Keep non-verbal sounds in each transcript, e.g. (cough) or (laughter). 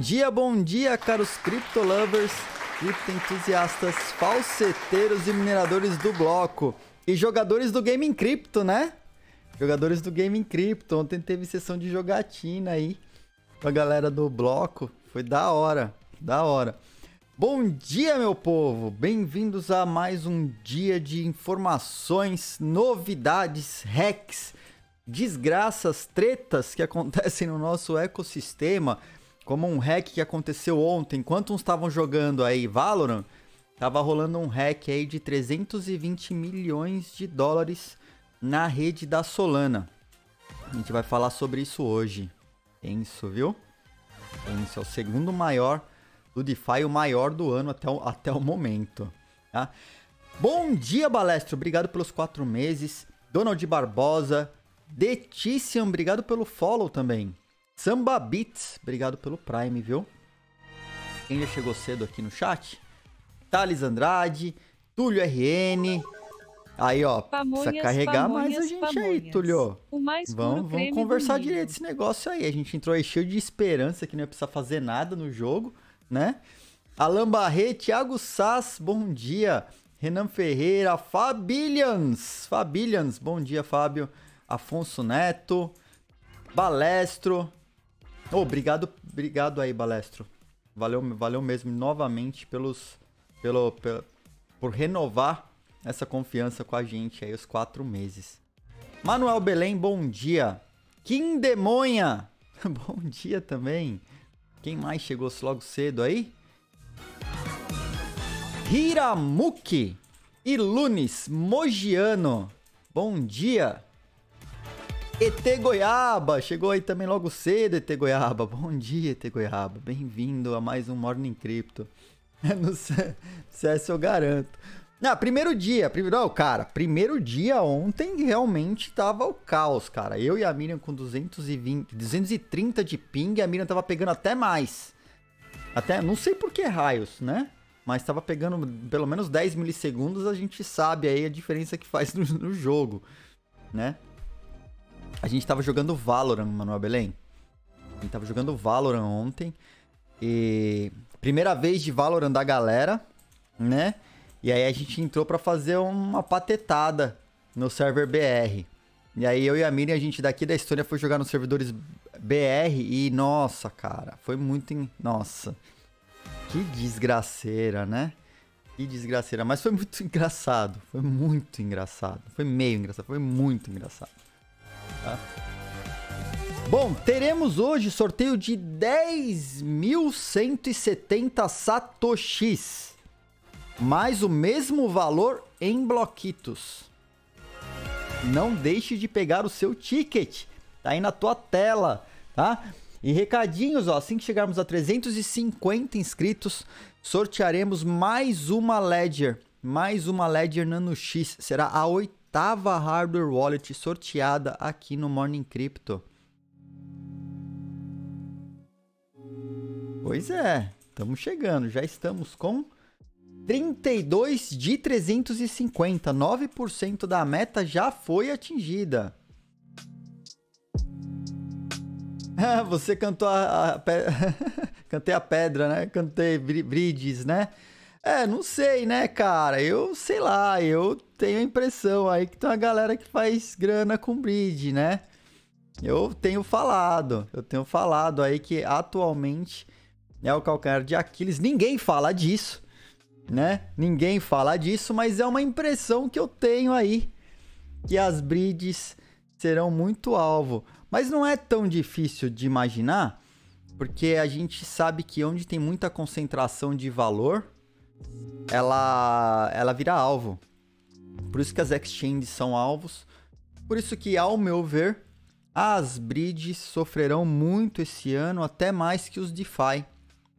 Dia, bom dia, caros cripto lovers, cripto entusiastas, falseteiros e mineradores do bloco e jogadores do Gaming Crypto, né? Jogadores do Gaming Crypto. Ontem teve sessão de jogatina aí com a galera do bloco. Foi da hora, da hora. Bom dia, meu povo! Bem-vindos a mais um dia de informações, novidades, hacks, desgraças, tretas que acontecem no nosso ecossistema como um hack que aconteceu ontem, enquanto uns estavam jogando aí Valorant, tava rolando um hack aí de 320 milhões de dólares na rede da Solana. A gente vai falar sobre isso hoje. Tenso, viu? Tenso, é o segundo maior do DeFi, o maior do ano até o, até o momento. Tá? Bom dia, Balestro. Obrigado pelos quatro meses. Donald Barbosa. Detician, obrigado pelo follow também. Samba Beats, obrigado pelo Prime, viu? Quem já chegou cedo aqui no chat? Thales Andrade, Túlio RN. Aí, ó, pamonhas, precisa carregar pamonhas, mais a gente pamonhas. aí, Túlio. vamos vamos conversar direito esse negócio aí. A gente entrou aí cheio de esperança que não ia precisar fazer nada no jogo, né? Alan Barret, Thiago Sass, bom dia. Renan Ferreira, Fabillians, Fabillians, bom dia, Fábio. Afonso Neto, Balestro, Obrigado, obrigado aí, Balestro. Valeu, valeu mesmo novamente pelos, pelo, pelo, por renovar essa confiança com a gente aí os quatro meses. Manuel Belém, bom dia. Kim Demonha, (laughs) bom dia também. Quem mais chegou logo cedo aí? Hiramuki e Lunes Mogiano, bom dia. ET Goiaba, chegou aí também logo cedo, ET Goiaba. Bom dia, ET Goiaba. Bem-vindo a mais um Morning Crypto. (laughs) No CS eu garanto. Ah, primeiro dia, primeiro, oh, cara, primeiro dia ontem realmente tava o caos, cara. Eu e a Miriam com 220, 230 de ping, a Miriam tava pegando até mais. Até, não sei por que raios, né? Mas tava pegando pelo menos 10 milissegundos, a gente sabe aí a diferença que faz (laughs) no, no jogo, né? A gente tava jogando Valorant, Manuel Belém. A gente tava jogando Valorant ontem. E. Primeira vez de Valorant da galera, né? E aí a gente entrou para fazer uma patetada no server BR. E aí eu e a Miriam, a gente daqui da Estônia foi jogar nos servidores BR e nossa, cara, foi muito, in... nossa. Que desgraceira, né? Que desgraceira, mas foi muito (laughs) engraçado, foi muito engraçado. Foi meio engraçado, foi muito engraçado. Tá? Bom, teremos hoje sorteio de 10.170 satoshis. Mais o mesmo valor em bloquitos. Não deixe de pegar o seu ticket. Tá aí na tua tela, tá? E recadinhos, ó, assim que chegarmos a 350 inscritos, sortearemos mais uma Ledger, mais uma Ledger Nano X. Será a oitava oitava hardware wallet sorteada aqui no Morning Crypto. Pois é, estamos chegando, já estamos com 32 de 350, 9% da meta já foi atingida. (laughs) Você cantou a, a (laughs) cantei a pedra, né? Cantei bridges, né? É, não sei, né, cara? Eu sei lá, eu tenho a impressão aí que tem uma galera que faz grana com bridge, né? Eu tenho falado, eu tenho falado aí que atualmente é o calcanhar de Aquiles. Ninguém fala disso, né? Ninguém fala disso, mas é uma impressão que eu tenho aí que as bridges serão muito alvo. Mas não é tão difícil de imaginar, porque a gente sabe que onde tem muita concentração de valor, ela, ela vira alvo. Por isso que as exchanges são alvos. Por isso que, ao meu ver, as bridges sofrerão muito esse ano, até mais que os DeFi,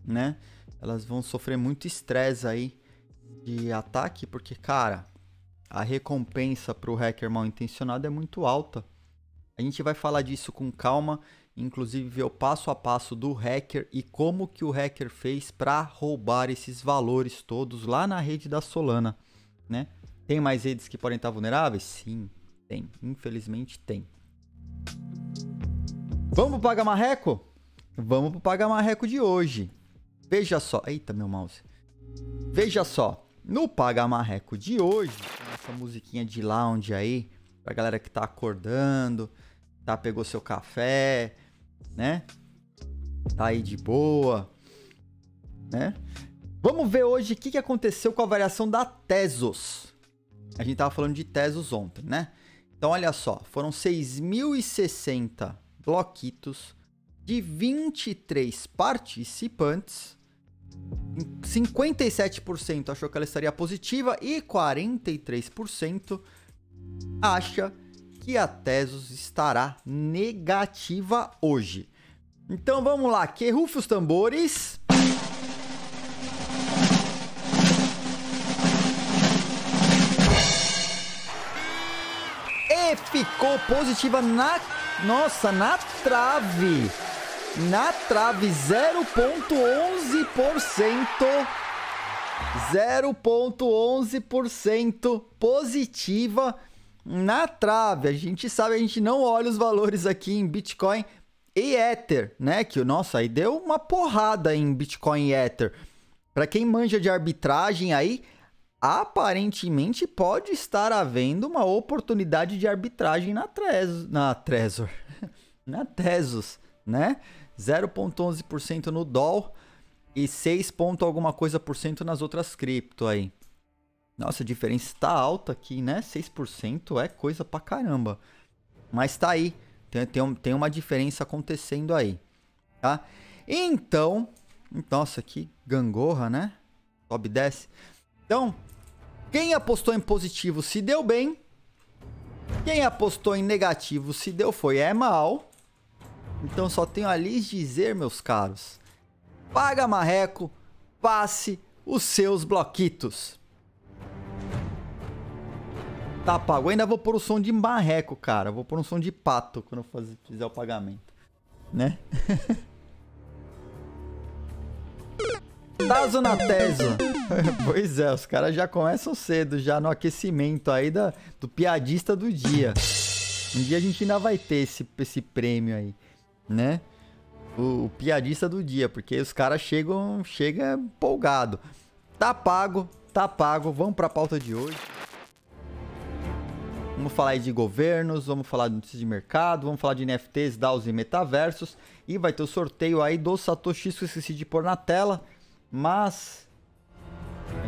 né? Elas vão sofrer muito estresse aí de ataque, porque, cara, a recompensa para o hacker mal intencionado é muito alta. A gente vai falar disso com calma inclusive ver o passo a passo do hacker e como que o hacker fez para roubar esses valores todos lá na rede da Solana, né? Tem mais redes que podem estar vulneráveis? Sim, tem. Infelizmente tem. Vamos pagar marreco? Vamos pro Paga Marreco de hoje. Veja só. Eita, meu mouse. Veja só. No Paga Marreco de hoje, essa musiquinha de lounge aí, pra galera que tá acordando, tá? Pegou seu café, né? Tá aí de boa, né? Vamos ver hoje o que, que aconteceu com a variação da Tesos. A gente tava falando de Tesos ontem, né? Então, olha só, foram 6.060 bloquitos de 23 participantes. 57% achou que ela estaria positiva e 43% acha que a Tesos estará negativa hoje. Então vamos lá, que rufa os tambores. E ficou positiva na nossa, na trave. Na trave 0.11%. 0.11% positiva na trave. A gente sabe, a gente não olha os valores aqui em Bitcoin e Ether, né? Que, nossa, aí deu uma porrada em Bitcoin e Ether. Para quem manja de arbitragem aí, aparentemente pode estar havendo uma oportunidade de arbitragem na, Trezor, na Trezor, (laughs) na Tesos, né? 0.11% no DOL e 6 ponto alguma coisa por cento nas outras cripto aí. Nossa, a diferença está alta aqui, né? 6% é coisa pra caramba. Mas tá aí. Tem, tem, tem uma diferença acontecendo aí. Tá? Então. Nossa, que gangorra, né? Sobe e desce. Então, quem apostou em positivo se deu bem. Quem apostou em negativo se deu foi é mal. Então só tenho a lhes dizer, meus caros. Paga marreco, passe os seus bloquitos. Tá pago. Eu ainda vou pôr o som de marreco, cara. Vou pôr um som de pato quando eu fizer o pagamento. Né? (laughs) Tazo na Teso. (laughs) pois é, os caras já começam cedo, já no aquecimento aí da, do piadista do dia. Um dia a gente ainda vai ter esse, esse prêmio aí, né? O, o piadista do dia, porque os caras chegam, chega empolgado. Tá pago, tá pago. Vamos pra pauta de hoje. Vamos falar de governos, vamos falar de notícias de mercado, vamos falar de NFTs, DAOs e metaversos. E vai ter o sorteio aí do Satoshi que eu esqueci de pôr na tela. Mas...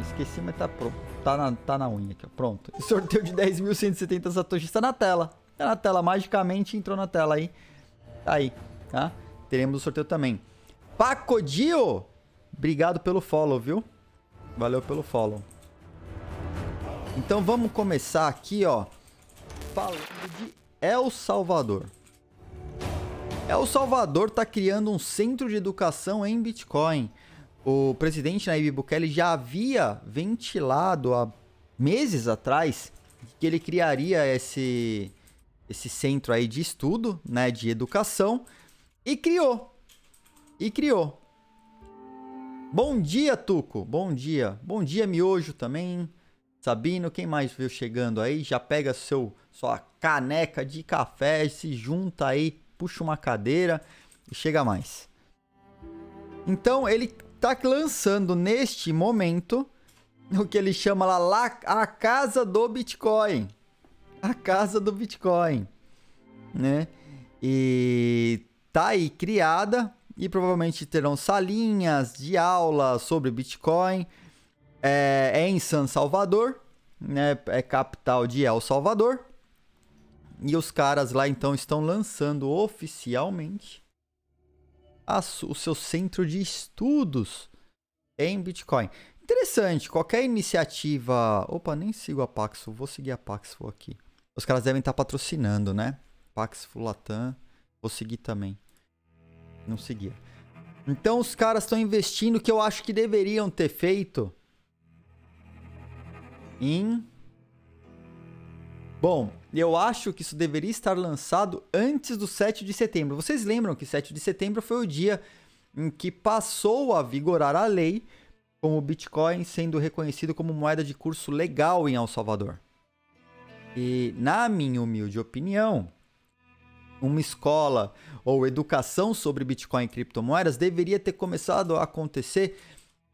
esqueci, mas tá pronto. Tá na, tá na unha aqui. Pronto. (laughs) Sorteio de 10.170 Satoshi está na tela. Tá na tela, magicamente entrou na tela aí. Tá aí, tá? Teremos o sorteio também. Pacodio! Obrigado pelo follow, viu? Valeu pelo follow. Então vamos começar aqui, ó falando de El Salvador. El Salvador está criando um centro de educação em Bitcoin. O presidente Nayib Bukele já havia ventilado há meses atrás que ele criaria esse, esse centro aí de estudo, né, de educação, e criou. E criou. Bom dia, Tuco. Bom dia. Bom dia, Miojo também. Sabino, quem mais veio chegando aí? Já pega seu sua caneca de café, se junta aí, puxa uma cadeira e chega mais. Então ele tá lançando neste momento o que ele chama lá a casa do Bitcoin. A casa do Bitcoin, né? E tá aí criada e provavelmente terão salinhas de aula sobre Bitcoin é, é em San Salvador, né? É capital de El Salvador. E os caras lá então estão lançando oficialmente o seu centro de estudos em Bitcoin. Interessante, qualquer iniciativa. Opa, nem sigo a Paxful, vou seguir a Paxful aqui. Os caras devem estar patrocinando, né? Paxful Latam, vou seguir também. Não seguia. Então os caras estão investindo que eu acho que deveriam ter feito em. Bom, eu acho que isso deveria estar lançado antes do 7 de setembro. Vocês lembram que 7 de setembro foi o dia em que passou a vigorar a lei com o Bitcoin sendo reconhecido como moeda de curso legal em El Salvador. E, na minha humilde opinião, uma escola ou educação sobre Bitcoin e criptomoedas deveria ter começado a acontecer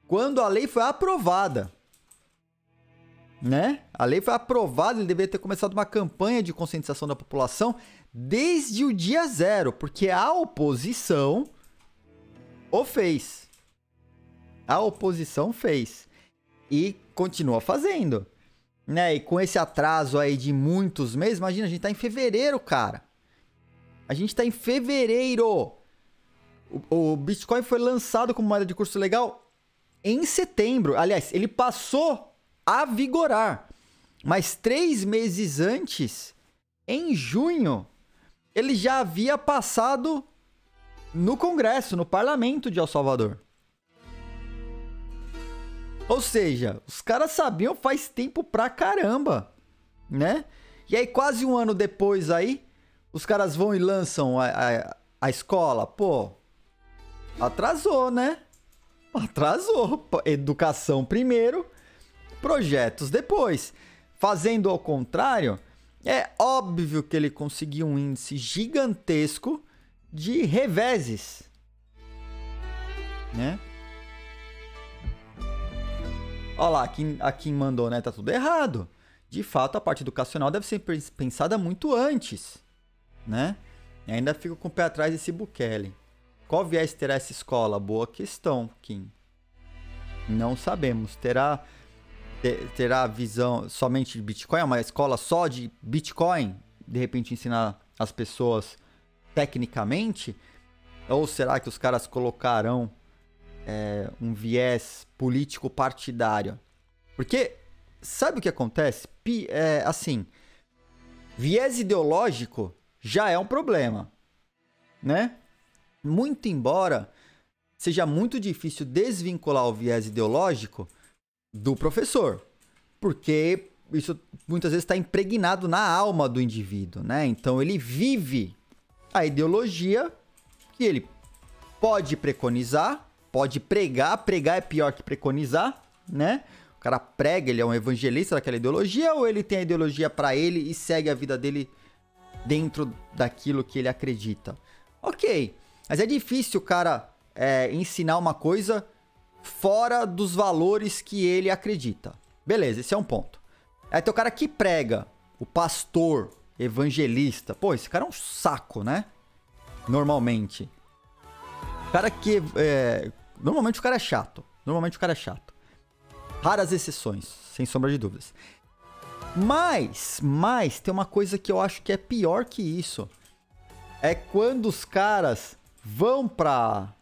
quando a lei foi aprovada. Né? A lei foi aprovada, ele deveria ter começado uma campanha de conscientização da população desde o dia zero, porque a oposição o fez. A oposição fez. E continua fazendo. Né? E com esse atraso aí de muitos meses, imagina, a gente tá em fevereiro, cara. A gente tá em fevereiro. O, o Bitcoin foi lançado como moeda de curso legal em setembro. Aliás, ele passou a vigorar. Mas três meses antes, em junho, ele já havia passado no Congresso, no parlamento de El Salvador. Ou seja, os caras sabiam faz tempo pra caramba, né? E aí, quase um ano depois aí, os caras vão e lançam a, a, a escola. Pô, atrasou, né? Atrasou. Educação primeiro, projetos depois. Fazendo ao contrário, é óbvio que ele conseguiu um índice gigantesco de reveses, né? Olha lá, quem, a quem mandou, né? Tá tudo errado. De fato, a parte educacional deve ser pensada muito antes, né? E ainda fico com o pé atrás desse Bukele. Qual viés terá essa escola? Boa questão, Kim. Não sabemos. Terá terá visão somente de Bitcoin? É uma escola só de Bitcoin? De repente ensinar as pessoas tecnicamente? Ou será que os caras colocarão é, um viés político partidário? Porque sabe o que acontece? É, assim, viés ideológico já é um problema, né? Muito embora seja muito difícil desvincular o viés ideológico do professor, porque isso muitas vezes está impregnado na alma do indivíduo, né? Então ele vive a ideologia que ele pode preconizar, pode pregar, pregar é pior que preconizar, né? O cara prega, ele é um evangelista daquela ideologia ou ele tem a ideologia para ele e segue a vida dele dentro daquilo que ele acredita? Ok, mas é difícil o cara é, ensinar uma coisa fora dos valores que ele acredita. Beleza, esse é um ponto. Aí tem o cara que prega, o pastor, evangelista. Pô, esse cara é um saco, né? Normalmente. O cara que. É... Normalmente o cara é chato. Normalmente o cara é chato. Raras exceções, sem sombra de dúvidas. Mas, mas, tem uma coisa que eu acho que é pior que isso. É quando os caras vão pra.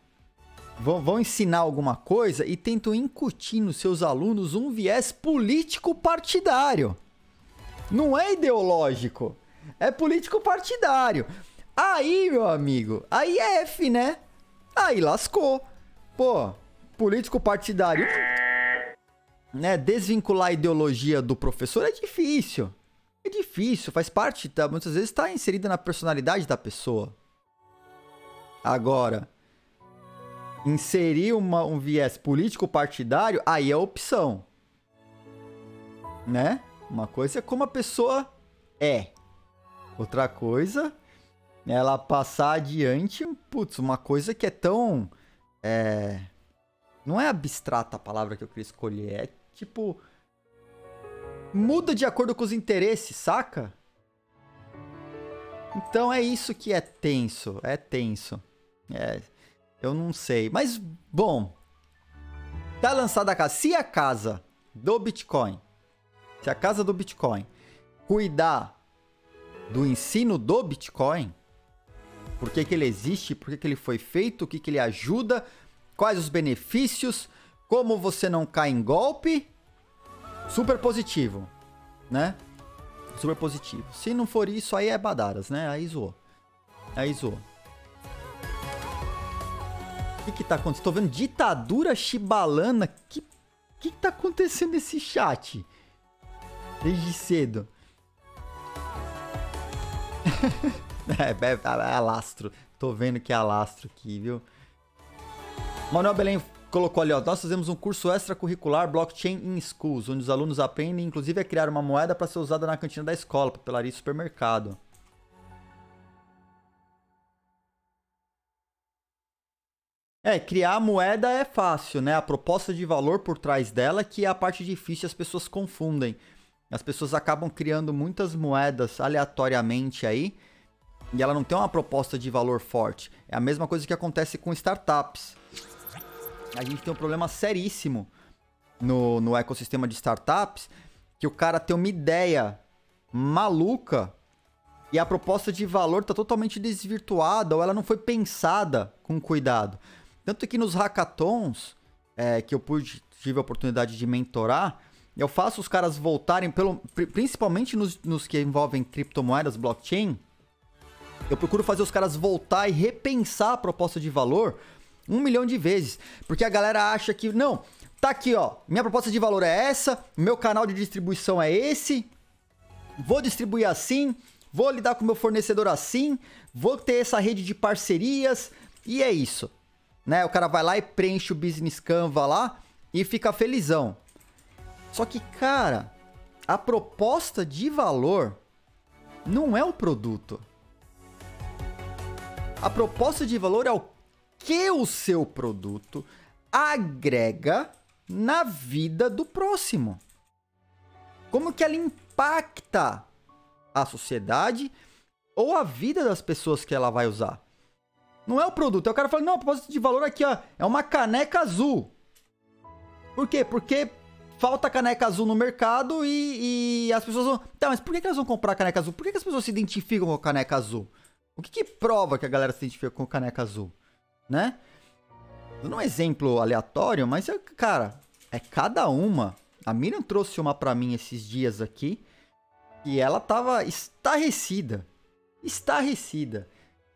Vão, vão ensinar alguma coisa e tentam incutir nos seus alunos um viés político partidário. Não é ideológico é político partidário. Aí, meu amigo, aí é F, né? Aí lascou. Pô, político partidário. Né, desvincular a ideologia do professor é difícil. É difícil, faz parte, tá, muitas vezes está inserida na personalidade da pessoa. Agora, inserir uma, um viés político partidário, aí é opção. Né? Uma coisa é como a pessoa é. Outra coisa, ela passar adiante, putz, uma coisa que é tão. É, não é abstrata a palavra que eu queria escolher, é tipo. Muda de acordo com os interesses, saca? Então é isso que é tenso, é tenso. É, eu não sei. Mas, bom. Tá lançada a casa. Se a casa do Bitcoin, se a casa do Bitcoin cuidar do ensino do Bitcoin, por que, que ele existe, por que, que ele foi feito, o que, que ele ajuda, quais os benefícios, como você não cai em golpe. Super positivo, né? Super positivo. Se não for isso, aí é badaras, né? Aí zoou. Aí zoou. Que que tá acontecendo? Tô vendo ditadura chibalana. Que que tá acontecendo nesse chat? Desde cedo. (laughs) é, é, é alastro. Tô vendo que é alastro aqui, viu? Manuel Belém colocou ali, ó. Nós fazemos um curso extracurricular Blockchain in Schools, onde os alunos aprendem, inclusive, a criar uma moeda para ser usada na cantina da escola, papelaria e supermercado. É, criar moeda é fácil, né? A proposta de valor por trás dela que é a parte difícil, as pessoas confundem. As pessoas acabam criando muitas moedas aleatoriamente aí e ela não tem uma proposta de valor forte. É a mesma coisa que acontece com startups. A gente tem um problema seríssimo no, no ecossistema de startups que o cara tem uma ideia maluca e a proposta de valor está totalmente desvirtuada ou ela não foi pensada com cuidado. Tanto que nos hackathons, é, que eu pude, tive a oportunidade de mentorar, eu faço os caras voltarem, pelo, principalmente nos, nos que envolvem criptomoedas, blockchain, eu procuro fazer os caras voltar e repensar a proposta de valor um milhão de vezes. Porque a galera acha que, não, tá aqui, ó, minha proposta de valor é essa, meu canal de distribuição é esse, vou distribuir assim, vou lidar com meu fornecedor assim, vou ter essa rede de parcerias, e é isso né? O cara vai lá e preenche o Business Canva lá e fica felizão. Só que, cara, a proposta de valor não é o produto. A proposta de valor é o que o seu produto agrega na vida do próximo. Como que ela impacta a sociedade ou a vida das pessoas que ela vai usar. Não é o produto. Aí o cara fala, não, a propósito de valor aqui, ó, é uma caneca azul. Por quê? Porque falta caneca azul no mercado e, e as pessoas vão... Tá, mas por que, que elas vão comprar caneca azul? Por que, que as pessoas se identificam com caneca azul? O que, que prova que a galera se identifica com caneca azul? Né? Dando um exemplo aleatório, mas, é, cara, é cada uma. A Miriam trouxe uma para mim esses dias aqui e ela tava estarrecida. Estarrecida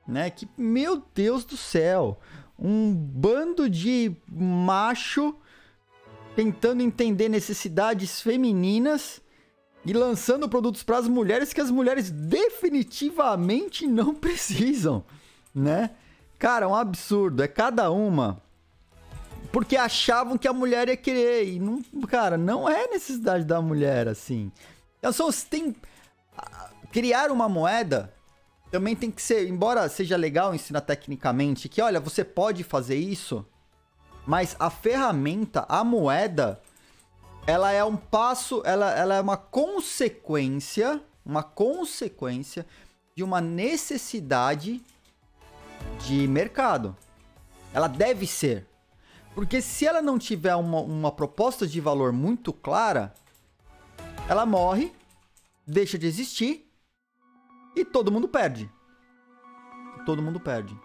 né? Que, meu Deus do céu, um bando de macho tentando entender necessidades femininas e lançando produtos para as mulheres que as mulheres definitivamente não precisam, né? Cara, é um absurdo, é cada uma. Porque achavam que a mulher ia querer e não, cara, não é necessidade da mulher assim. Então, só tem criar uma moeda também tem que ser, embora seja legal ensinar tecnicamente que, olha, você pode fazer isso, mas a ferramenta, a moeda, ela é um passo, ela, ela é uma consequência, uma consequência de uma necessidade de mercado. Ela deve ser. Porque se ela não tiver uma, uma proposta de valor muito clara, ela morre, deixa de existir e todo mundo perde. Todo mundo perde.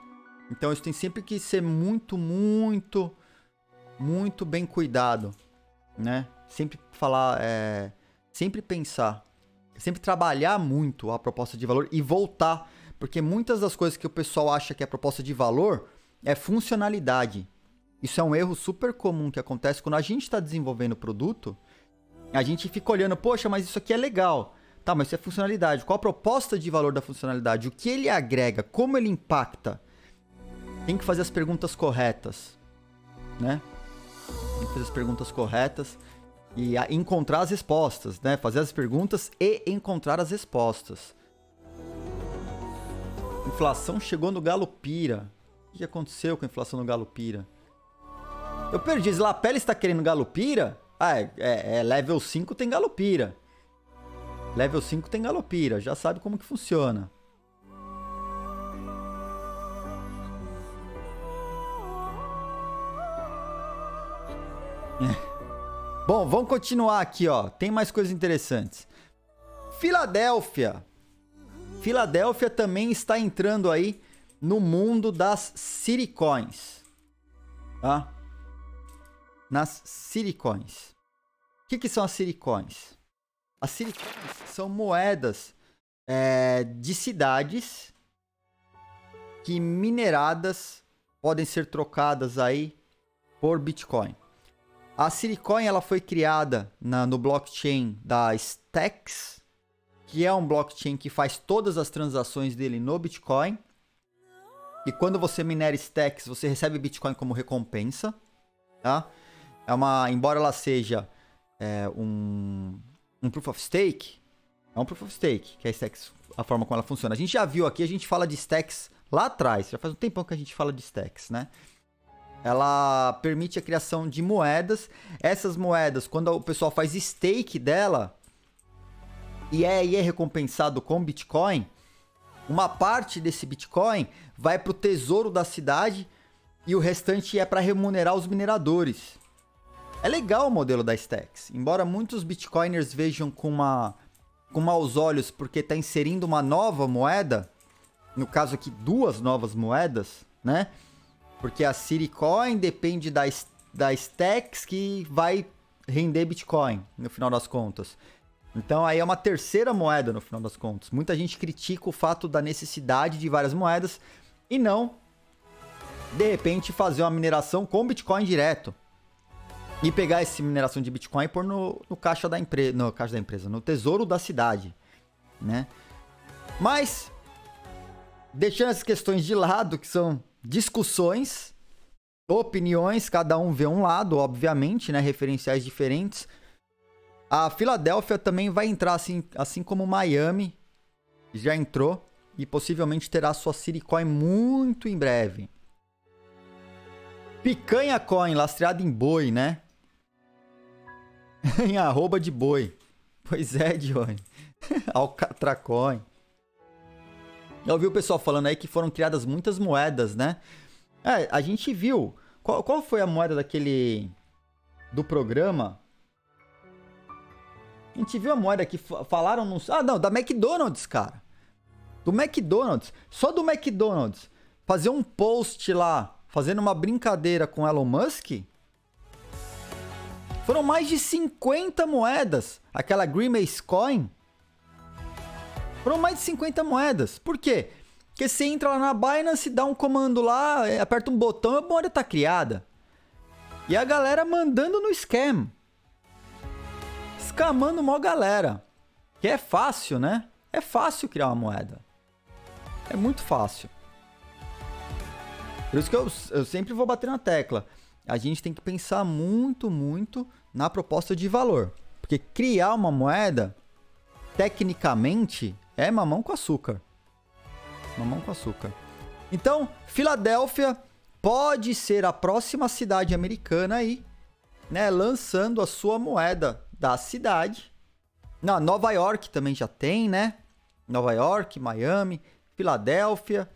Então isso tem sempre que ser muito, muito, muito bem cuidado, né? Sempre falar, é, sempre pensar, sempre trabalhar muito a proposta de valor e voltar, porque muitas das coisas que o pessoal acha que é proposta de valor é funcionalidade. Isso é um erro super comum que acontece quando a gente está desenvolvendo o produto. A gente fica olhando, poxa, mas isso aqui é legal. Tá, mas isso é funcionalidade. Qual a proposta de valor da funcionalidade? O que ele agrega? Como ele impacta? Tem que fazer as perguntas corretas, né? Tem que fazer as perguntas corretas e encontrar as respostas, né? Fazer as perguntas e encontrar as respostas. Inflação chegou no galo pira. O que aconteceu com a inflação no galo pira? Eu perdi. Slapela está querendo galo pira? Ah, é, é, é level 5 tem galo pira. Level 5 tem galopira, já sabe como que funciona. Bom, vamos continuar aqui, ó. Tem mais coisas interessantes. Filadélfia. Filadélfia também está entrando aí no mundo das Citycoins. Tá? Nas Citycoins. O que, que são as Citycoins? As Citycoins são moedas é, de cidades que mineradas podem ser trocadas aí por Bitcoin. A Citycoin ela foi criada na, no blockchain da Stacks, que é um blockchain que faz todas as transações dele no Bitcoin. E quando você minera Stacks, você recebe Bitcoin como recompensa, tá? É uma, embora ela seja é, um um Proof of Stake, é um Proof of Stake, que é a Stacks, a forma como ela funciona. A gente já viu aqui, a gente fala de Stacks lá atrás, já faz um tempão que a gente fala de Stacks, né? ela permite a criação de moedas. Essas moedas, quando o pessoal faz stake dela e é, e é recompensado com Bitcoin, uma parte desse Bitcoin vai para o tesouro da cidade e o restante é para remunerar os mineradores. É legal o modelo da Stacks, embora muitos Bitcoiners vejam com, uma, com maus olhos porque está inserindo uma nova moeda, no caso aqui duas novas moedas, né? Porque a Citicoin depende da, da Stacks que vai render Bitcoin, no final das contas. Então aí é uma terceira moeda no final das contas. Muita gente critica o fato da necessidade de várias moedas e não, de repente, fazer uma mineração com Bitcoin direto. E pegar essa mineração de Bitcoin e pôr no, no caixa da empresa. No caixa da empresa, no tesouro da cidade. Né? Mas, deixando essas questões de lado, que são discussões, opiniões, cada um vê um lado, obviamente, né? Referenciais diferentes. A Filadélfia também vai entrar, assim, assim como Miami já entrou e possivelmente terá sua Citicoin muito em breve. Picanha Coin, lastreado em boi, né? (laughs) em arroba de boi. Pois é, Johnny. (laughs) Alcatracoin. Eu ouvi o pessoal falando aí que foram criadas muitas moedas, né? É, a gente viu. Qual, qual foi a moeda daquele. do programa? A gente viu a moeda que falaram no. Ah, não, da McDonald's, cara. Do McDonald's. Só do McDonald's. Fazer um post lá, fazendo uma brincadeira com Elon Musk. Foram mais de 50 moedas. Aquela Grimace Coin. Foram mais de 50 moedas. Por quê? Porque você entra lá na Binance, dá um comando lá, é, aperta um botão e a moeda tá criada. E a galera mandando no scam. Escamando mó galera. Que é fácil, né? É fácil criar uma moeda. É muito fácil. Por isso que eu, eu sempre vou bater na tecla a gente tem que pensar muito, muito na proposta de valor. Porque criar uma moeda, tecnicamente, é mamão com açúcar. Mamão com açúcar. Então, Filadélfia pode ser a próxima cidade americana aí, né? Lançando a sua moeda da cidade. Na Nova York também já tem, né? Nova York, Miami, Filadélfia.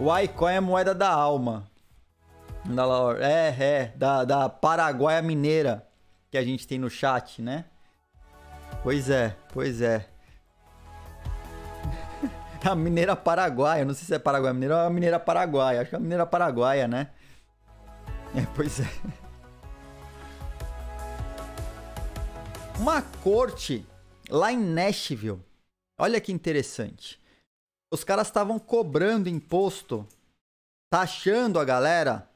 O Icon é a moeda da alma. É, é, da, da Paraguaia Mineira que a gente tem no chat, né? Pois é, pois é. (laughs) a mineira paraguaia, não sei se é paraguaia mineira ou a mineira paraguaia. Acho que é a mineira paraguaia, né? É, pois é. Uma corte lá em Nashville. Olha que interessante os caras estavam cobrando imposto, taxando a galera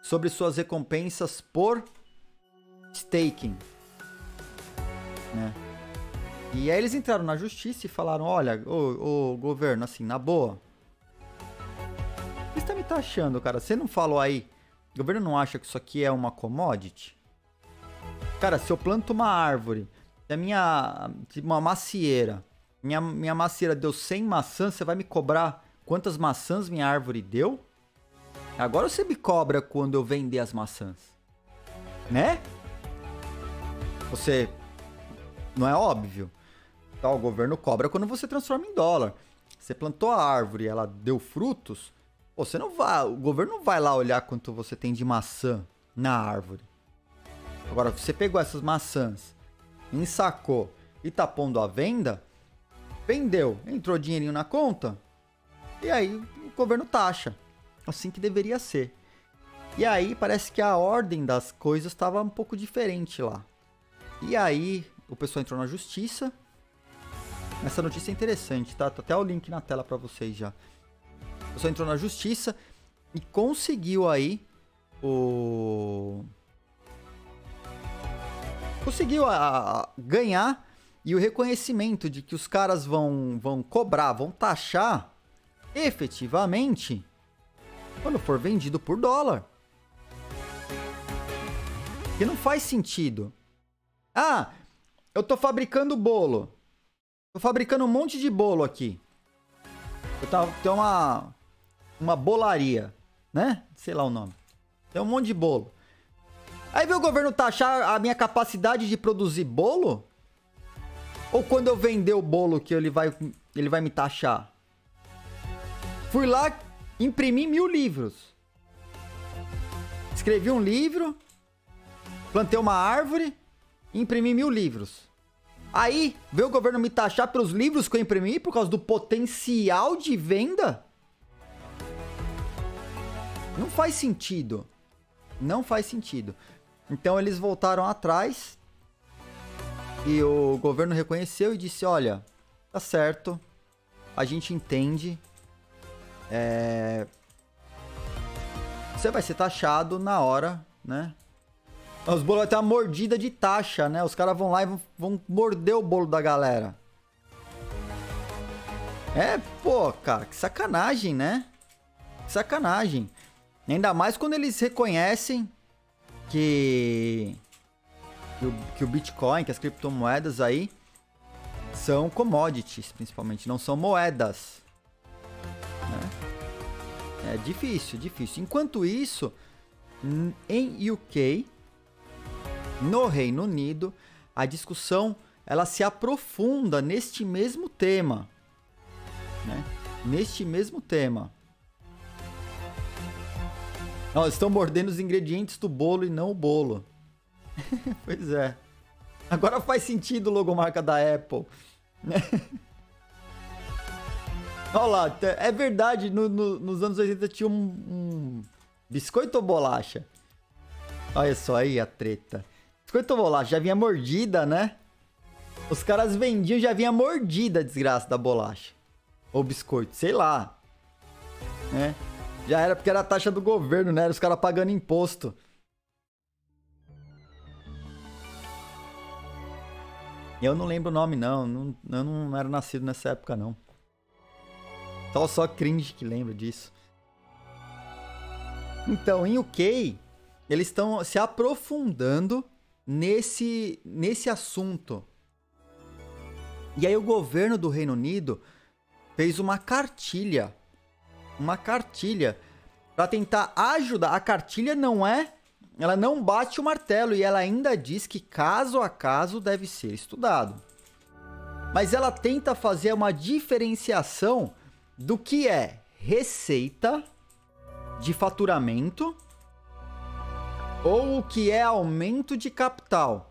sobre suas recompensas por staking. Né? E aí eles entraram na justiça e falaram: olha, o, o governo, assim, na boa. Você está me taxando, cara? Você não falou aí? O governo não acha que isso aqui é uma commodity? Cara, se eu planto uma árvore, é minha. uma macieira, minha, minha macieira deu 100 maçãs, você vai me cobrar quantas maçãs minha árvore deu? Agora você me cobra quando eu vender as maçãs. Né? Você. Não é óbvio. Tá, o governo cobra quando você transforma em dólar. Você plantou a árvore e ela deu frutos. Você não vai. O governo não vai lá olhar quanto você tem de maçã na árvore. Agora, você pegou essas maçãs, ensacou e tá pondo à venda, vendeu, entrou dinheirinho na conta, e aí o governo taxa. Assim que deveria ser. E aí parece que a ordem das coisas estava um pouco diferente lá. E aí o pessoal entrou na justiça. Essa notícia é interessante, tá? Tá até o link na tela para vocês já. O pessoal entrou na justiça e conseguiu aí o conseguiu a, a ganhar e o reconhecimento de que os caras vão, vão cobrar, vão taxar efetivamente quando for vendido por dólar. Que não faz sentido. Ah, eu tô fabricando bolo. Tô fabricando um monte de bolo aqui. Eu tava, tem uma, uma bolaria, né? Sei lá o nome. Tem um monte de bolo. Aí vem o governo taxar a minha capacidade de produzir bolo? Ou quando eu vender o bolo que ele vai, ele vai me taxar? Fui lá, imprimi mil livros. Escrevi um livro, plantei uma árvore, imprimi mil livros. Aí, veio o governo me taxar pelos livros que eu imprimi por causa do potencial de venda? Não faz sentido. Não faz sentido. Então eles voltaram atrás e o governo reconheceu e disse: olha, tá certo, a gente entende. É... Você vai ser taxado na hora, né? Os bolos vão ter uma mordida de taxa, né? Os caras vão lá e vão, vão morder o bolo da galera. É, pô, cara, que sacanagem, né? Que sacanagem. Ainda mais quando eles reconhecem que, que, o, que o Bitcoin, que as criptomoedas aí são commodities, principalmente, não são moedas. Né? É difícil, difícil. Enquanto isso, em UK, no Reino Unido, a discussão ela se aprofunda neste mesmo tema. Né? Neste mesmo tema. Não, estão mordendo os ingredientes do bolo e não o bolo. (laughs) pois é. Agora faz sentido o logomarca da Apple. (laughs) Olha lá, é verdade, no, no, nos anos 80 tinha um, um, biscoito ou bolacha? Olha só aí a treta. Biscoito ou bolacha? Já vinha mordida, né? Os caras vendiam, já vinha mordida a desgraça da bolacha. Ou biscoito, sei lá. Né? Já era porque era a taxa do governo, né? Era os caras pagando imposto. Eu não lembro o nome, não. não. Eu não era nascido nessa época, não. Só, só cringe que lembra disso. Então, em UK, eles estão se aprofundando nesse, nesse assunto. E aí o governo do Reino Unido fez uma cartilha uma cartilha para tentar ajudar. A cartilha não é, ela não bate o martelo e ela ainda diz que caso a caso deve ser estudado. Mas ela tenta fazer uma diferenciação do que é receita de faturamento ou o que é aumento de capital.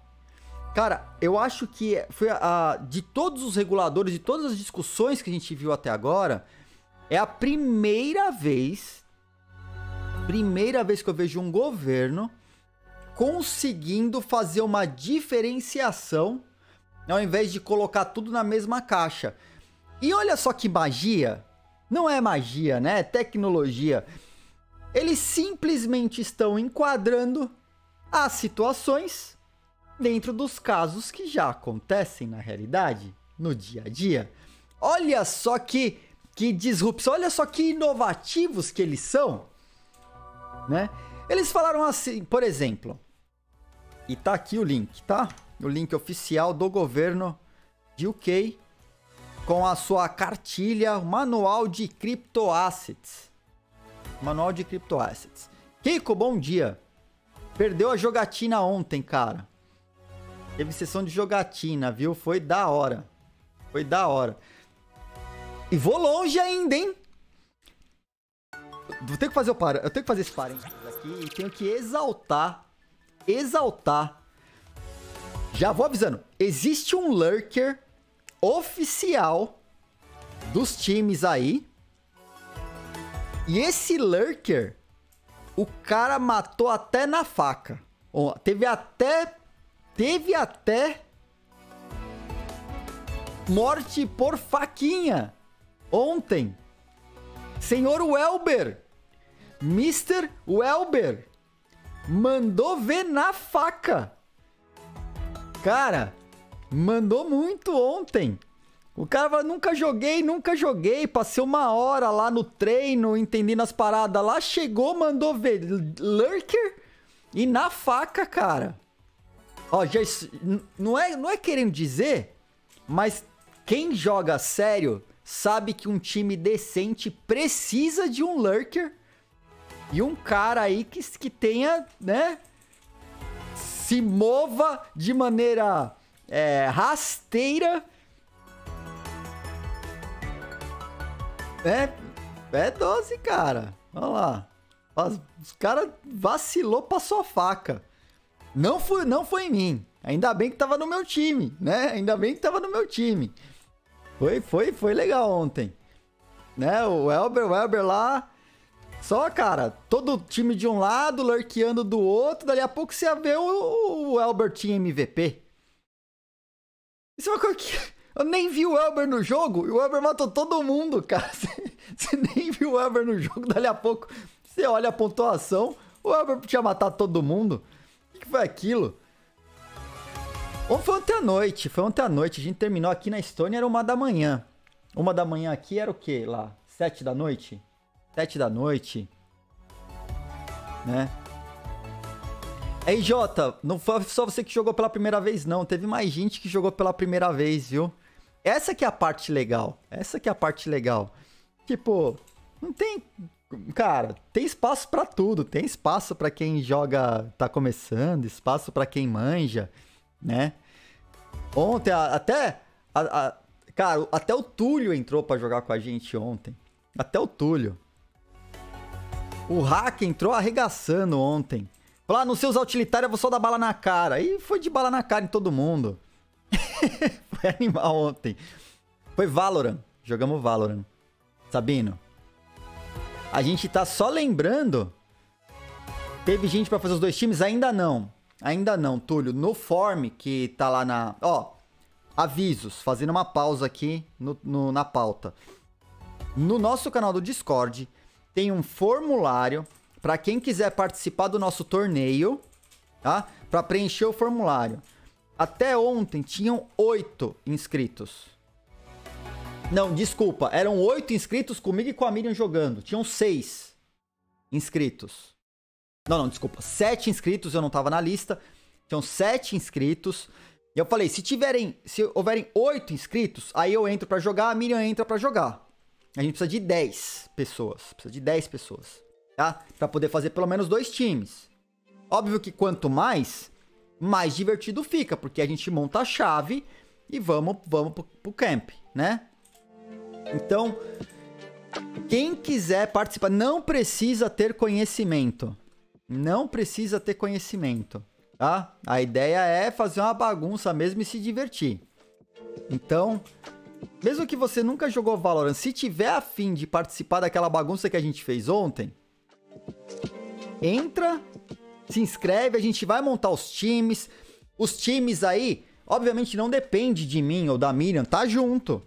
Cara, eu acho que foi a, a, de todos os reguladores, de todas as discussões que a gente viu até agora, é a primeira vez, primeira vez que eu vejo um governo conseguindo fazer uma diferenciação ao invés de colocar tudo na mesma caixa. E olha só que magia! Não é magia, né? É tecnologia. Eles simplesmente estão enquadrando as situações dentro dos casos que já acontecem na realidade, no dia a dia. Olha só que que disrupção. Olha só que inovativos que eles são, né? Eles falaram assim, por exemplo, e tá aqui o link, tá? O link oficial do governo de UK com a sua cartilha, manual de criptoassets. Manual de criptoassets. Kiko, bom dia. Perdeu a jogatina ontem, cara. Teve sessão de jogatina, viu? Foi da hora. Foi da hora. E vou longe ainda, hein? Vou ter que fazer o par... Eu tenho que fazer esse parênteses aqui e tenho que exaltar. Exaltar. Já vou avisando. Existe um lurker oficial dos times aí. E esse lurker, o cara matou até na faca. Teve até. Teve até. Morte por faquinha. Ontem, senhor Welber, Mr. Welber, mandou ver na faca. Cara, mandou muito ontem. O cara fala, nunca joguei, nunca joguei. Passei uma hora lá no treino, entendendo as paradas lá. Chegou, mandou ver Lurker e na faca, cara. Ó, já, não, é, não é querendo dizer, mas quem joga sério sabe que um time decente precisa de um lurker e um cara aí que, que tenha, né? Se mova de maneira é, rasteira. É, é 12, cara. Olha lá. Os caras vacilou, passou a faca. Não foi, não foi em mim. Ainda bem que tava no meu time, né? Ainda bem que tava no meu time. Foi, foi, foi legal ontem. Né? O Elber, o Elber lá. Só, cara, todo time de um lado, lurkeando do outro. Dali a pouco você ia ver o, o tinha MVP. Isso é uma coisa que. Eu nem vi o Elber no jogo e o Elber matou todo mundo, cara. (laughs) Você, nem viu o Elber no jogo, dali a pouco você olha a pontuação, o Elber tinha matado todo mundo. O que foi aquilo? Ou foi ontem à noite, foi ontem à noite. A gente terminou aqui na Estônia, era uma da manhã. Uma da manhã aqui era o quê lá? Sete da noite? Sete da noite. Né? Ei, Jota, não foi só você que jogou pela primeira vez, não. Teve mais gente que jogou pela primeira vez, viu? Essa que é a parte legal. Essa que é a parte legal. Tipo, não tem Cara, tem espaço para tudo. Tem espaço para quem joga, tá começando, espaço para quem manja, né? Ontem, até. A, a, cara, até o Túlio entrou para jogar com a gente ontem. Até o Túlio. O Hack entrou arregaçando ontem. Falou, ah, não sei usar utilitário, eu vou só dar bala na cara. E foi de bala na cara em todo mundo. (laughs) foi animal ontem. Foi Valorant. Jogamos Valorant. Sabino? A gente tá só lembrando. Teve gente para fazer os dois times? Ainda não. Ainda não, Túlio. No form que tá lá na. Ó, avisos. Fazendo uma pausa aqui no, no, na pauta. No nosso canal do Discord tem um formulário para quem quiser participar do nosso torneio, tá? Para preencher o formulário. Até ontem tinham oito inscritos. Não, desculpa. Eram oito inscritos comigo e com a Miriam jogando. Tinham seis inscritos. Não, não, desculpa. Sete inscritos, eu não tava na lista. Tinham sete inscritos. E eu falei, se tiverem, se houverem oito inscritos, aí eu entro para jogar, a Miriam entra para jogar. A gente precisa de dez pessoas. Precisa de dez pessoas, tá? Pra poder fazer pelo menos dois times. Óbvio que quanto mais, mais divertido fica, porque a gente monta a chave e vamos, vamos pro, pro camp, né? Então, quem quiser participar, não precisa ter conhecimento. Não precisa ter conhecimento, tá? A ideia é fazer uma bagunça mesmo e se divertir. Então, mesmo que você nunca jogou Valorant, se tiver afim de participar daquela bagunça que a gente fez ontem, entra, se inscreve, a gente vai montar os times. Os times aí, obviamente não depende de mim ou da Miriam, tá junto,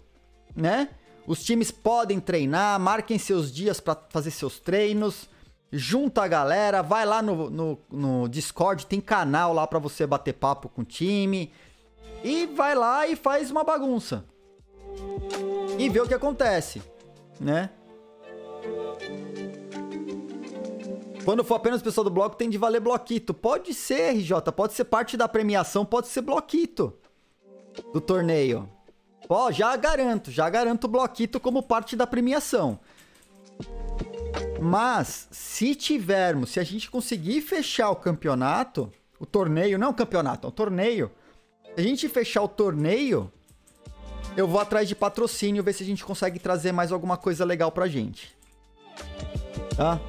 né? Os times podem treinar, marquem seus dias para fazer seus treinos. Junta a galera, vai lá no, no, no Discord, tem canal lá para você bater papo com o time. E vai lá e faz uma bagunça. E vê o que acontece, né? Quando for apenas pessoal do bloco, tem de valer bloquito. Pode ser, RJ, pode ser parte da premiação, pode ser bloquito do torneio. Ó, já garanto, já garanto o bloquito como parte da premiação. Mas, se tivermos, se a gente conseguir fechar o campeonato, o torneio, não o campeonato, o torneio. Se a gente fechar o torneio, eu vou atrás de patrocínio, ver se a gente consegue trazer mais alguma coisa legal pra gente. Tá?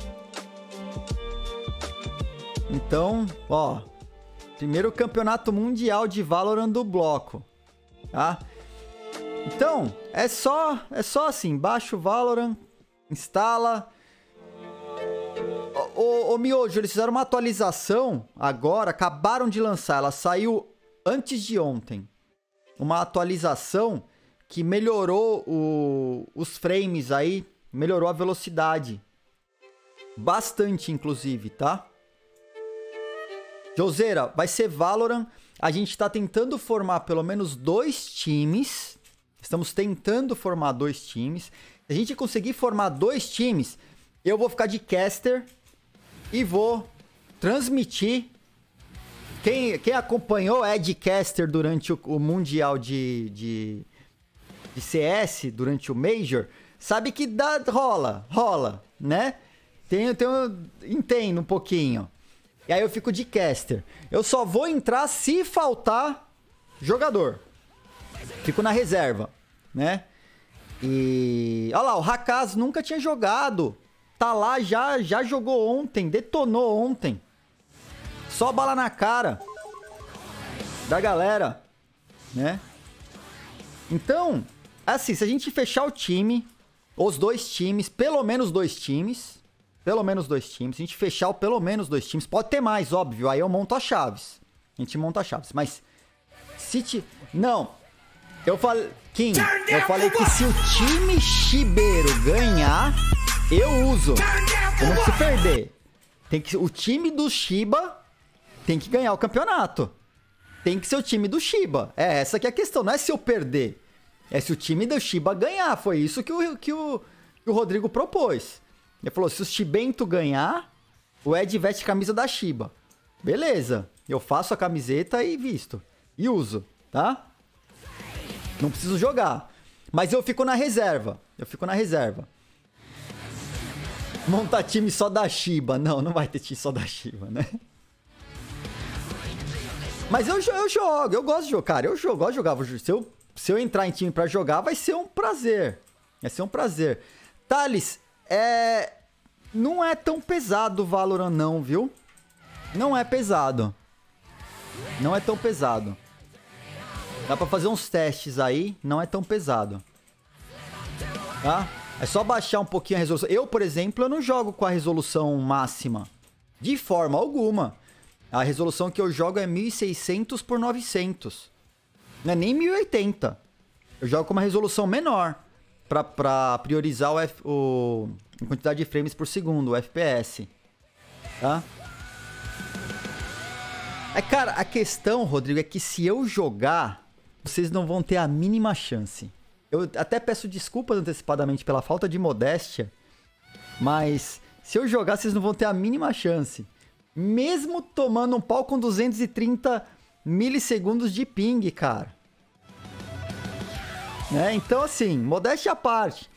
Então, ó. Primeiro campeonato mundial de Valorant do bloco. Tá? Então, é só, é só assim, baixa o Valorant, instala. Ô, ô, Miojo, eles fizeram uma atualização agora, acabaram de lançar, ela saiu antes de ontem. Uma atualização que melhorou o, os frames aí, melhorou a velocidade. Bastante, inclusive, tá? Joseira, vai ser Valorant. A gente tá tentando formar pelo menos dois times Estamos tentando formar dois times. Se a gente conseguir formar dois times, eu vou ficar de caster e vou transmitir. Quem, quem acompanhou Ed Caster durante o, o Mundial de, de, de CS durante o Major, sabe que dá, rola, rola, né? Tenho, tenho, entendo um pouquinho. E aí eu fico de caster. Eu só vou entrar se faltar jogador. Fico na reserva, né? E olha lá, o Hakaz nunca tinha jogado. Tá lá já, já jogou ontem, detonou ontem. Só bala na cara da galera, né? Então, assim, se a gente fechar o time, os dois times, pelo menos dois times, pelo menos dois times, se a gente fechar o pelo menos dois times, pode ter mais, óbvio, aí eu monto as chaves. A gente monta as chaves, mas se te... Não, eu falei... Kim, eu falei que se o time chibeiro ganhar, eu uso. Eu não preciso perder. Tem que, o time do Shiba tem que ganhar o campeonato. Tem que ser o time do Shiba. É essa que é a questão. Não é se eu perder. É se o time do Shiba ganhar. Foi isso que o, que o, que o Rodrigo propôs. Ele falou: se o Shibento ganhar, o Ed veste a camisa da Shiba. Beleza. Eu faço a camiseta e visto. E uso, tá? Não preciso jogar. Mas eu fico na reserva. Eu fico na reserva. Montar time só da Shiba. Não, não vai ter time só da Shiba, né? Mas eu, eu jogo, eu gosto de jogar, cara. Eu jogo, gosto de jogar. Se eu, se eu entrar em time para jogar, vai ser um prazer. Vai ser um prazer. Thales, é. Não é tão pesado o Valorant, não, viu? Não é pesado. Não é tão pesado. Dá pra fazer uns testes aí, não é tão pesado. Tá? É só baixar um pouquinho a resolução. Eu, por exemplo, eu não jogo com a resolução máxima. De forma alguma. A resolução que eu jogo é 1600 por 900. Não é nem 1080. Eu jogo com uma resolução menor. Pra priorizar o, F, o a quantidade de frames por segundo, o FPS. Tá? É, cara, a questão, Rodrigo, é que se eu jogar, vocês não vão ter a mínima chance. Eu até peço desculpas antecipadamente pela falta de modéstia, mas se eu jogar, vocês não vão ter a mínima chance mesmo tomando um pau com 230 milissegundos de ping, cara. Né? Então, assim, modéstia à parte.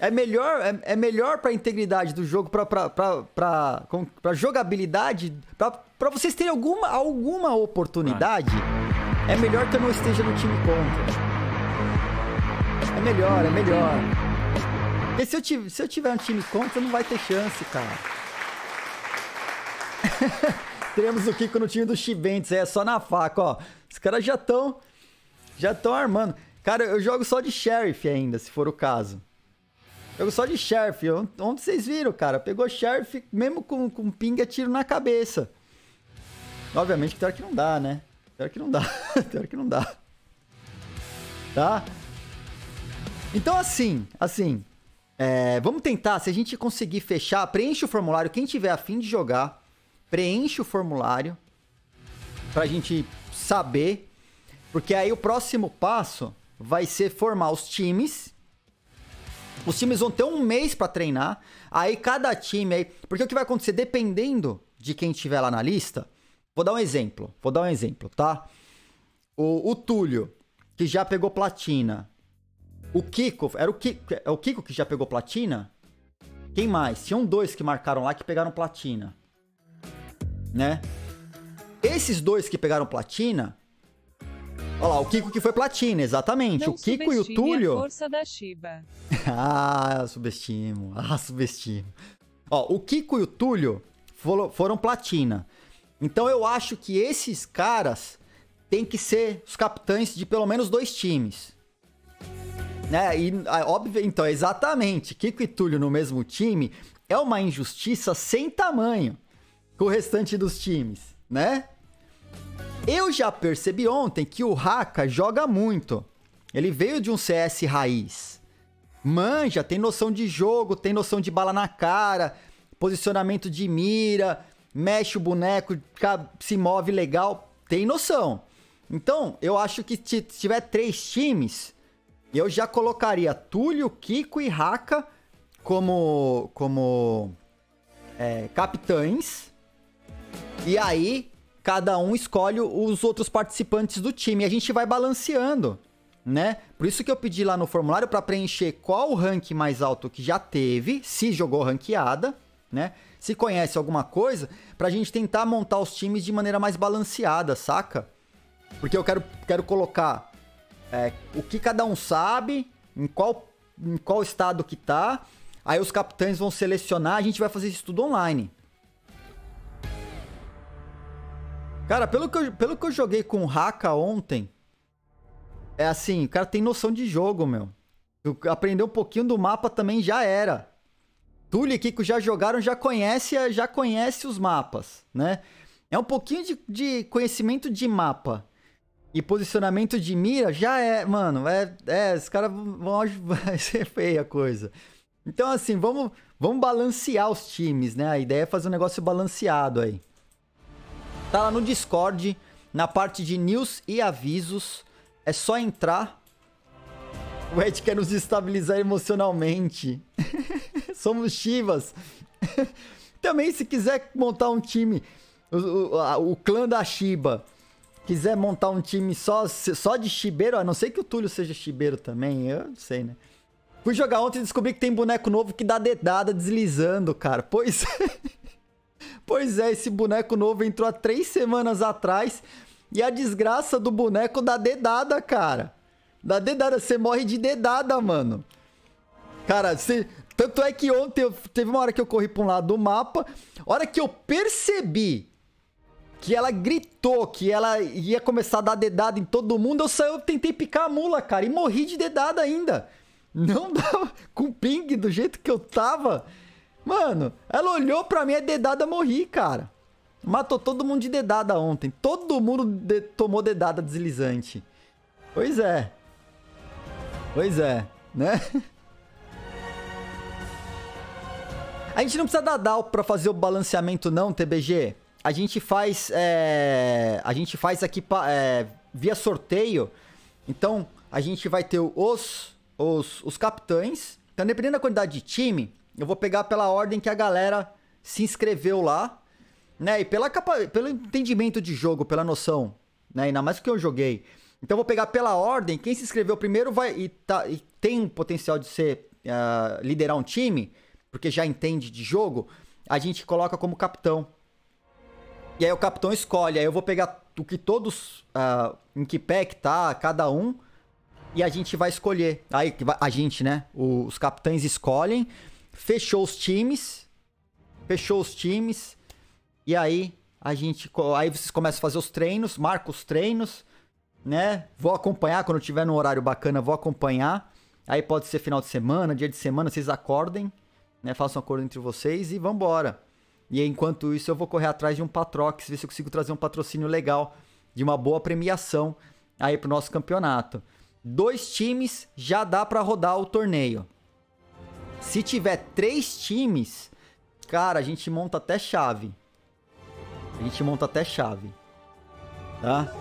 É melhor, é, é melhor pra integridade do jogo, pra, pra jogabilidade, pra, pra vocês terem alguma, alguma oportunidade, é melhor que eu não esteja no time contra. É melhor, é melhor. Porque se eu, tiver, se eu tiver um time contra, não vai ter chance, cara. (laughs) Teremos o Kiko no time do Chibentes, é só na faca, ó. Os caras já estão já estão armando. Cara, eu jogo só de Sheriff ainda, se for o caso. Jogo só de Sheriff. Onde vocês viram, cara? Pegou Sheriff, mesmo com, com pinga, tiro na cabeça. Obviamente que hora que não dá, né? Hora que não dá. (laughs) hora que não dá. Tá? Então, assim, assim. É, vamos tentar, se a gente conseguir fechar, preenche o formulário. Quem tiver afim de jogar, preenche o formulário pra gente saber, porque aí o próximo passo vai ser formar os times. Os times vão ter um mês para treinar. Aí cada time aí, porque o que vai acontecer dependendo de quem tiver lá na lista, vou dar um exemplo, vou dar um exemplo, tá? O, o Túlio, que já pegou platina. O Kiko, era o Kiko, é o Kiko que já pegou platina? Quem mais? Tinham dois que marcaram lá que pegaram platina né? Esses dois que pegaram platina. Olha lá, o Kiko que foi platina, exatamente. Não o Kiko e o Túlio. A força da Shiba. (laughs) ah, subestimo. Ah, subestimo. Ó, o Kiko e o Túlio foram platina. Então eu acho que esses caras têm que ser os capitães de pelo menos dois times. Né? E, ah, óbvio, então, exatamente. Kiko e Túlio no mesmo time é uma injustiça sem tamanho com o restante dos times, né? Eu já percebi ontem que o Haka joga muito. Ele veio de um CS raiz. Manja, tem noção de jogo, tem noção de bala na cara, posicionamento de mira, mexe o boneco, se move legal, tem noção. Então, eu acho que se tiver três times, eu já colocaria Túlio, Kiko e Haka como, como é, capitães e aí, cada um escolhe os outros participantes do time. E a gente vai balanceando né? Por isso que eu pedi lá no formulário para preencher qual o rank mais alto que já teve, se jogou ranqueada, né? Se conhece alguma coisa, pra gente tentar montar os times de maneira mais balanceada, saca? Porque eu quero, quero colocar é, o que cada um sabe, em qual, em qual estado que tá. Aí os capitães vão selecionar, a gente vai fazer isso tudo online. Cara, pelo que eu, pelo que eu joguei com o Haka ontem, é assim, o cara tem noção de jogo, meu. Aprender um pouquinho do mapa também já era. Túlio e Kiko já jogaram, já conhece, já conhece os mapas, né? É um pouquinho de, de conhecimento de mapa e posicionamento de mira já é, mano, é, é os caras vão (laughs) vai ser feia a coisa. Então assim, vamos, vamos balancear os times, né? A ideia é fazer um negócio balanceado aí. Tá lá no Discord, na parte de news e avisos. É só entrar. O Ed quer nos estabilizar emocionalmente. (laughs) Somos Chivas. (laughs) Também, se quiser montar um time, o, o, o, clã da Shiba, quiser montar um time só, só de Shibeiro, a não ser que o Túlio seja Shibeiro também, eu não sei, né? Fui jogar ontem e descobri que tem boneco novo que dá dedada deslizando, cara. Pois (laughs) é. Pois é, esse boneco novo entrou há três semanas atrás. E a desgraça do boneco dá dedada, cara. Dá dedada, você morre de dedada, mano. Cara, você... Tanto é que ontem eu... teve uma hora que eu corri pra um lado do mapa. hora que eu percebi que ela gritou que ela ia começar a dar dedada em todo mundo, eu saí, eu tentei picar a mula, cara, e morri de dedada ainda. Não (laughs) dava com ping do jeito que eu tava. Mano, ela olhou pra mim, a dedada morri, cara. Matou todo mundo de dedada ontem. Todo mundo de tomou dedada deslizante. Pois é. Pois é, né? (laughs) A gente não precisa dar DAO pra fazer o balanceamento não, TBG. A gente faz, é... a gente faz aqui é... via sorteio. Então, a gente vai ter os, os, os capitães. Então, dependendo da quantidade de time, eu vou pegar pela ordem que a galera se inscreveu lá né? E pela capa... pelo entendimento de jogo, pela noção, né? Ainda mais que eu joguei. Então eu vou pegar pela ordem, quem se inscreveu primeiro vai e, tá, e tem potencial de ser uh, liderar um time, porque já entende de jogo, a gente coloca como capitão. E aí o capitão escolhe, aí eu vou pegar o que todos, uh, em que pack tá, cada um, e a gente vai escolher. Aí a gente, né? Os capitães escolhem, fechou os times, fechou os times, e aí a gente. Aí vocês começam a fazer os treinos, marca os treinos, né? Vou acompanhar quando tiver no horário bacana, vou acompanhar. Aí pode ser final de semana, dia de semana, vocês acordem, né? Façam um acordo entre vocês e vambora. E enquanto isso, eu vou correr atrás de um Patrox, ver se eu consigo trazer um patrocínio legal, de uma boa premiação aí pro nosso campeonato. Dois times já dá para rodar o torneio. Se tiver três times, cara, a gente monta até chave. A gente monta até chave. Tá?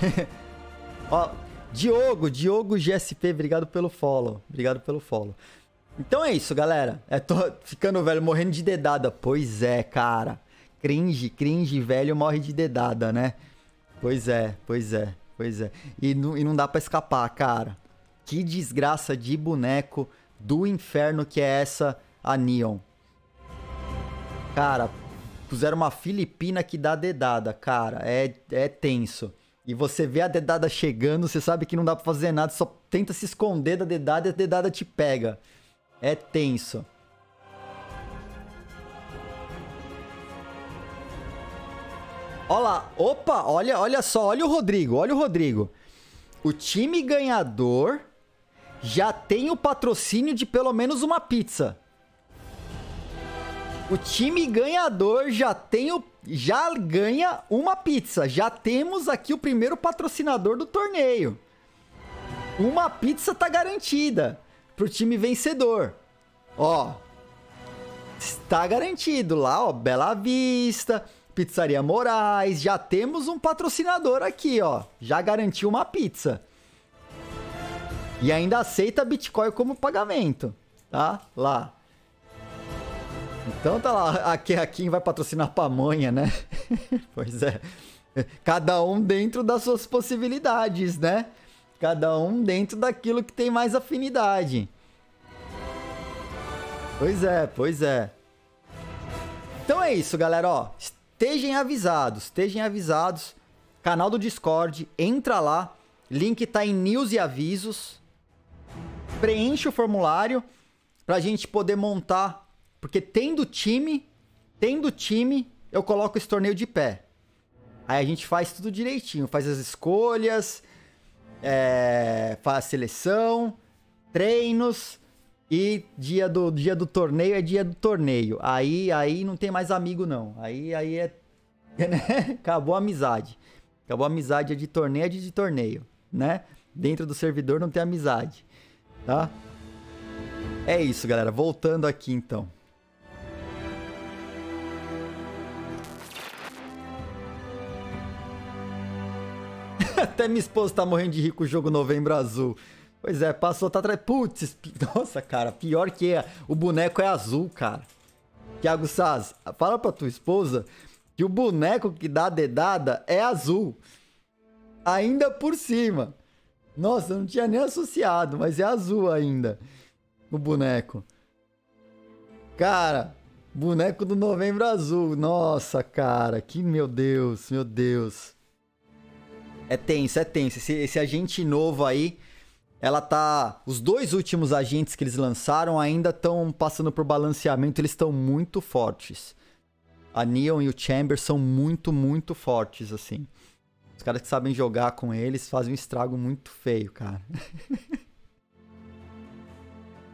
(laughs) Ó, Diogo, Diogo GSP, obrigado pelo follow. Obrigado pelo follow. Então é isso, galera. É, tô (laughs) ficando velho, morrendo de dedada. Pois é, cara. Cringe, cringe, velho morre de dedada, né? Pois é, pois é, pois é. E não, e não dá para escapar, cara. Que desgraça de boneco do inferno que é essa a Neon. Cara, puseram uma Filipina que dá dedada, cara. É, é tenso. E você vê a dedada chegando, você sabe que não dá pra fazer nada, só tenta se esconder da dedada e a dedada te pega. É tenso. Olha lá, opa, olha, olha só, olha o Rodrigo, olha o Rodrigo. O time ganhador já tem o patrocínio de pelo menos uma pizza. O time ganhador já tem o já ganha uma pizza. Já temos aqui o primeiro patrocinador do torneio. Uma pizza tá garantida pro time vencedor. Ó, está garantido lá, ó, Bela Vista, Pizzaria Moraes, já temos um patrocinador aqui, ó. Já garantiu uma pizza. E ainda aceita Bitcoin como pagamento, tá? Lá. Então tá lá, aqui a Kim vai patrocinar pamonha, né? (laughs) pois é. Cada um dentro das suas possibilidades, né? Cada um dentro daquilo que tem mais afinidade. Pois é, pois é. Então é isso, galera, ó. Estejam avisados, estejam avisados. Canal do Discord, entra lá. Link tá em news e avisos. Preenche o formulário pra gente poder montar. Porque tendo time, tendo time, eu coloco esse torneio de pé. Aí a gente faz tudo direitinho, faz as escolhas, é, faz seleção, treinos e dia do dia do torneio é dia do torneio. Aí aí não tem mais amigo não. Aí aí é (laughs) né? acabou a amizade. Acabou a amizade é de torneio é de torneio, né? Dentro do servidor não tem amizade, tá? É isso, galera. Voltando aqui então. (laughs) Até minha esposa tá morrendo de rico o jogo Novembro Azul. Pois é, passou, tá atrás. Putz, (laughs) nossa, cara, pior que é. O boneco é azul, cara. Thiago Saz, fala pra tua esposa que o boneco que dá dedada é azul. Ainda por cima. Nossa, não tinha nem associado, mas é azul ainda. O boneco. Cara, boneco do Novembro Azul. Nossa, cara, que meu Deus, meu Deus. É tenso, é tenso. Esse, esse agente novo aí, ela tá. Os dois últimos agentes que eles lançaram ainda estão passando por balanceamento, eles estão muito fortes. A Neon e o Chamber são muito, muito fortes, assim. Os caras que sabem jogar com eles fazem um estrago muito feio, cara. (laughs)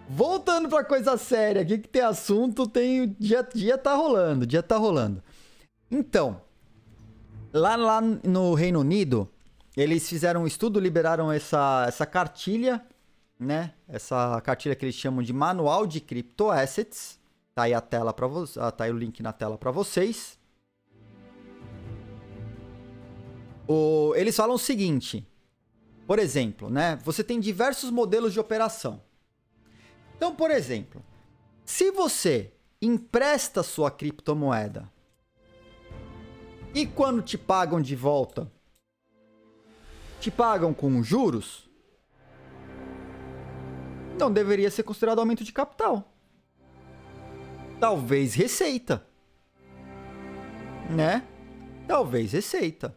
Voltando pra coisa séria, aqui que tem assunto, tem. Dia, dia tá rolando, dia tá rolando. Então, lá, lá no Reino Unido, eles fizeram um estudo, liberaram essa, essa cartilha, né? Essa cartilha que eles chamam de Manual de Crypto Assets. Tá aí a tela para vocês, ah, tá aí o link na tela para vocês. O, eles falam o seguinte: por exemplo, né? Você tem diversos modelos de operação. Então, por exemplo, se você empresta sua criptomoeda e quando te pagam de volta te pagam com juros, não deveria ser considerado aumento de capital. Talvez receita. Né? Talvez receita.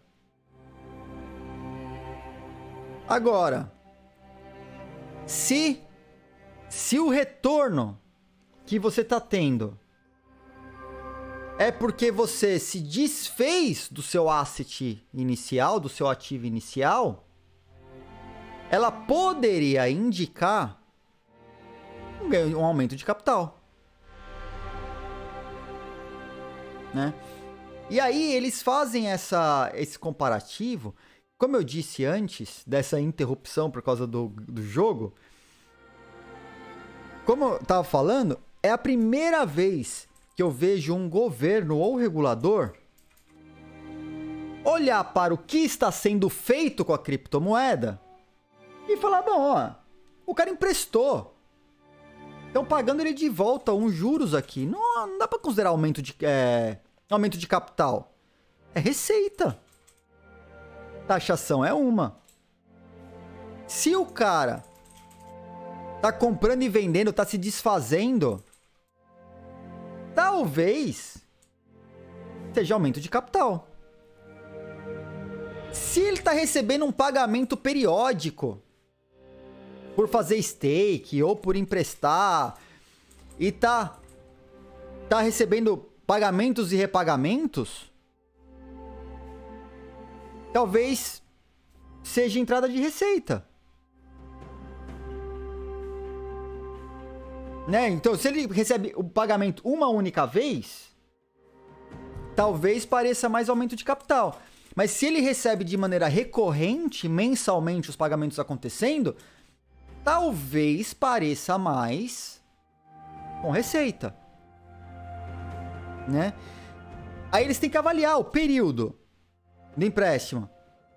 Agora, se se o retorno que você está tendo é porque você se desfez do seu asset inicial, do seu ativo inicial, ela poderia indicar um, um aumento de capital. Né? E aí eles fazem essa, esse comparativo. Como eu disse antes, dessa interrupção por causa do, do jogo. Como eu tava falando, é a primeira vez que eu vejo um governo ou regulador olhar para o que está sendo feito com a criptomoeda e falar: bom, ó, o cara emprestou. Estão pagando ele de volta uns juros aqui. Não, não dá para considerar aumento de, é, aumento de capital. É receita. Taxação é uma. Se o cara tá comprando e vendendo, tá se desfazendo, talvez seja aumento de capital. Se ele está recebendo um pagamento periódico por fazer stake ou por emprestar e tá tá recebendo pagamentos e repagamentos, talvez seja entrada de receita. Né? Então, se ele recebe o pagamento uma única vez, talvez pareça mais aumento de capital. Mas se ele recebe de maneira recorrente, mensalmente, os pagamentos acontecendo, talvez pareça mais com receita. Né? Aí eles têm que avaliar o período do empréstimo.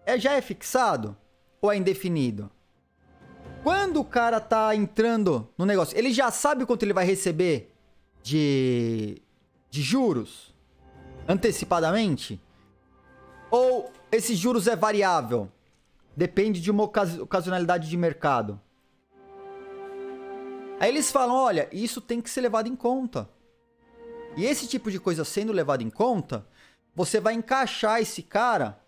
É, já é fixado ou é indefinido? Quando o cara tá entrando no negócio, ele já sabe quanto ele vai receber de, de juros antecipadamente? Ou esses juros é variável? Depende de uma ocasionalidade de mercado. Aí eles falam: olha, isso tem que ser levado em conta. E esse tipo de coisa sendo levado em conta, você vai encaixar esse cara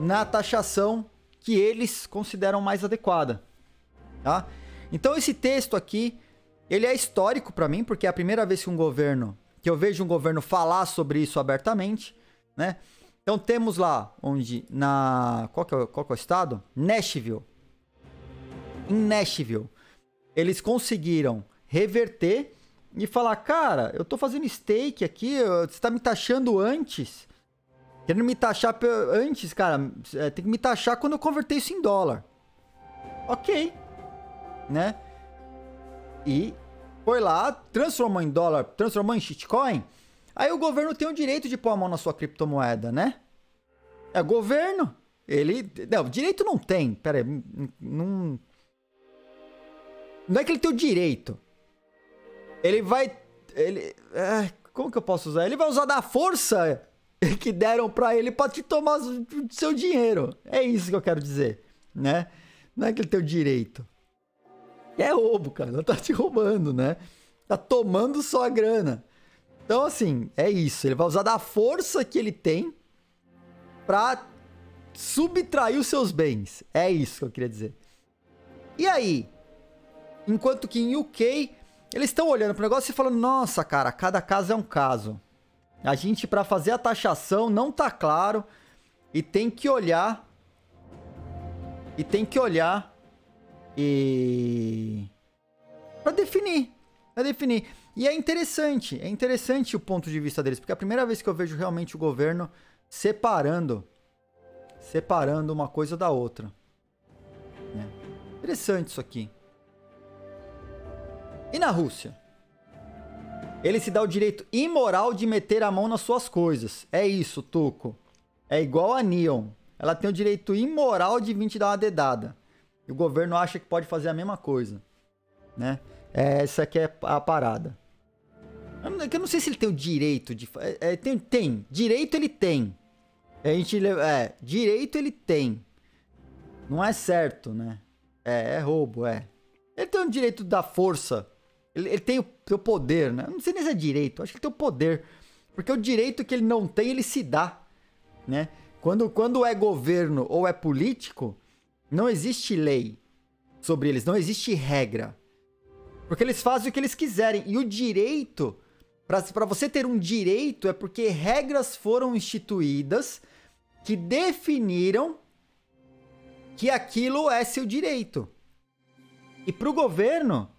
na taxação que eles consideram mais adequada, tá? Então esse texto aqui, ele é histórico para mim, porque é a primeira vez que um governo, que eu vejo um governo falar sobre isso abertamente, né? Então temos lá onde na qual que é, qual que é o estado? Nashville. Em Nashville, eles conseguiram reverter e falar, cara, eu tô fazendo stake aqui, você tá me taxando antes. Querendo me taxar antes, cara, é, tem que me taxar quando eu converter isso em dólar. Ok. Né? E foi lá, transformou em dólar, transformou em shitcoin. Aí o governo tem o direito de pôr a mão na sua criptomoeda, né? É governo. Ele. Não, direito não tem. Pera aí. Não. Não é que ele tem o direito. Ele vai. Ele. É, como que eu posso usar? Ele vai usar da força (laughs) que deram para ele para te tomar seu dinheiro. É isso que eu quero dizer, né? Não é que ele tem o direito. É roubo, cara. Ela tá te roubando, né? Tá tomando sua grana. Então, assim, é isso. Ele vai usar da força que ele tem pra subtrair os seus bens. É isso que eu queria dizer. E aí? Enquanto que em UK eles estão olhando pro negócio e falando: nossa, cara, cada caso é um caso. A gente, para fazer a taxação, não tá claro e tem que olhar. E tem que olhar e. para definir. Pra definir. E é interessante, é interessante o ponto de vista deles, porque é a primeira vez que eu vejo realmente o governo separando separando uma coisa da outra. É. Interessante isso aqui. E na Rússia? Ele se dá o direito imoral de meter a mão nas suas coisas. É isso, Tuco. É igual a Neon. Ela tem o direito imoral de vir te dar uma dedada. E o governo acha que pode fazer a mesma coisa. Né? É, essa aqui é a parada. Eu não sei se ele tem o direito de. É, é, tem, tem. Direito ele tem. A gente. É, direito ele tem. Não é certo, né? É, é roubo, é. Ele tem o direito da força ele, ele tem o, o poder, né? Não sei nem se é direito, acho que ele tem o poder. Porque o direito que ele não tem, ele se dá, né? Quando, quando é governo ou é político, não existe lei sobre eles, não existe regra. Porque eles fazem o que eles quiserem. E o direito, para você ter um direito, é porque regras foram instituídas que definiram que aquilo é seu direito. E para o governo,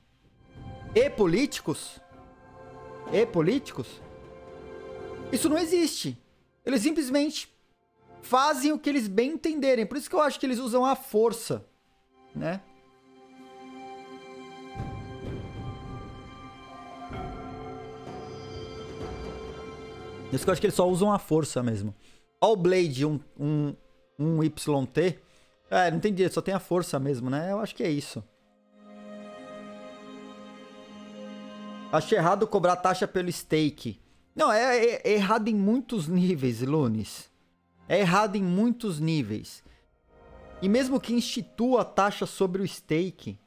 e políticos, e políticos, isso não existe. Eles simplesmente fazem o que eles bem entenderem. Por isso que eu acho que eles usam a força, né? Por isso que eu acho que eles só usam a força mesmo. All Blade, um, um, um YT. É, não entendi, só tem a força mesmo, né? Eu acho que é isso. Acho errado cobrar taxa pelo stake. Não, é, é, é errado em muitos níveis, Lunes. É errado em muitos níveis. E mesmo que institua a taxa sobre o stake,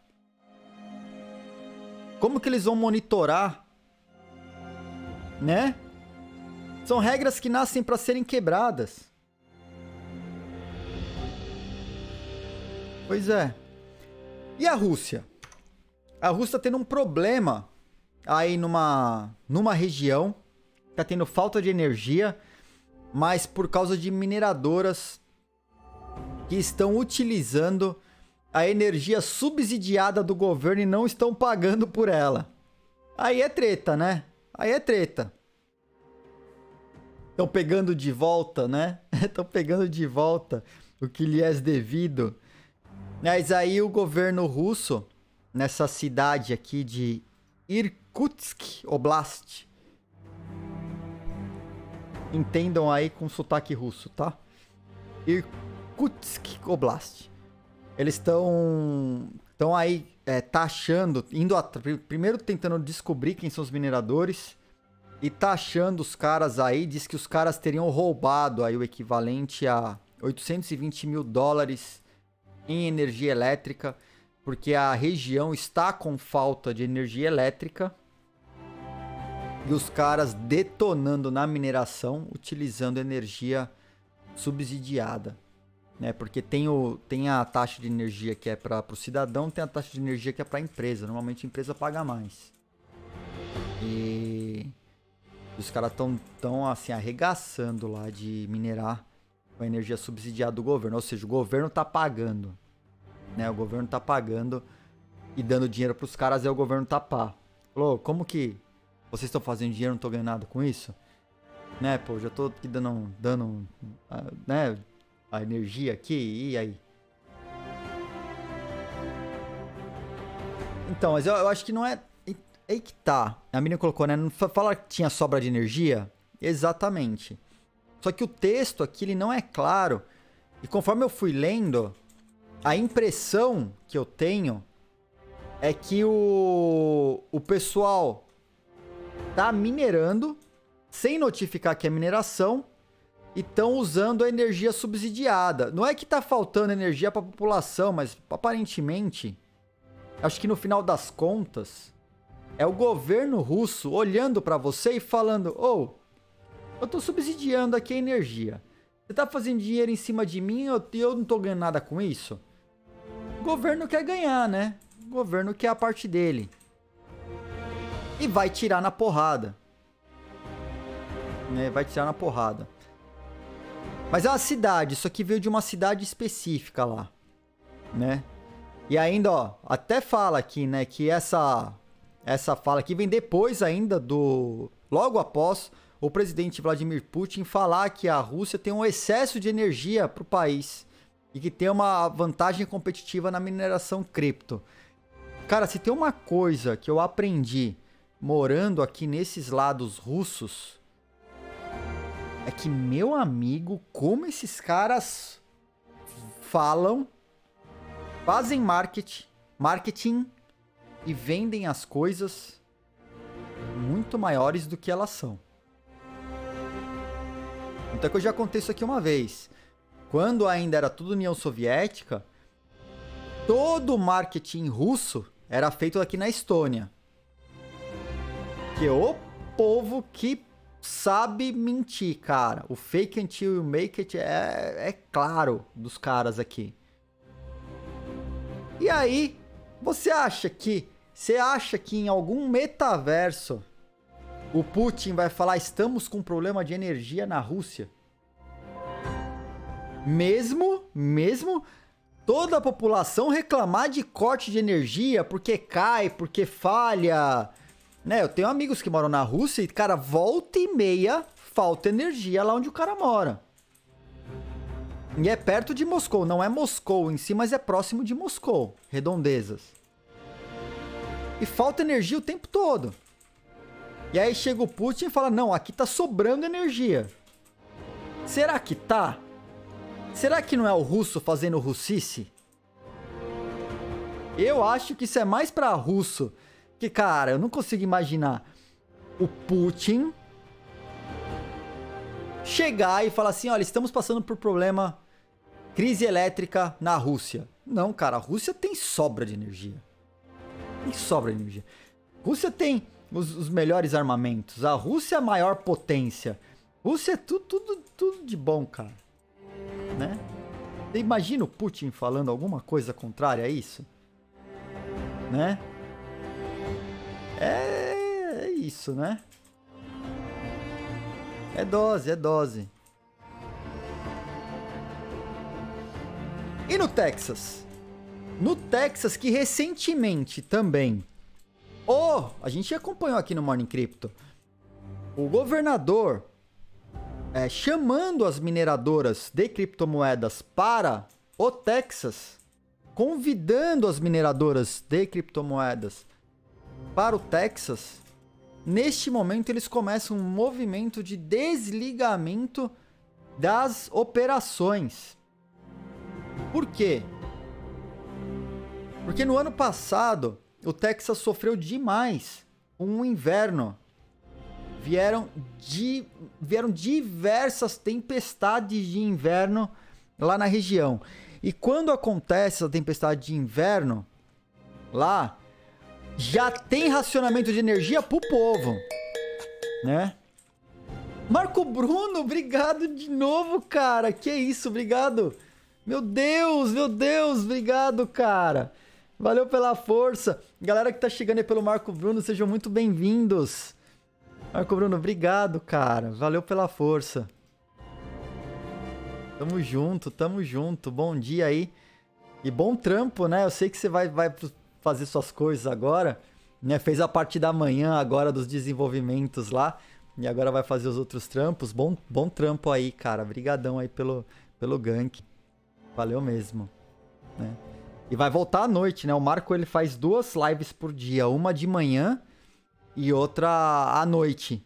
como que eles vão monitorar? Né? São regras que nascem para serem quebradas. Pois é. E a Rússia? A Rússia tá tendo um problema aí numa, numa região tá tendo falta de energia, mas por causa de mineradoras que estão utilizando a energia subsidiada do governo e não estão pagando por ela. Aí é treta, né? Aí é treta. Estão pegando de volta, né? (laughs) Estão pegando de volta o que lhe é devido. Mas aí o governo russo, nessa cidade aqui de Irkutsk Oblast. Entendam aí com sotaque russo, tá? Irkutsk Oblast. Eles estão estão aí é, taxando, indo a, primeiro tentando descobrir quem são os mineradores e taxando os caras aí, diz que os caras teriam roubado aí o equivalente a 820 mil dólares em energia elétrica, porque a região está com falta de energia elétrica e os caras detonando na mineração utilizando energia subsidiada. Né? Porque tem, o, tem a taxa de energia que é para o cidadão, tem a taxa de energia que é para a empresa. Normalmente a empresa paga mais. E os caras estão tão, assim, arregaçando lá de minerar com a energia subsidiada do governo. Ou seja, o governo está pagando. Né? O governo está pagando e dando dinheiro para os caras, e o governo tapar. Falou, como que vocês estão fazendo dinheiro, não tô ganhando nada com isso? Né, pô, já tô aqui dando, dando né, a energia aqui, e aí? Então, mas eu, eu acho que não é. aí que tá. A menina colocou, né? Não fala que tinha sobra de energia? Exatamente. Só que o texto aqui ele não é claro. E conforme eu fui lendo, a impressão que eu tenho é que o, o pessoal tá minerando sem notificar que é mineração e estão usando a energia subsidiada. Não é que tá faltando energia para a população, mas aparentemente, acho que no final das contas, é o governo russo olhando para você e falando: "Ô, oh, eu tô subsidiando aqui a energia. Você tá fazendo dinheiro em cima de mim e eu não tô ganhando nada com isso?" O governo quer ganhar, né? O governo quer a parte dele e vai tirar na porrada. Né? Vai tirar na porrada. Mas é uma cidade, isso aqui veio de uma cidade específica lá, né? E ainda, ó, até fala aqui, né, que essa essa fala aqui vem depois ainda do logo após o presidente Vladimir Putin falar que a Rússia tem um excesso de energia para o país e que tem uma vantagem competitiva na mineração cripto. Cara, se tem uma coisa que eu aprendi morando aqui nesses lados russos é que, meu amigo, como esses caras falam, fazem marketing, marketing e vendem as coisas muito maiores do que elas são. Então é que eu já contei isso aqui uma vez. Quando ainda era tudo União Soviética, todo o marketing russo era feito aqui na Estônia. Porque o povo que sabe mentir, cara. O fake until you make it é, é claro dos caras aqui. E aí, você acha que. Você acha que em algum metaverso o Putin vai falar estamos com problema de energia na Rússia? Mesmo, mesmo toda a população reclamar de corte de energia porque cai, porque falha, né, eu tenho amigos que moram na Rússia e, cara, volta e meia falta energia lá onde o cara mora. E é perto de Moscou, não é Moscou em si, mas é próximo de Moscou, redondezas. E falta energia o tempo todo. E aí chega o Putin e fala: "Não, aqui tá sobrando energia". Será que tá? Será que não é o russo fazendo russice? Eu acho que isso é mais para russo cara, eu não consigo imaginar o Putin chegar e falar assim: olha, estamos passando por problema, crise elétrica na Rússia. Não, cara, a Rússia tem sobra de energia. Tem sobra de energia. A Rússia tem os, os melhores armamentos. A Rússia é a maior potência. A Rússia é tudo, tudo, tudo de bom, cara. Né? Você imagina o Putin falando alguma coisa contrária a isso? Né? É, é isso, né? É dose, é dose. E no Texas? No Texas, que recentemente também. Oh, a gente acompanhou aqui no Morning Crypto. O governador é, chamando as mineradoras de criptomoedas para o Texas, convidando as mineradoras de criptomoedas para o Texas, neste momento eles começam um movimento de desligamento das operações. Por quê? Porque no ano passado o Texas sofreu demais um inverno vieram, di, vieram diversas tempestades de inverno lá na região. E quando acontece essa tempestade de inverno, lá já tem racionamento de energia pro povo, né? Marco Bruno, obrigado de novo, cara. Que isso, obrigado. Meu Deus, meu Deus, obrigado, cara. Valeu pela força. Galera que tá chegando aí pelo Marco Bruno, sejam muito bem-vindos. Marco Bruno, obrigado, cara. Valeu pela força. Tamo junto, tamo junto. Bom dia aí. E bom trampo, né? Eu sei que você vai, vai fazer suas coisas agora. Né? Fez a parte da manhã agora dos desenvolvimentos lá. E agora vai fazer os outros trampos. Bom, bom trampo aí, cara. Obrigadão aí pelo, pelo gank. Valeu mesmo. Né? E vai voltar à noite, né? O Marco ele faz duas lives por dia. Uma de manhã e outra à noite,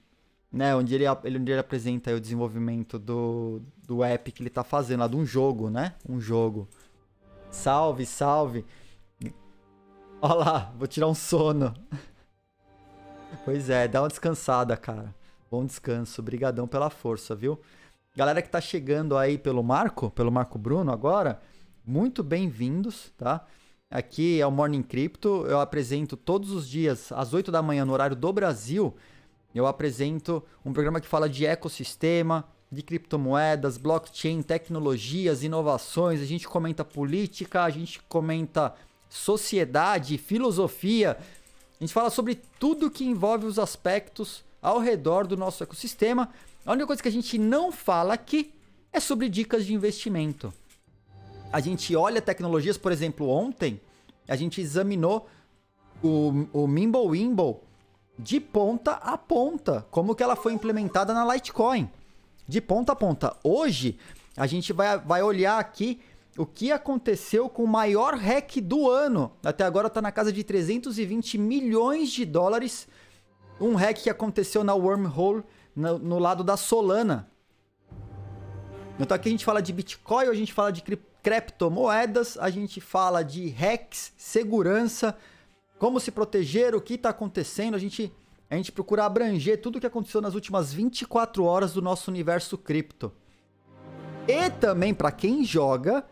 né? Onde ele, ele, onde ele apresenta o desenvolvimento do, do app que ele tá fazendo, lá de um jogo, né? Um jogo. Salve, salve. Olha lá, vou tirar um sono. pois é, dá uma descansada, cara. Bom descanso, brigadão pela força, viu? Galera que tá chegando aí pelo Marco, pelo Marco Bruno agora, muito bem-vindos, tá? Aqui é o Morning Crypto. Eu apresento todos os dias, às 8 da manhã, no horário do Brasil. Eu apresento um programa que fala de ecossistema, de criptomoedas, blockchain, tecnologias, inovações. A gente comenta política, a gente comenta sociedade, filosofia. A gente fala sobre tudo que envolve os aspectos ao redor do nosso ecossistema. A única coisa que a gente não fala aqui é sobre dicas de investimento a gente olha tecnologias, por exemplo, ontem a gente examinou o, o Mimblewimble de ponta a ponta, como que ela foi implementada na Litecoin, de ponta a ponta. Hoje a gente vai, vai olhar aqui o que aconteceu com o maior hack do ano. Até agora está na casa de 320 milhões de dólares. Um hack que aconteceu na Wormhole, no, no lado da Solana. Então aqui a gente fala de Bitcoin, a gente fala de criptomoedas, a gente fala de hacks, segurança, como se proteger, o que está acontecendo. A gente, a gente procura abranger tudo o que aconteceu nas últimas 24 horas do nosso universo cripto. E também para quem joga,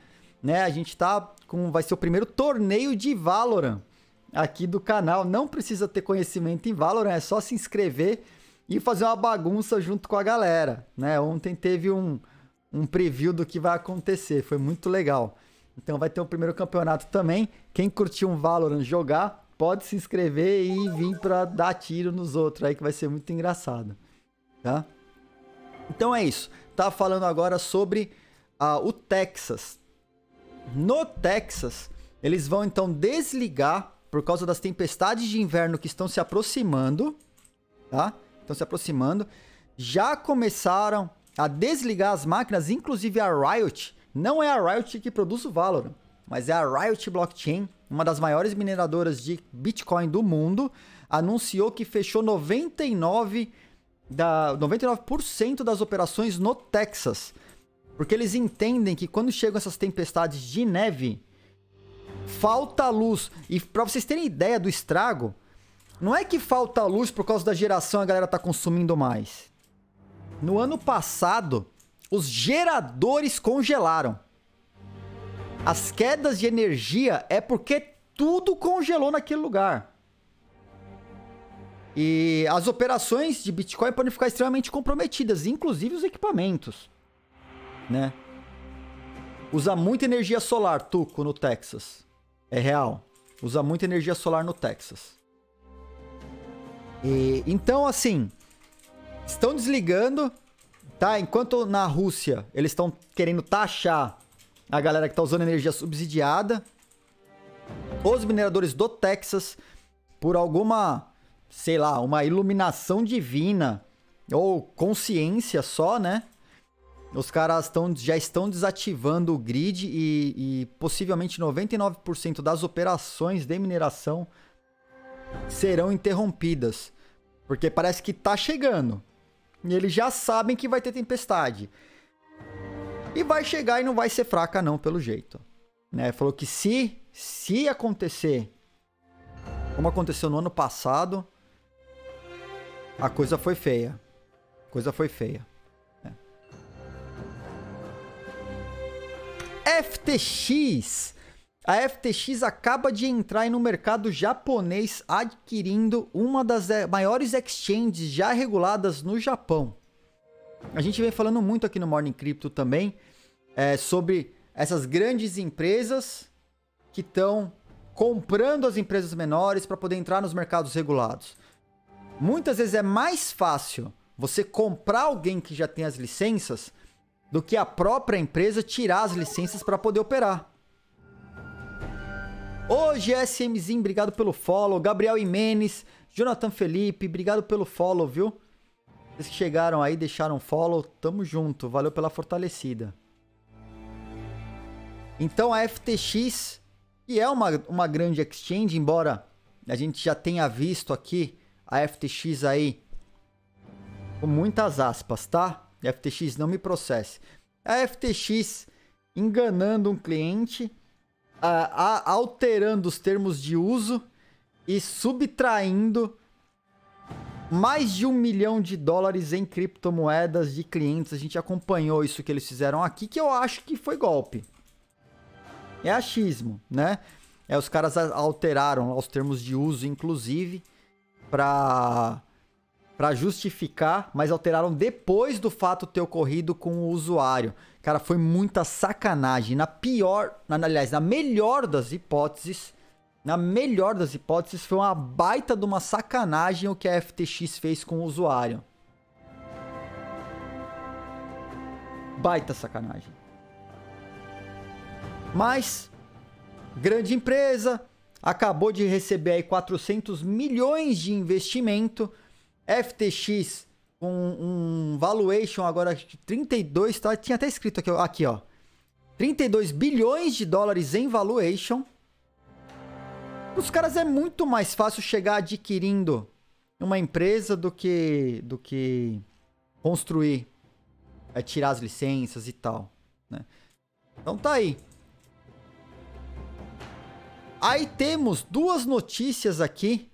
né? A gente tá com vai ser o primeiro torneio de Valorant aqui do canal. Não precisa ter conhecimento em Valorant, é só se inscrever e fazer uma bagunça junto com a galera, né? Ontem teve um um preview do que vai acontecer. Foi muito legal. Então vai ter o primeiro campeonato também. Quem curtiu um Valorant jogar, pode se inscrever e vir para dar tiro nos outros aí que vai ser muito engraçado, tá? Então é isso. Tá falando agora sobre uh, o Texas. No Texas, eles vão então desligar por causa das tempestades de inverno que estão se aproximando, tá? Estão se aproximando. Já começaram a desligar as máquinas, inclusive a Riot. Não é a Riot que produz o Valorant, mas é a Riot Blockchain, uma das maiores mineradoras de Bitcoin do mundo, anunciou que fechou 99 da 99% das operações no Texas. Porque eles entendem que quando chegam essas tempestades de neve, falta luz. E para vocês terem ideia do estrago, não é que falta luz por causa da geração a galera tá consumindo mais. No ano passado, os geradores congelaram. As quedas de energia é porque tudo congelou naquele lugar. E as operações de Bitcoin podem ficar extremamente comprometidas, inclusive os equipamentos, né? Usa muita energia solar, Tuco, no Texas. É real. Usa muita energia solar no Texas. E, então, assim, estão desligando, tá? Enquanto na Rússia eles estão querendo taxar a galera que tá usando energia subsidiada, os mineradores do Texas, por alguma, sei lá, uma iluminação divina ou consciência só, né? Os caras tão, já estão desativando o grid e, e possivelmente 99% das operações de mineração serão interrompidas. Porque parece que tá chegando. E eles já sabem que vai ter tempestade. E vai chegar e não vai ser fraca não, pelo jeito. Né? Falou que se, se acontecer, como aconteceu no ano passado, a coisa foi feia. A coisa foi feia. FTX. A FTX acaba de entrar no mercado japonês adquirindo uma das eh, maiores exchanges já reguladas no Japão. A gente vem falando muito aqui no Morning Crypto também é, sobre essas grandes empresas que estão comprando as empresas menores para poder entrar nos mercados regulados. Muitas vezes é mais fácil você comprar alguém que já tem as licenças do que a própria empresa tirar as licenças para poder operar. Hoje, SMzinho, obrigado pelo follow. Gabriel Imenes, Jonathan Felipe, obrigado pelo follow, viu? Vocês que chegaram aí, deixaram follow, tamo junto. Valeu pela fortalecida. Então a FTX, que é uma, uma grande exchange, embora a gente já tenha visto aqui a FTX aí com muitas aspas, tá? FTX não me processe. A FTX enganando um cliente, a, a, alterando os termos de uso e subtraindo mais de um milhão de dólares em criptomoedas de clientes. A gente acompanhou isso que eles fizeram aqui, que eu acho que foi golpe. É achismo, né? É, os caras alteraram os termos de uso, inclusive, para para justificar, mas alteraram depois do fato ter ocorrido com o usuário. Cara, foi muita sacanagem. Na pior, na, aliás, na melhor das hipóteses, na melhor das hipóteses, foi uma baita de uma sacanagem o que a FTX fez com o usuário. Baita sacanagem. Mas, grande empresa, acabou de receber aí 400 milhões de investimento. FTX com um valuation agora de 32, tá? Tinha até escrito aqui, aqui, ó. 32 bilhões de dólares em valuation. Os caras é muito mais fácil chegar adquirindo uma empresa do que do que construir, é, tirar as licenças e tal, né? Então tá aí. Aí temos duas notícias aqui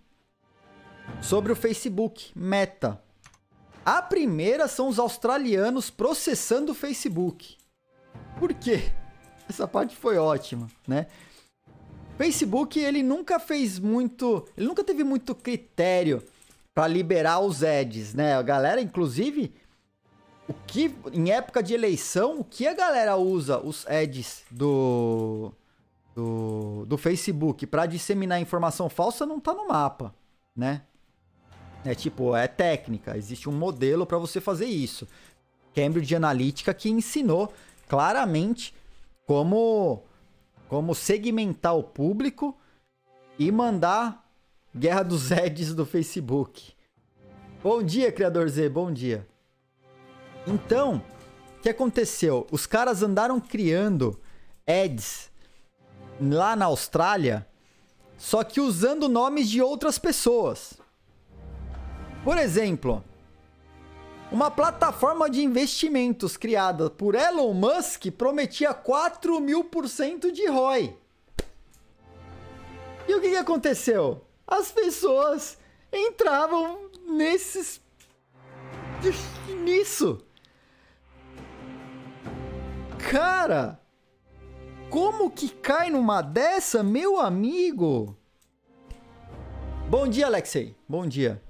sobre o Facebook, Meta. A primeira são os australianos processando o Facebook. Por quê? Essa parte foi ótima, né? Facebook, ele nunca fez muito, ele nunca teve muito critério para liberar os ads, né? A galera, inclusive, o que em época de eleição, o que a galera usa os ads do do, do Facebook para disseminar informação falsa não tá no mapa, né? É tipo, é técnica, existe um modelo para você fazer isso. Cambridge Analytica que ensinou claramente como como segmentar o público e mandar guerra dos (laughs) ads do Facebook. Bom dia, criador Z, bom dia. Então, o que aconteceu? Os caras andaram criando ads lá na Austrália, só que usando nomes de outras pessoas. Por exemplo, uma plataforma de investimentos criada por Elon Musk prometia 4 mil por cento de ROI. E o que, aconteceu? As pessoas entravam nesses. nisso. Cara, como que cai numa dessa, meu amigo? Bom dia, Alexei. Bom dia.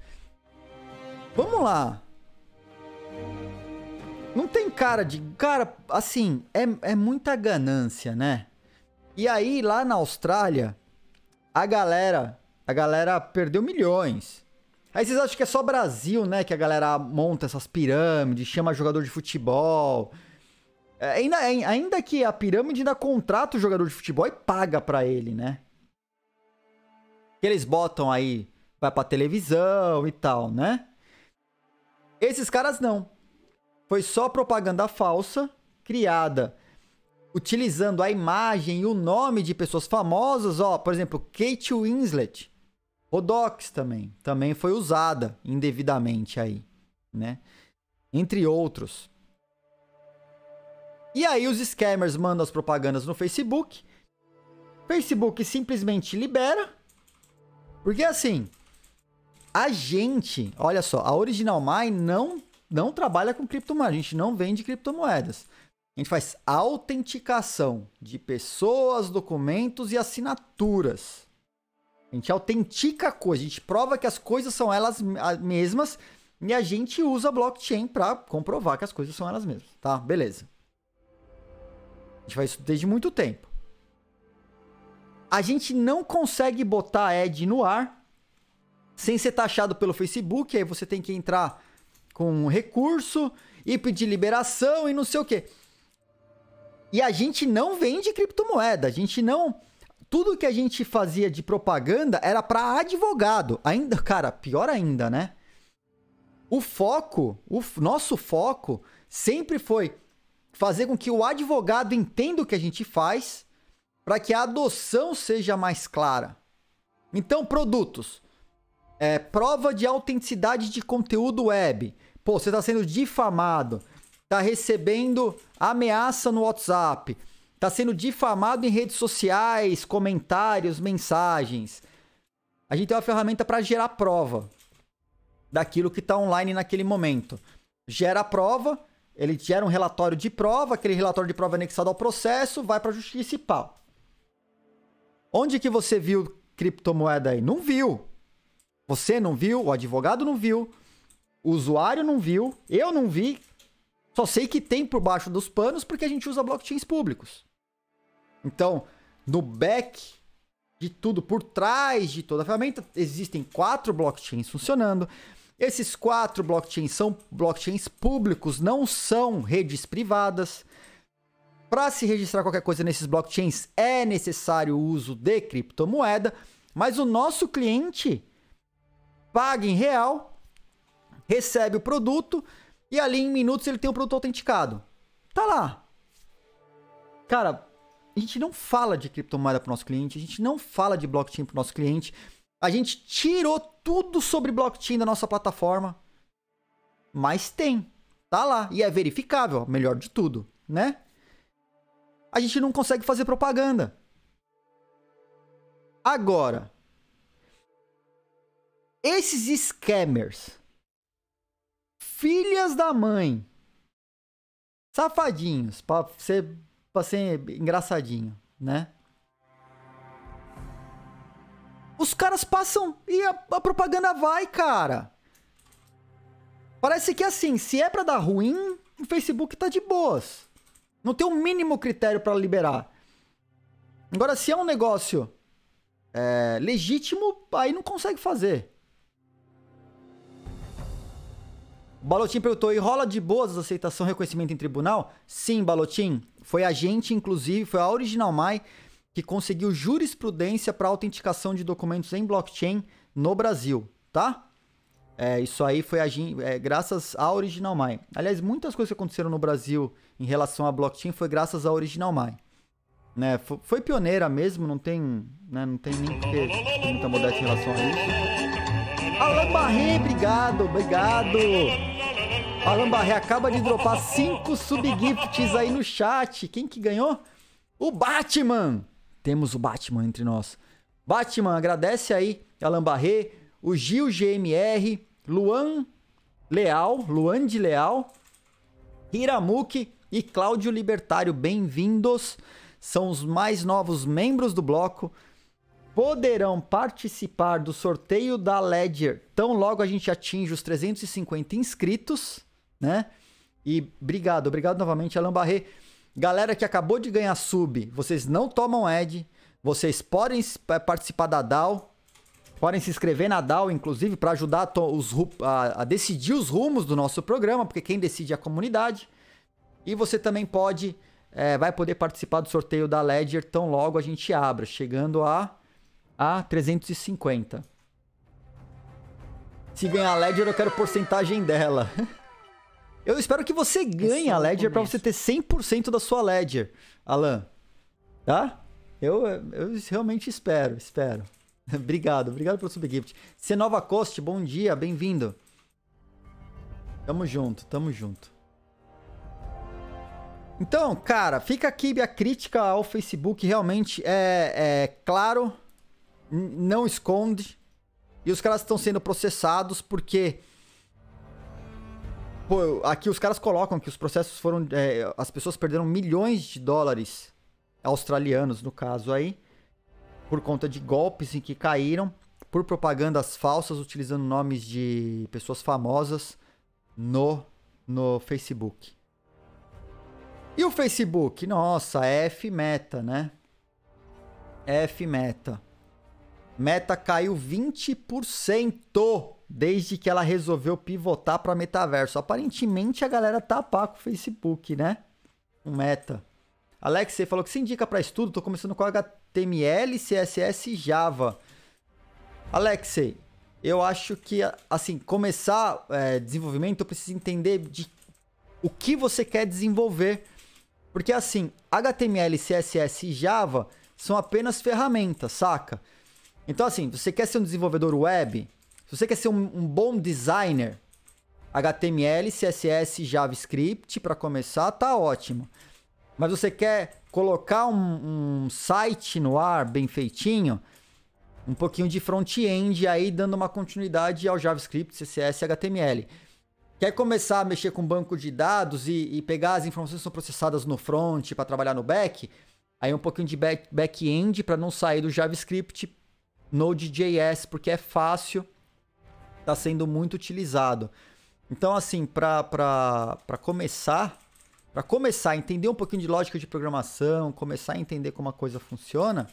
Vamos lá. Não tem cara de. Cara, assim, é, é muita ganância, né? E aí, lá na Austrália, a galera. A galera perdeu milhões. Aí vocês acham que é só Brasil, né? Que a galera monta essas pirâmides, chama jogador de futebol. É, ainda, ainda que a pirâmide ainda contrata o jogador de futebol e paga para ele, né? Que eles botam aí, vai pra televisão e tal, né? Esses caras não. Foi só propaganda falsa, criada utilizando a imagem e o nome de pessoas famosas, ó, por exemplo, Kate Winslet, Rodox também, também foi usada indevidamente aí, né? Entre outros. E aí os scammers mandam as propagandas no Facebook. Facebook simplesmente libera. Porque assim, A gente, olha só, a Original Mine não, não trabalha com criptomoedas. A gente não vende criptomoedas. A gente faz autenticação de pessoas, documentos e assinaturas. A gente autentica a coisa, a gente prova que as coisas são elas mesmas e a gente usa blockchain para comprovar que as coisas são elas mesmas, tá? Beleza. A gente faz isso desde muito tempo. A gente não consegue botar a ad no ar sem ser taxado pelo Facebook, aí você tem que entrar com um recurso e pedir liberação e não sei o quê. E a gente não vende criptomoeda, a gente não tudo que a gente fazia de propaganda era para advogado. Ainda, (laughs) cara, pior ainda, né? O foco, o nosso foco sempre foi fazer com que o advogado entenda o que a gente faz para que a adoção seja mais clara. Então, produtos. É, prova de autenticidade de conteúdo web. Pô, você está sendo difamado. Está recebendo ameaça no WhatsApp. Está sendo difamado em redes sociais, comentários, mensagens. A gente tem uma ferramenta para gerar prova daquilo que está online naquele momento. Gera a prova, ele gera um relatório de prova, aquele relatório de prova é anexado ao processo, vai para a justiça e pau. Onde que você viu criptomoeda aí? Não viu. Você não viu, o advogado não viu, o usuário não viu, eu não vi. Só sei que tem por baixo dos panos porque a gente usa blockchains públicos. Então, no back de tudo, por trás de toda a ferramenta, existem quatro blockchains funcionando. Esses quatro blockchains são blockchains públicos, não são redes privadas. Para se registrar qualquer coisa nesses blockchains é necessário o uso de criptomoeda, mas o nosso cliente paga em real, recebe o produto e ali em minutos ele tem o produto autenticado. Tá lá. Cara, a gente não fala de criptomoeda para o nosso cliente, a gente não fala de blockchain para o nosso cliente. A gente tirou tudo sobre blockchain da nossa plataforma, mas tem, tá lá e é verificável, melhor de tudo, né? A gente não consegue fazer propaganda. Agora, esses scammers, filhas da mãe, safadinhos, para ser pra ser engraçadinho, né? Os caras passam e a, a propaganda vai, cara. Parece que assim, se é para dar ruim, o Facebook tá de boas. Não tem o um mínimo critério para liberar. Agora, se é um negócio é, legítimo, aí não consegue fazer. O Balotim perguntou: e rola de boas aceitação reconhecimento em tribunal? Sim, Balotim. Foi a gente, inclusive, foi a Original Mai que conseguiu jurisprudência para autenticação de documentos em blockchain no Brasil, tá? É, isso aí foi a, é, graças à Original Mai. Aliás, muitas coisas que aconteceram no Brasil em relação a blockchain foi graças à Original Mai. Né? Foi, foi pioneira mesmo, não tem, né, não tem nem que ter muita modéstia em relação a isso. Alan Barré, obrigado, obrigado. Alan Barré acaba de dropar 5 subgifts aí no chat. Quem que ganhou? O Batman. Temos o Batman entre nós. Batman, agradece aí Alan Barré, o Gil GMR, Luan Leal, Luan de Leal, Hiramuki e Cláudio Libertário. Bem-vindos. São os mais novos membros do bloco. Poderão participar do sorteio da Ledger tão logo a gente atinge os 350 inscritos, né? E obrigado, obrigado novamente, Alan Barré. Galera que acabou de ganhar sub, vocês não tomam ad, vocês podem participar da DAO, podem se inscrever na DAO, inclusive, para ajudar a, os, a, a, decidir os rumos do nosso programa, porque quem decide é a comunidade. E você também pode, é, vai poder participar do sorteio da Ledger tão logo a gente abra, chegando a, a 350. Se ganhar a Ledger, eu quero porcentagem dela. (laughs) Eu espero que você ganhe a Ledger para você ter 100% da sua Ledger, Alan. Tá? Eu, eu realmente espero, espero. (laughs) obrigado, obrigado pelo subgift. Cenova Cost, bom dia, bem-vindo. Tamo junto, tamo junto. Então, cara, fica aqui a crítica ao Facebook. Realmente é, é claro, não esconde. E os caras estão sendo processados porque. Pô, aqui os caras colocam que os processos foram. É, as pessoas perderam milhões de dólares australianos, no caso aí, por conta de golpes em que caíram, por propagandas falsas utilizando nomes de pessoas famosas no, no Facebook. E o Facebook? Nossa, F meta, né? F meta. Meta caiu 20% desde que ela resolveu pivotar para metaverso. Aparentemente a galera tá pá com o Facebook, né? O meta. Alex, você falou que se indica para estudo, tô começando com HTML, CSS e Java. Alexei, eu acho que, assim, começar é, desenvolvimento, eu preciso entender de o que você quer desenvolver. Porque, assim, HTML, CSS e Java são apenas ferramentas, saca? Então, assim, você quer ser um desenvolvedor web? Se você quer ser um, um bom designer, HTML, CSS, JavaScript, para começar, tá ótimo. Mas você quer colocar um, um site no ar bem feitinho, um pouquinho de front-end aí, dando uma continuidade ao JavaScript, CSS HTML. Quer começar a mexer com banco de dados e, e pegar as informações que são processadas no front para trabalhar no back? Aí um pouquinho de back-end para não sair do JavaScript Node.js, porque é fácil, está sendo muito utilizado. Então, assim, para começar, para começar a entender um pouquinho de lógica de programação, começar a entender como a coisa funciona,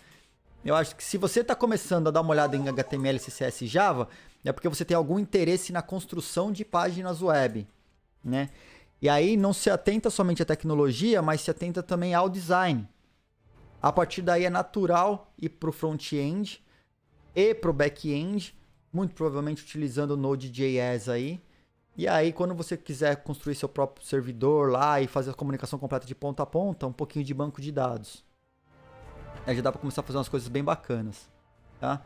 eu acho que se você está começando a dar uma olhada em HTML, CSS e Java, é porque você tem algum interesse na construção de páginas web, né? E aí não se atenta somente à tecnologia, mas se atenta também ao design. A partir daí é natural ir para o front-end e para o back-end, muito provavelmente utilizando o Node.js aí. E aí, quando você quiser construir seu próprio servidor lá e fazer a comunicação completa de ponta a ponta, um pouquinho de banco de dados. Aí já dá para começar a fazer umas coisas bem bacanas, tá?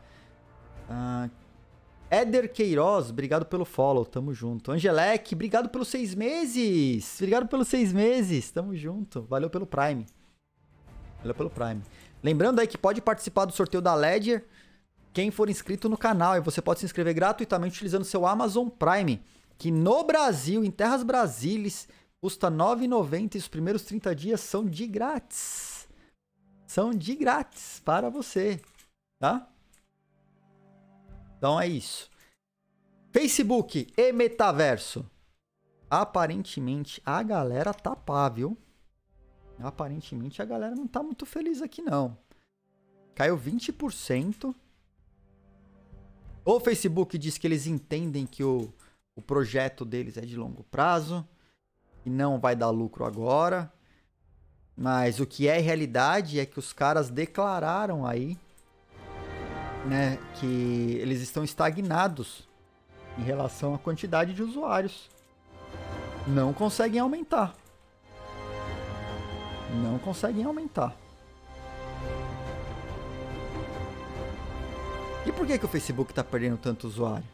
Éder Queiroz, obrigado pelo follow, tamo junto. Angelec, obrigado pelos seis meses. Obrigado pelos seis meses, tamo junto. Valeu pelo Prime. Valeu pelo Prime. Lembrando aí que pode participar do sorteio da Ledger quem for inscrito no canal. E você pode se inscrever gratuitamente utilizando seu Amazon Prime, que no Brasil, em Terras Brasílias, custa R$ 9,90 e os primeiros 30 dias são de grátis. São de grátis para você, tá? Então é isso. Facebook e metaverso. Aparentemente a galera tá pá, viu? Aparentemente a galera não tá muito feliz aqui não. Caiu 20%. O Facebook diz que eles entendem que o, o projeto deles é de longo prazo e não vai dar lucro agora. Mas o que é realidade é que os caras declararam aí né, que eles estão estagnados em relação à quantidade de usuários. Não conseguem aumentar. Não conseguem aumentar. E por que, que o Facebook está perdendo tanto usuário?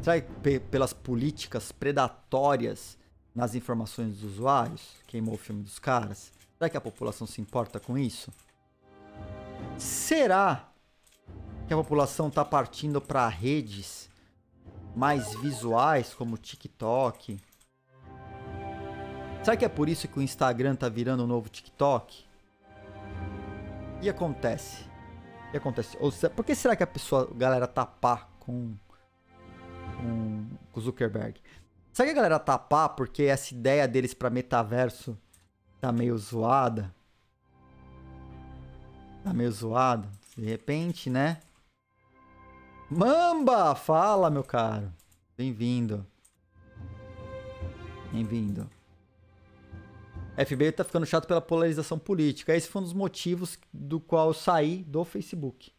Será que pelas políticas predatórias nas informações dos usuários? Queimou o filme dos caras? Será que a população se importa com isso? Será que a população está partindo para redes mais visuais, como o TikTok? Será que é por isso que o Instagram está virando o um novo TikTok? Que acontece? Que acontece? Ou seja, por que será que a pessoa, a galera pá com, com, com Zuckerberg? Será que a galera pá porque essa ideia deles para metaverso tá meio zoada? Tá meio zoado. De repente, né? Mamba! Fala, meu caro. Bem-vindo. Bem-vindo. FB tá ficando chato pela polarização política. Esse foi um dos motivos do qual eu saí do Facebook.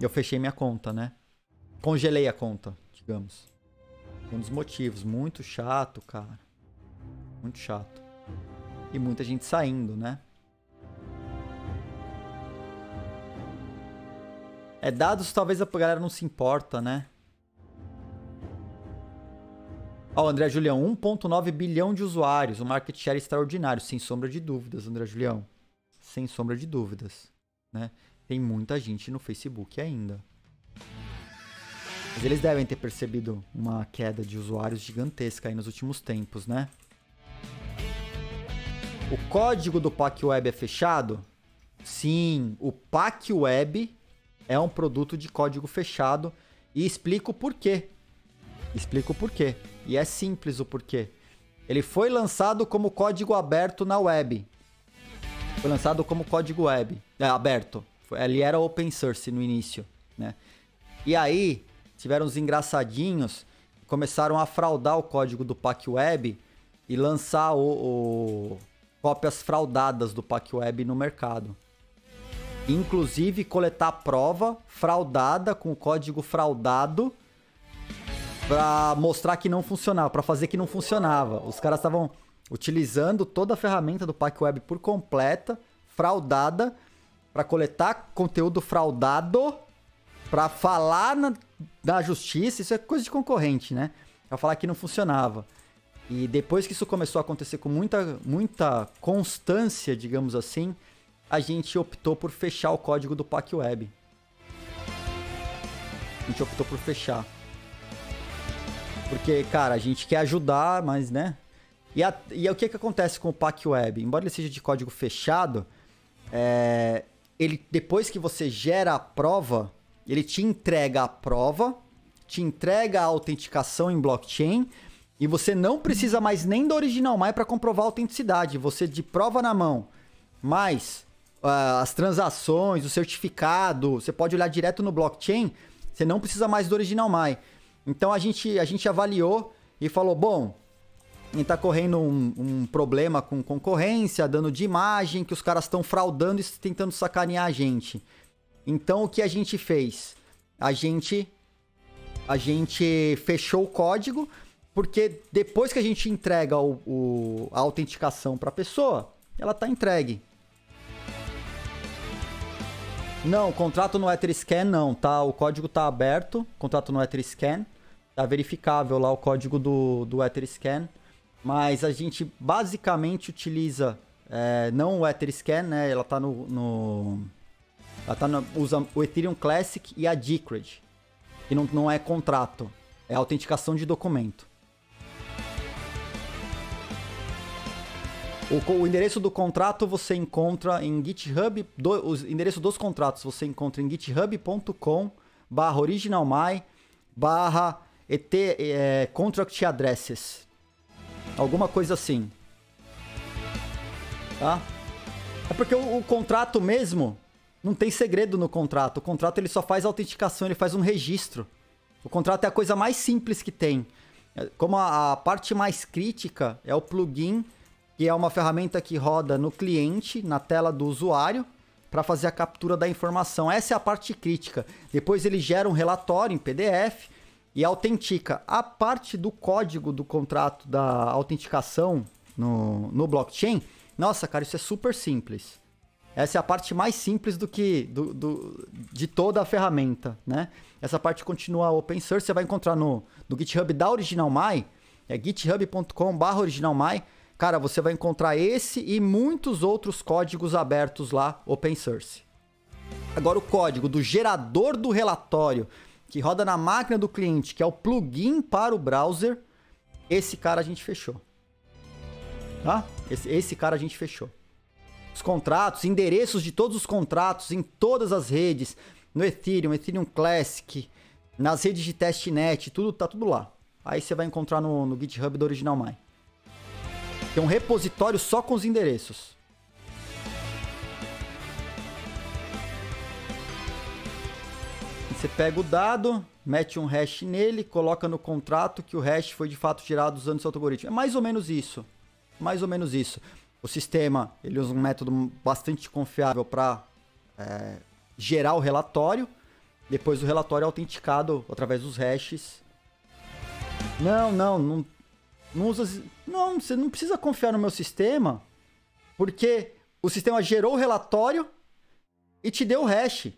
Eu fechei minha conta, né? Congelei a conta, digamos. Um dos motivos. Muito chato, cara. Muito chato. E muita gente saindo, né? É, dados talvez a galera não se importa, né? Ó, oh, André Julião, 1.9 bilhão de usuários, um market share extraordinário, sem sombra de dúvidas, André Julião. Sem sombra de dúvidas, né? tem muita gente no Facebook ainda. Mas eles devem ter percebido uma queda de usuários gigantesca aí nos últimos tempos, né? O código do Pack Web é fechado? Sim, o Pack Web é um produto de código fechado e explico o porquê. Explico o porquê. E é simples o porquê. Ele foi lançado como código aberto na web. Foi lançado como código web, é, aberto. Ele era open source no início, né? E aí tiveram os engraçadinhos, começaram a fraudar o código do Pack Web e lançar o, o cópias fraudadas do Pack Web no mercado. Inclusive coletar prova fraudada com código fraudado para mostrar que não funcionava, para fazer que não funcionava. Os caras estavam utilizando toda a ferramenta do Pack Web por completa, fraudada, para coletar conteúdo fraudado, para falar na, na justiça, isso é coisa de concorrente, né? Para falar que não funcionava. E depois que isso começou a acontecer com muita, muita constância, digamos assim, a gente optou por fechar o código do Pack Web. A gente optou por fechar. Porque, cara, a gente quer ajudar, mas, né? E, a, e o que, que acontece com o Pack Web? Embora ele seja de código fechado, é, ele depois que você gera a prova, ele te entrega a prova, te entrega a autenticação em blockchain e você não precisa mais nem do original mais para comprovar a autenticidade. Você de prova na mão, mais uh, as transações, o certificado, você pode olhar direto no blockchain. Você não precisa mais do original mais. Então a gente, a gente avaliou e falou: bom, a gente tá correndo um, um, problema com concorrência, dando de imagem, que os caras estão fraudando e tentando sacanear a gente. Então o que a gente fez? A gente a gente fechou o código, porque depois que a gente entrega o, o a autenticação para a pessoa, ela está entregue. Não, contrato no Etherscan não, tá? O código tá aberto, contrato no Etherscan. Tá verificável lá o código do, do Etherscan. Mas a gente basicamente utiliza é, não o Etherscan, né? Ela tá no, no ela tá no, usa o Ethereum Classic e a Decred, que não, não é contrato, é autenticação de documento. O, o, endereço do contrato você encontra em GitHub, do, o endereço dos contratos você encontra em github.com barra originalmy barra et, é, contract addresses. Alguma coisa assim. Tá? É porque o, o, contrato mesmo não tem segredo no contrato. O contrato ele só faz autenticação, ele faz um registro. O contrato é a coisa mais simples que tem. É, como a, a parte mais crítica é o plugin que é uma ferramenta que roda no cliente, na tela do usuário, para fazer a captura da informação. Essa é a parte crítica. Depois ele gera um relatório em PDF e autentica. A parte do código do contrato da autenticação no, no blockchain, nossa, cara, isso é super simples. Essa é a parte mais simples do que do, do, de toda a ferramenta, né? Essa parte continua open source, você vai encontrar no, no GitHub da OriginalMy, é github.com/originalmy Cara, você vai encontrar esse e muitos outros códigos abertos lá, open source. Agora, o código do gerador do relatório, que roda na máquina do cliente, que é o plugin para o browser, esse cara a gente fechou. Tá? Esse, esse cara a gente fechou. Os contratos, endereços de todos os contratos em todas as redes, no Ethereum, Ethereum Classic, nas redes de testnet, tudo tá tudo lá. Aí você vai encontrar no, no GitHub do Original Mind. Tem um repositório só com os endereços. Você pega o dado, mete um hash nele, coloca no contrato que o hash foi de fato gerado usando seu algoritmo. É mais ou menos isso. Mais ou menos isso. O sistema ele usa um método bastante confiável para é, gerar o relatório. Depois o relatório é autenticado através dos hashes. Não, não, não não usa. Não, você não precisa confiar no meu sistema, porque o sistema gerou o relatório e te deu o hash.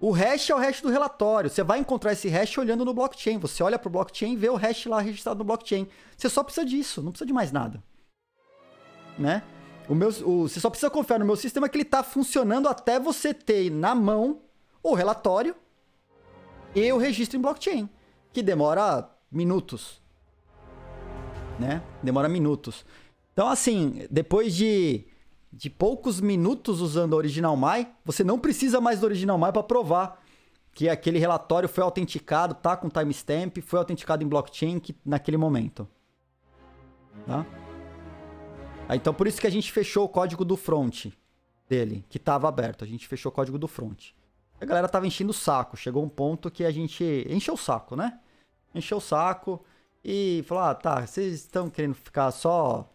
O hash é o hash do relatório. Você vai encontrar esse hash olhando no blockchain. Você olha para o blockchain e vê o hash lá registrado no blockchain. Você só precisa disso, não precisa de mais nada. Né? O meu, o, você só precisa confiar no meu sistema que ele tá funcionando até você ter na mão o relatório e o registro em blockchain, que demora minutos. Né? Demora minutos. Então, assim, depois de, de poucos minutos usando o Original My, você não precisa mais do Original My para provar que aquele relatório foi autenticado, tá com timestamp, foi autenticado em blockchain que, naquele momento. Tá? Então por isso que a gente fechou o código do front dele, que estava aberto. A gente fechou o código do front. A galera tava enchendo o saco. Chegou um ponto que a gente encheu o saco, né? Encheu o saco e falou: ah, tá, vocês estão querendo ficar só,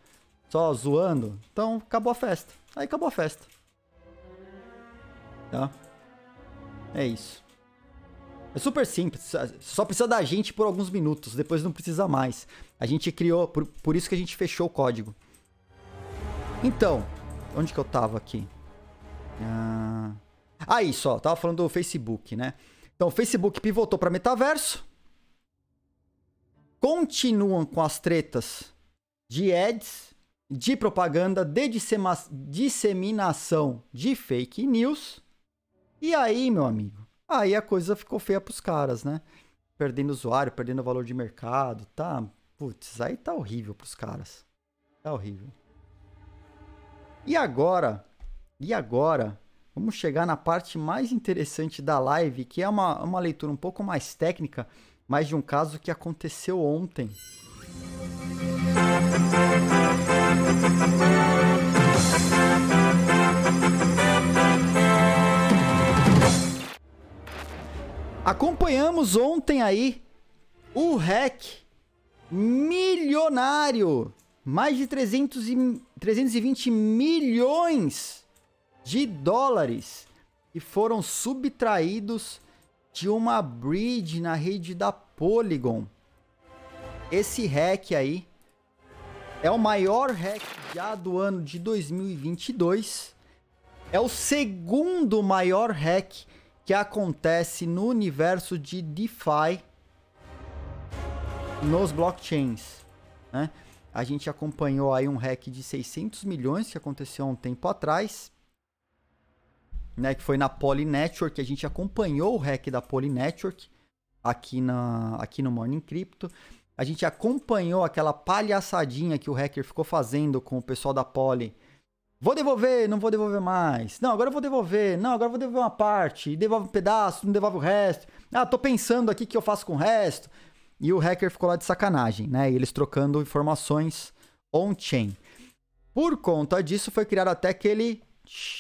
só zoando? Então acabou a festa. Aí acabou a festa. Tá? É isso. É super simples, só precisa da gente por alguns minutos, depois não precisa mais. A gente criou, por, por isso que a gente fechou o código. Então, onde que eu tava aqui? Ah, ah isso, tava falando do Facebook, né? Então, o Facebook pivotou para metaverso. Continuam com as tretas de ads, de propaganda, de disseminação de fake news. E aí, meu amigo, aí a coisa ficou feia pros caras, né? Perdendo usuário, perdendo valor de mercado, tá? Putz, aí tá horrível pros caras. Tá horrível. E agora, e agora, vamos chegar na parte mais interessante da live, que é uma, uma leitura um pouco mais técnica, mas de um caso que aconteceu ontem. Acompanhamos ontem aí o hack milionário mais de 300 e, 320 milhões de dólares que foram subtraídos de uma bridge na rede da Polygon. Esse hack aí é o maior hack já do ano de 2022. É o segundo maior hack que acontece no universo de DeFi nos blockchains, né? A gente acompanhou aí um hack de 600 milhões que aconteceu há um tempo atrás, né, que foi na Poly Network, a gente acompanhou o hack da Poly Network aqui, na, aqui no Morning Crypto. A gente acompanhou aquela palhaçadinha que o hacker ficou fazendo com o pessoal da Poly. Vou devolver, não vou devolver mais. Não, agora eu vou devolver. Não, agora eu vou devolver uma parte. Devolve um pedaço, não devolve o resto. Ah, tô pensando aqui o que eu faço com o resto. E o hacker ficou lá de sacanagem, né? E eles trocando informações on-chain. Por conta disso, foi criado até aquele,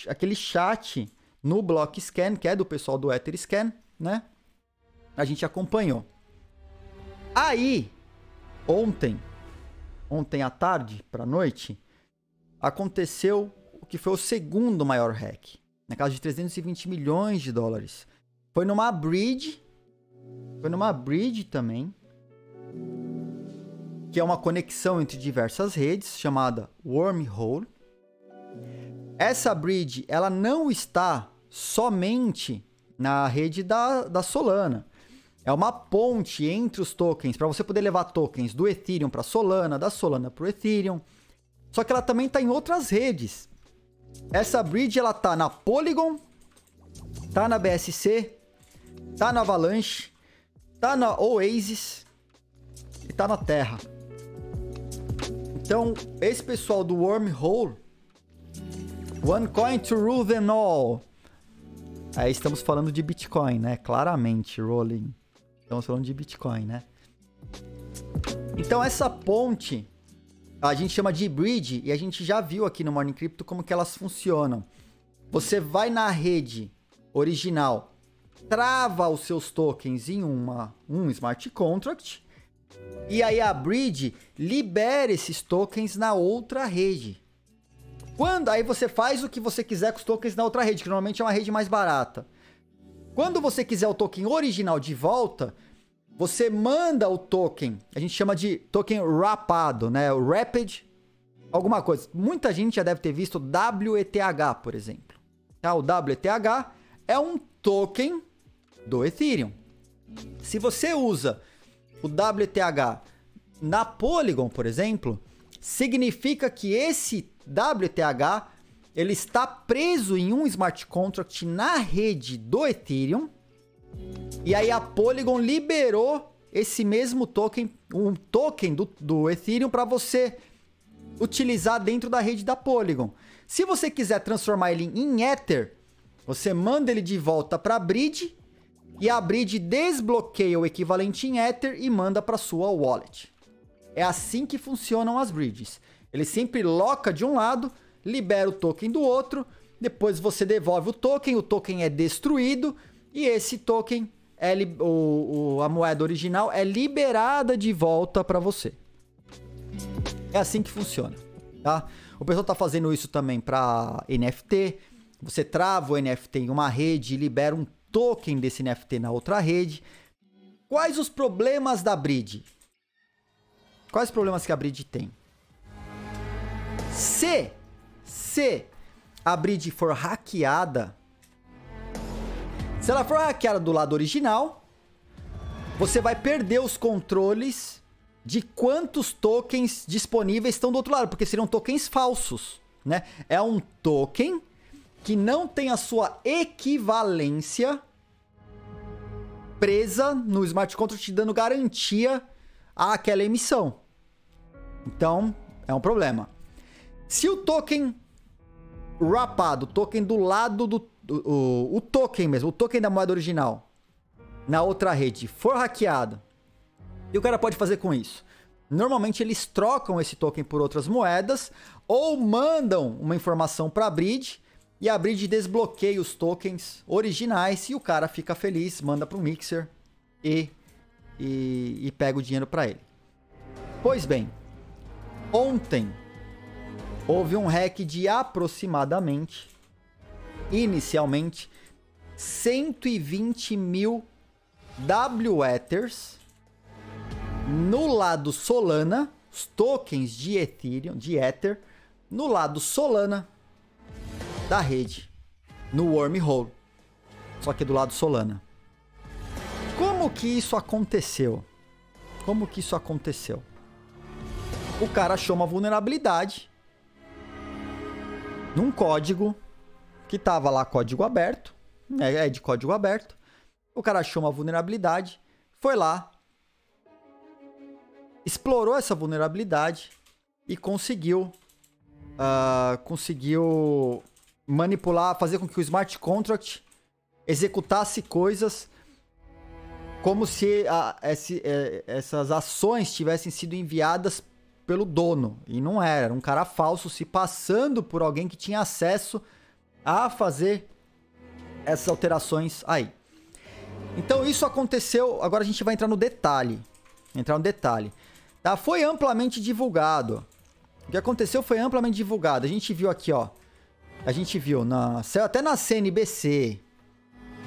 aquele chat no BlockScan, que é do pessoal do EtherScan, né? A gente acompanhou. Aí, ontem, ontem à tarde para noite, aconteceu o que foi o segundo maior hack, na casa de 320 milhões de dólares. Foi numa bridge, foi numa bridge também, que é uma conexão entre diversas redes chamada Wormhole. Essa bridge ela não está somente na rede da, da Solana. É uma ponte entre os tokens para você poder levar tokens do Ethereum para Solana, da Solana para o Ethereum. Só que ela também está em outras redes. Essa bridge ela tá na Polygon, tá na BSC, tá na Avalanche, tá na Oasis e tá na Terra. Então, esse pessoal do Wormhole, One Coin to Rule Them All. Aí estamos falando de Bitcoin, né? Claramente, Rolling. Estamos falando de Bitcoin, né? Então, essa ponte a gente chama de bridge e a gente já viu aqui no Morning Crypto como que elas funcionam. Você vai na rede original, trava os seus tokens em uma, um smart contract e aí a bridge libera esses tokens na outra rede. Quando aí você faz o que você quiser com os tokens na outra rede, que normalmente é uma rede mais barata. Quando você quiser o token original de volta, você manda o token, a gente chama de token rapado, né? O rapid alguma coisa. Muita gente já deve ter visto WETH, por exemplo. Tá? O WETH é um token do Ethereum. Se você usa o WTH na Polygon, por exemplo, significa que esse WTH ele está preso em um smart contract na rede do Ethereum. E aí a Polygon liberou esse mesmo token, um token do, do Ethereum para você utilizar dentro da rede da Polygon. Se você quiser transformar ele em Ether, você manda ele de volta para a Bridge e a Bridge desbloqueia o equivalente em Ether e manda para sua wallet. É assim que funcionam as bridges. Ele sempre loca de um lado, libera o token do outro, depois você devolve o token, o token é destruído e esse token, é o, o, a moeda original, é liberada de volta para você. É assim que funciona, tá? O pessoal tá fazendo isso também para NFT. Você trava o NFT em uma rede e libera um token desse NFT na outra rede. Quais os problemas da bridge? Quais problemas que a bridge tem? Se, se a bridge for hackeada, se ela for hackeada do lado original, você vai perder os controles de quantos tokens disponíveis estão do outro lado, porque seriam tokens falsos, né? É um token que não tem a sua equivalência presa no smart contract te dando garantia àquela emissão. Então, é um problema. Se o token wrappado, o token do lado do o, o token mesmo, o token da moeda original na outra rede for hackeado, e o cara pode fazer com isso? Normalmente eles trocam esse token por outras moedas ou mandam uma informação para a bridge e a bridge desbloqueia os tokens originais e o cara fica feliz, manda para o mixer e, e, e pega o dinheiro para ele. Pois bem, ontem houve um hack de aproximadamente, inicialmente, 120 mil W-Ethers no lado Solana, os tokens de Ethereum, de Ether, no lado Solana da rede no wormhole. Só que do lado Solana. Como que isso aconteceu? Como que isso aconteceu? O cara achou uma vulnerabilidade num código que tava lá código aberto, né? é de código aberto. O cara achou uma vulnerabilidade, foi lá, explorou essa vulnerabilidade e conseguiu uh, conseguiu manipular, fazer com que o smart contract executasse coisas como se a, esse, é, essas ações tivessem sido enviadas pelo dono. E não era, era um cara falso se passando por alguém que tinha acesso a fazer essas alterações aí. Então isso aconteceu, agora a gente vai entrar no detalhe. Entrar no detalhe. Tá? Foi amplamente divulgado. O que aconteceu foi amplamente divulgado. A gente viu aqui, ó. A gente viu na, até na CNBC.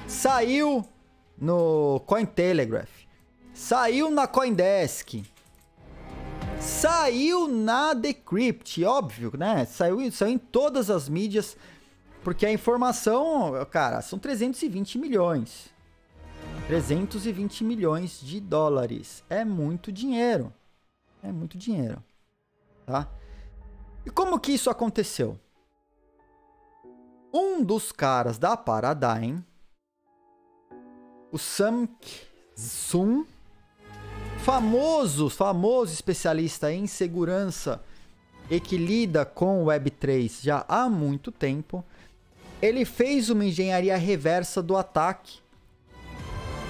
Saiu no Cointelegraph. Saiu na Coindesk. Saiu na Decrypt, óbvio, né? Saiu, saiu em todas as mídias. Porque a informação, cara, são 320 milhões. 320 milhões de dólares. É muito dinheiro. É muito dinheiro. Tá? E como que isso aconteceu? Um dos caras da Paradigm, o Sam Sun, famoso, famoso especialista em segurança e que lida com Web3 já há muito tempo, ele fez uma engenharia reversa do ataque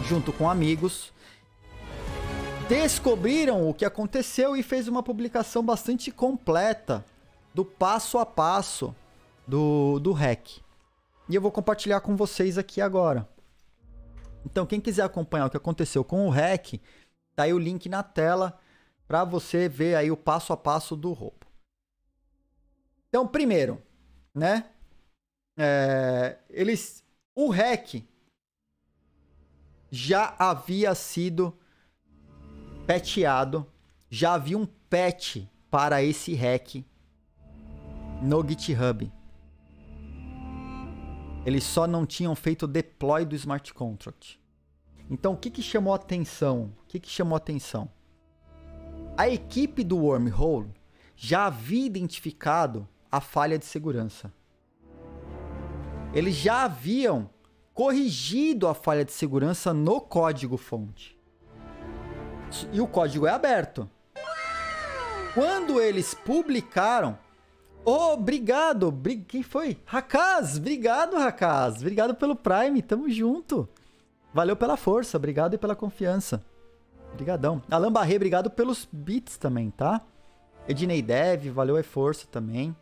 junto com amigos. Descobriram o que aconteceu e fez uma publicação bastante completa do passo a passo do, do hack. E eu vou compartilhar com vocês aqui agora. Então, quem quiser acompanhar o que aconteceu com o hack, tá aí o link na tela para você ver aí o passo a passo do roubo. Então, primeiro, né? É, eles, o hack já havia sido patchado, já havia um patch para esse hack no GitHub. Eles só não tinham feito o deploy do smart contract. Então, o que, que chamou atenção? O que, que chamou atenção? A equipe do Wormhole já havia identificado a falha de segurança. Eles já haviam corrigido a falha de segurança no código-fonte. E o código é aberto. Quando eles publicaram. Oh, obrigado! Quem foi? Rakaz! Obrigado, Rakaz! Obrigado pelo Prime, tamo junto! Valeu pela força, obrigado e pela confiança. Obrigadão. Alan Barré, obrigado pelos bits também, tá? Ednei Dev, valeu a força também.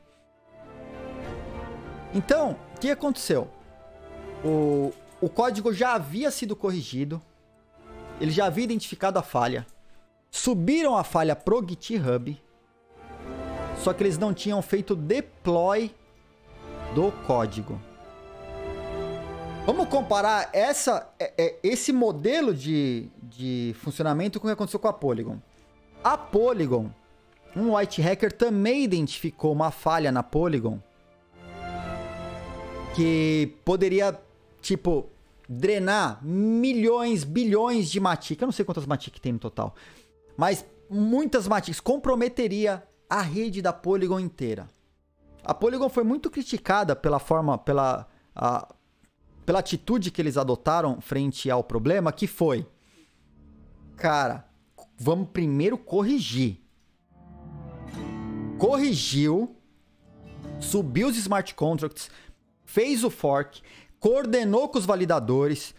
Então, o que aconteceu? O, o código já havia sido corrigido. Ele já havia identificado a falha. Subiram a falha pro GitHub. Só que eles não tinham feito deploy do código. Vamos comparar essa, é, é, esse modelo de, de funcionamento com o que aconteceu com a Polygon. A Polygon, um white hacker também identificou uma falha na Polygon que poderia, tipo, drenar milhões, bilhões de Matic. Eu não sei quantas Matic tem no total. Mas muitas Matics comprometeria a rede da Polygon inteira. A Polygon foi muito criticada pela forma, pela, a, pela atitude que eles adotaram frente ao problema, que foi, cara, vamos primeiro corrigir. Corrigiu, subiu os smart contracts, fez o fork, coordenou com os validadores,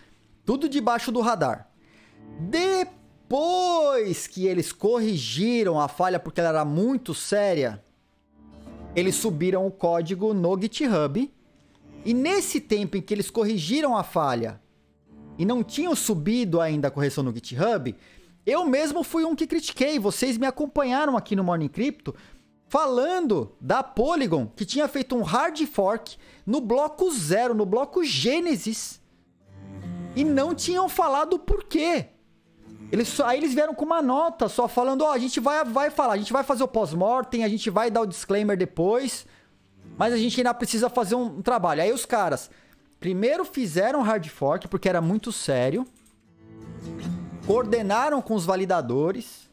tudo debaixo do radar. Depois que eles corrigiram a falha porque ela era muito séria, eles subiram o código no GitHub. E nesse tempo em que eles corrigiram a falha e não tinham subido ainda a correção no GitHub, eu mesmo fui um que critiquei. Vocês me acompanharam aqui no Morning Crypto falando da Polygon, que tinha feito um hard fork no bloco zero, no bloco Gênesis. E não tinham falado por quê. Eles só, aí eles vieram com uma nota só falando, ó, oh, a gente vai, vai falar, a gente vai fazer o pós-mortem, a gente vai dar o disclaimer depois, mas a gente ainda precisa fazer um, trabalho. Aí os caras primeiro fizeram hard fork porque era muito sério, coordenaram com os validadores,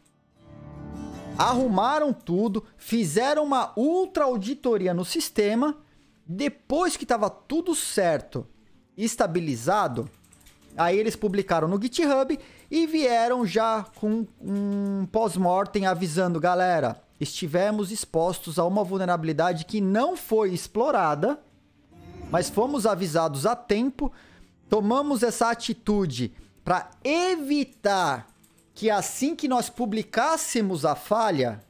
arrumaram tudo, fizeram uma ultra auditoria no sistema. Depois que estava tudo certo, estabilizado, aí eles publicaram no GitHub e vieram já com um pós-mortem avisando, galera, estivemos expostos a uma vulnerabilidade que não foi explorada, mas fomos avisados a tempo, tomamos essa atitude para evitar que assim que nós publicássemos a falha,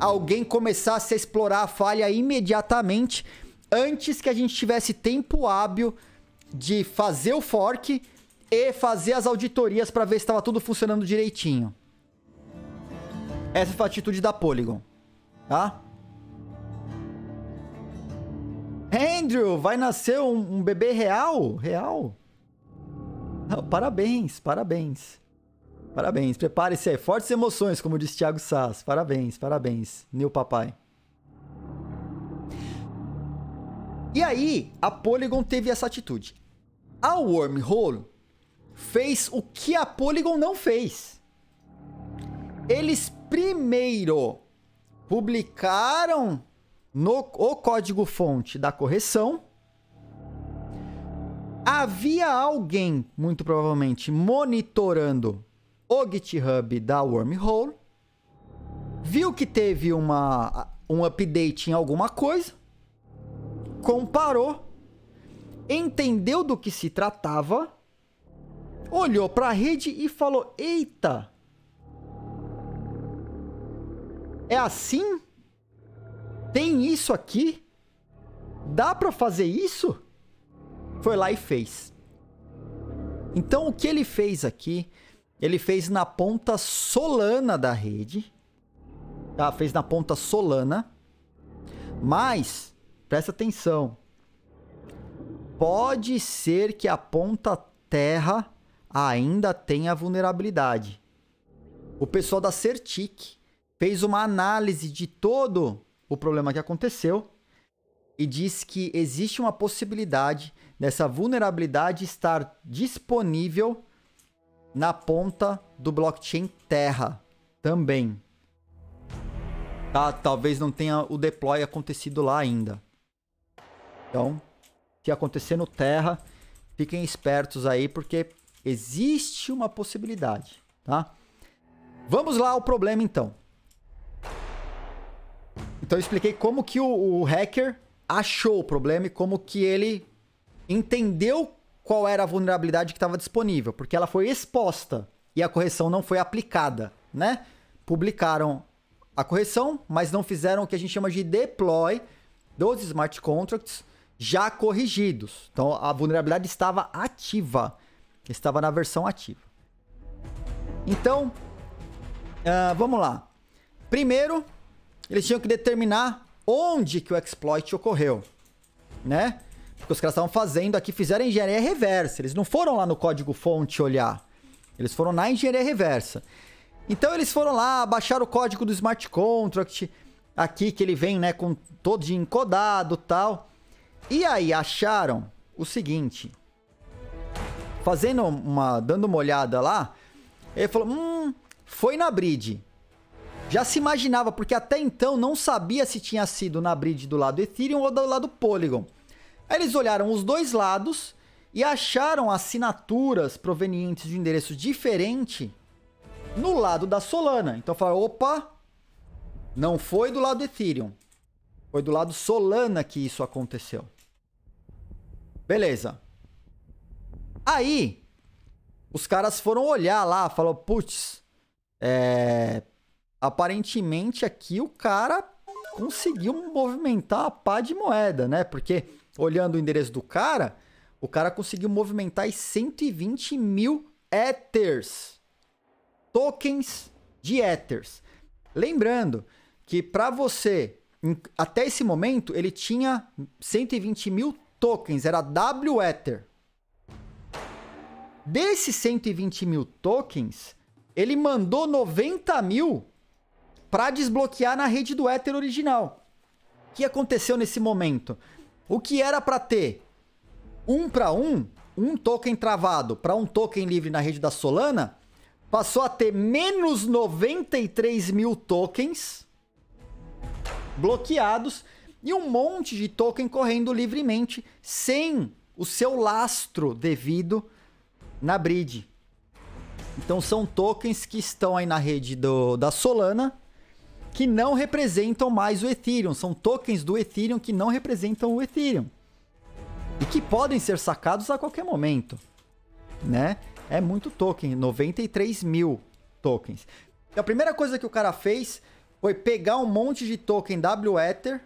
alguém começasse a explorar a falha imediatamente, antes que a gente tivesse tempo hábil de fazer o fork e fazer as auditorias para ver se estava tudo funcionando direitinho. Essa foi a atitude da Polygon, tá? Andrew, vai nascer um, um bebê real? Real? Parabéns, parabéns. Parabéns, prepare-se aí. Fortes emoções, como disse Thiago Sass. Parabéns, parabéns, Nil Papai. E aí, a Polygon teve essa atitude. A Wormhole fez o que a Polygon não fez. Eles primeiro publicaram no o código-fonte da correção. Havia alguém, muito provavelmente, monitorando o GitHub da Wormhole, viu que teve uma, um update em alguma coisa, comparou, entendeu do que se tratava, olhou para a rede e falou: Eita! É assim? Tem isso aqui? Dá para fazer isso? Foi lá e fez. Então o que ele fez aqui ele fez na ponta solana da rede. Tá? Fez na ponta solana. Mas, presta atenção. Pode ser que a ponta terra ainda tenha vulnerabilidade. O pessoal da Certic fez uma análise de todo o problema que aconteceu e diz que existe uma possibilidade dessa vulnerabilidade estar disponível na ponta do blockchain Terra também. Tá? Talvez não tenha o deploy acontecido lá ainda. Então, se acontecer no Terra, fiquem espertos aí, porque existe uma possibilidade, tá? Vamos lá ao problema, então. Então, eu expliquei como que o, o hacker achou o problema e como que ele entendeu qual era a vulnerabilidade que estava disponível, porque ela foi exposta e a correção não foi aplicada, né? Publicaram a correção, mas não fizeram o que a gente chama de deploy dos smart contracts já corrigidos. Então a vulnerabilidade estava ativa, estava na versão ativa. Então, uh, vamos lá. Primeiro, eles tinham que determinar onde que o exploit ocorreu, né? Porque os caras estavam fazendo aqui, fizeram engenharia reversa. Eles não foram lá no código fonte olhar. Eles foram na engenharia reversa. Então eles foram lá, baixaram o código do smart contract, aqui que ele vem, né, com todo encodado, tal. E aí acharam o seguinte, fazendo uma, dando uma olhada lá, ele falou: "Hum, foi na bridge". Já se imaginava, porque até então não sabia se tinha sido na bridge do lado Ethereum ou do lado Polygon. Aí eles olharam os dois lados e acharam assinaturas provenientes de um endereço diferente no lado da Solana. Então falaram, opa, não foi do lado do Ethereum. Foi do lado Solana que isso aconteceu. Beleza. Aí, os caras foram olhar lá, falou, putz, é... aparentemente aqui o cara conseguiu movimentar a pá de moeda, né? Porque olhando o endereço do cara, o cara conseguiu movimentar 120 mil Ethers. Tokens de Ethers. Lembrando que para você, até esse momento, ele tinha 120 mil tokens, era W Ether. Desses 120 mil tokens, ele mandou 90 mil para desbloquear na rede do Ether original. O que aconteceu nesse momento? O que era para ter um para um, um token travado para um token livre na rede da Solana, passou a ter menos 93 mil tokens bloqueados e um monte de token correndo livremente sem o seu lastro devido na bridge. Então são tokens que estão aí na rede do, da Solana que não representam mais o Ethereum. São tokens do Ethereum que não representam o Ethereum. E que podem ser sacados a qualquer momento. Né? É muito token, 93 mil tokens. a primeira coisa que o cara fez foi pegar um monte de token WEther,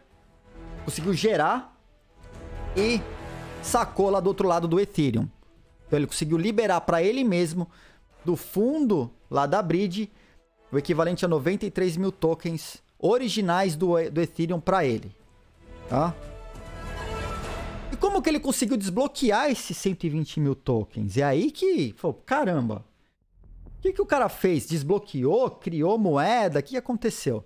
conseguiu gerar e sacou lá do outro lado do Ethereum. Então ele conseguiu liberar para ele mesmo do fundo lá da bridge o equivalente a 93 mil tokens originais do, do Ethereum para ele. Tá? E como que ele conseguiu desbloquear esses 120 mil tokens? É aí que, falou, caramba, o que, que o cara fez? Desbloqueou? Criou moeda? O que aconteceu?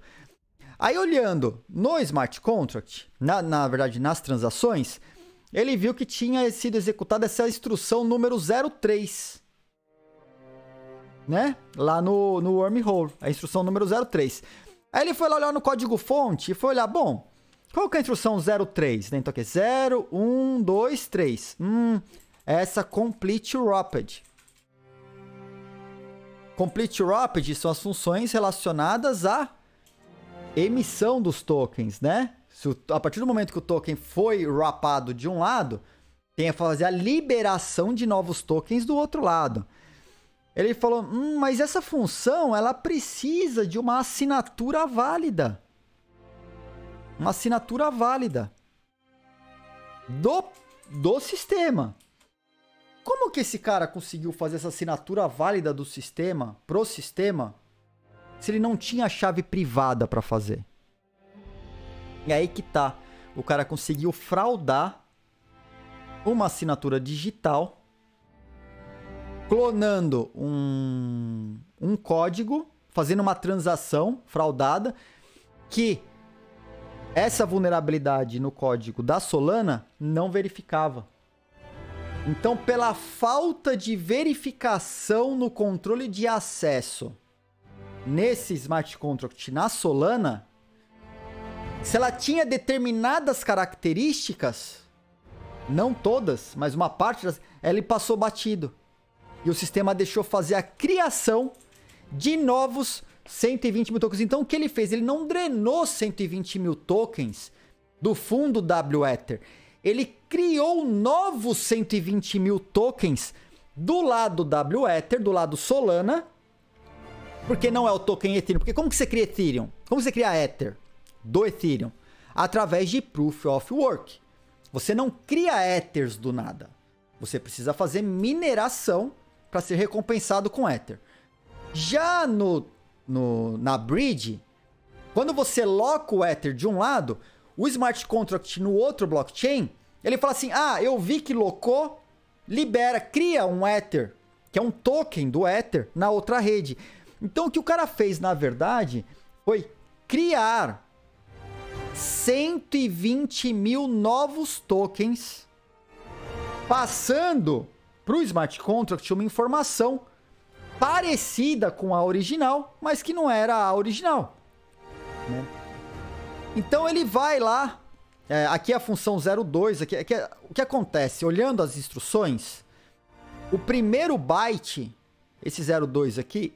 Aí olhando no smart contract, na, na verdade nas transações, ele viu que tinha sido executada essa instrução número 03 né? Lá no, no wormhole, a instrução número 03. Aí ele foi lá olhar no código fonte e foi olhar, bom, qual que é a instrução 03? Né? Então aqui, 0, 1, 2, 3. Hum, essa complete wrapped. Complete wrapped são as funções relacionadas à emissão dos tokens, né? Se o, a partir do momento que o token foi wrappado de um lado, tem a fazer a liberação de novos tokens do outro lado. Ele falou: hum, mas essa função ela precisa de uma assinatura válida. Uma assinatura válida do, do sistema. Como que esse cara conseguiu fazer essa assinatura válida do sistema pro sistema se ele não tinha chave privada para fazer? E aí que tá. O cara conseguiu fraudar uma assinatura digital clonando um, um código, fazendo uma transação fraudada, que essa vulnerabilidade no código da Solana não verificava. Então, pela falta de verificação no controle de acesso nesse smart contract na Solana, se ela tinha determinadas características, não todas, mas uma parte das, ele passou batido. E o sistema deixou fazer a criação de novos 120 mil tokens. Então o que ele fez? Ele não drenou 120 mil tokens do fundo WEther. Ele criou novos 120 mil tokens do lado WEther, do lado Solana, porque não é o token Ethereum. Porque como que você cria Ethereum? Como você cria Ether do Ethereum? Através de Proof of Work. Você não cria Ethers do nada. Você precisa fazer mineração para ser recompensado com Ether. Já no, no, na Bridge, quando você loca o Ether de um lado, o smart contract no outro blockchain, ele fala assim: ah, eu vi que locou, libera, cria um Ether, que é um token do Ether, na outra rede. Então o que o cara fez, na verdade, foi criar 120 mil novos tokens, passando para o smart contract uma informação parecida com a original, mas que não era a original. Né? Então ele vai lá, é, aqui é a função 02, aqui, aqui é, o que acontece? Olhando as instruções, o primeiro byte, esse 02 aqui,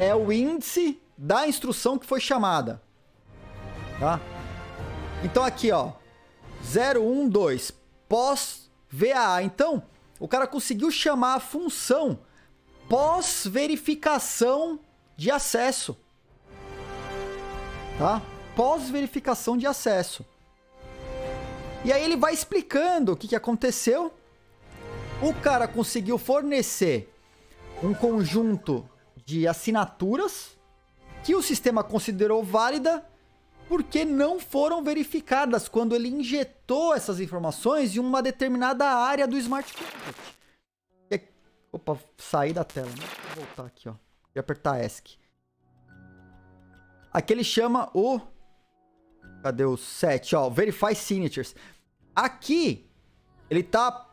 é o índice da instrução que foi chamada. Tá? Então aqui, ó, 012 pós VAA. Então, o cara conseguiu chamar a função pós verificação de acesso. Tá? Pós verificação de acesso. E aí ele vai explicando o que, que aconteceu. O cara conseguiu fornecer um conjunto de assinaturas que o sistema considerou válida porque não foram verificadas quando ele injetou essas informações em uma determinada área do smart contract. Opa, sair da tela. Né? Vou voltar aqui, ó. E apertar ESC. Aqui ele chama o... Cadê o 7? Ó, Verify Signatures. Aqui, ele tá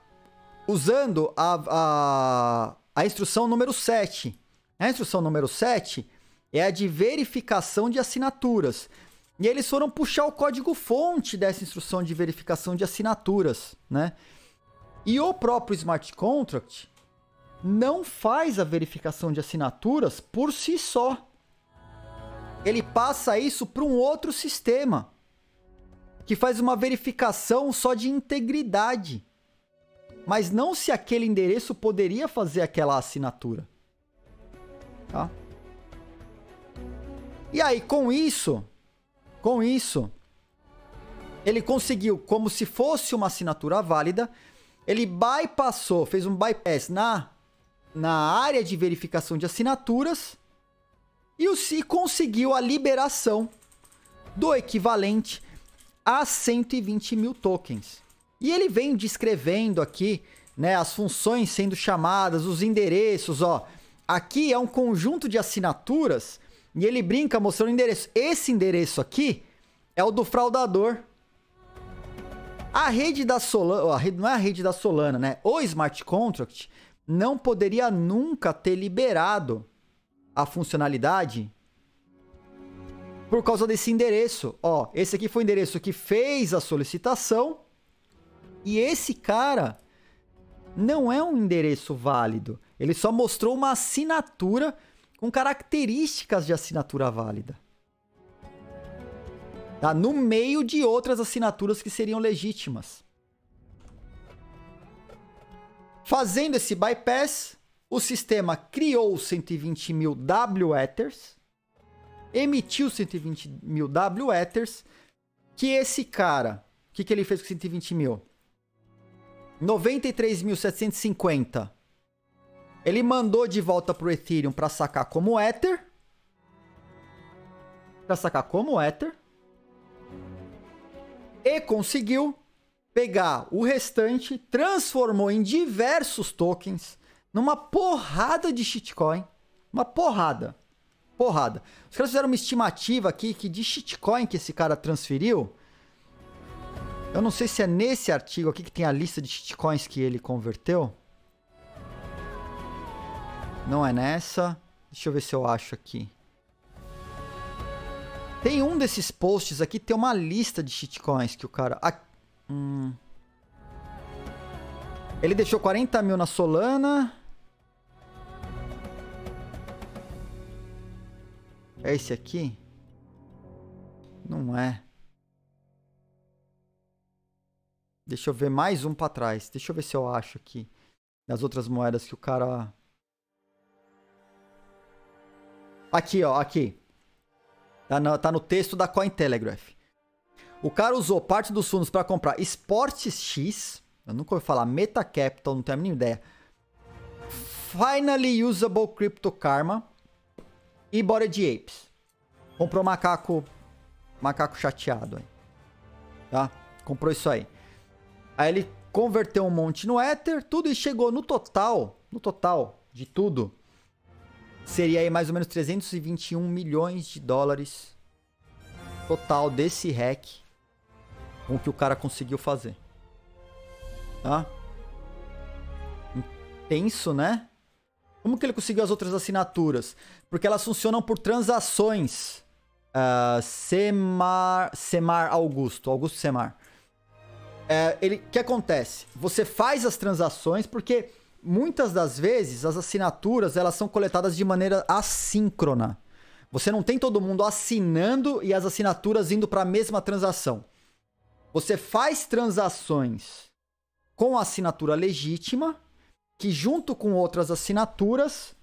usando a, a, a instrução número 7. A instrução número 7 é a de verificação de assinaturas. E eles foram puxar o código-fonte dessa instrução de verificação de assinaturas, né? E o próprio smart contract não faz a verificação de assinaturas por si só. Ele passa isso para um outro sistema que faz uma verificação só de integridade, mas não se aquele endereço poderia fazer aquela assinatura tá? E aí, com isso, com isso, ele conseguiu, como se fosse uma assinatura válida, ele bypassou, fez um bypass na, na área de verificação de assinaturas e o si conseguiu a liberação do equivalente a 120 mil tokens. E ele vem descrevendo aqui né, as funções sendo chamadas, os endereços, ó. Aqui é um conjunto de assinaturas e ele brinca mostrando o endereço. Esse endereço aqui é o do fraudador. A rede da Solana, não é a rede da Solana, né? O smart contract não poderia nunca ter liberado a funcionalidade por causa desse endereço. Ó, esse aqui foi o endereço que fez a solicitação e esse cara não é um endereço válido. Ele só mostrou uma assinatura com características de assinatura válida. Tá? No meio de outras assinaturas que seriam legítimas. Fazendo esse bypass, o sistema criou 120 mil W-Ethers, emitiu 120 mil W-Ethers, que esse cara, o que, que ele fez com 120 mil? 93.750 ele mandou de volta pro Ethereum para sacar como Ether. Para sacar como Ether. E conseguiu pegar o restante, transformou em diversos tokens, numa porrada de shitcoin. Uma porrada. Porrada. Os caras fizeram uma estimativa aqui que de shitcoin que esse cara transferiu. Eu não sei se é nesse artigo aqui que tem a lista de shitcoins que ele converteu. Não é nessa. Deixa eu ver se eu acho aqui. Tem um desses posts aqui, tem uma lista de shitcoins que o cara... Hum. Ele deixou 40 mil na Solana. É esse aqui? Não é. Deixa eu ver mais um para trás. Deixa eu ver se eu acho aqui. Nas outras moedas que o cara... Aqui, ó. Aqui. Tá no, tá no texto da Cointelegraph. O cara usou parte dos fundos para comprar Sports X. Eu nunca ouvi falar. Meta Capital, não tenho a mínima ideia. Finally Usable Crypto Karma. E Body Apes. Comprou macaco. Macaco chateado aí. Tá? Comprou isso aí. Aí ele converteu um monte no Ether, tudo e chegou no total, no total de tudo, seria aí mais ou menos 321 milhões de dólares total desse hack com que o cara conseguiu fazer. Tá? Intenso, né? Como que ele conseguiu as outras assinaturas? Porque elas funcionam por transações. Uh, Semar, Semar Augusto, Augusto Semar. É, ele, o que acontece? Você faz as transações porque muitas das vezes as assinaturas elas são coletadas de maneira assíncrona. Você não tem todo mundo assinando e as assinaturas indo para a mesma transação. Você faz transações com a assinatura legítima, que junto com outras assinaturas,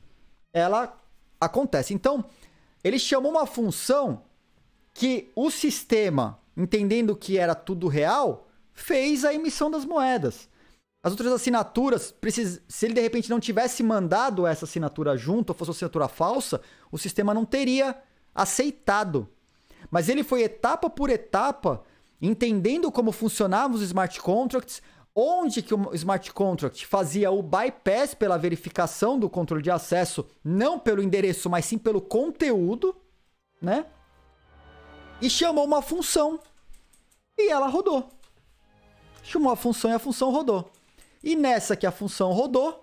ela acontece. Então, ele chamou uma função que o sistema, entendendo que era tudo real, fez a emissão das moedas. As outras assinaturas, se ele de repente não tivesse mandado essa assinatura junto, ou fosse uma assinatura falsa, o sistema não teria aceitado. Mas ele foi etapa por etapa, entendendo como funcionavam os smart contracts, onde que o smart contract fazia o bypass pela verificação do controle de acesso, não pelo endereço, mas sim pelo conteúdo, né? E chamou uma função. E ela rodou chamou a função e a função rodou. E nessa que a função rodou,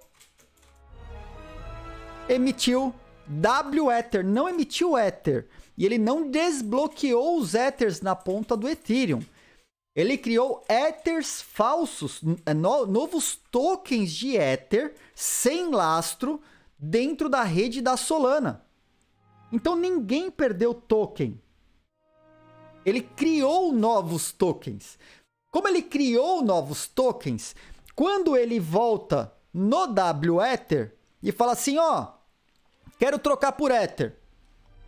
emitiu W-Ether, não emitiu Ether. E ele não desbloqueou os Ethers na ponta do Ethereum. Ele criou Ethers falsos, é, novos tokens de Ether sem lastro dentro da rede da Solana. Então ninguém perdeu token. Ele criou novos tokens. Como ele criou novos tokens, quando ele volta no W Ether e fala assim, ó, quero trocar por Ether.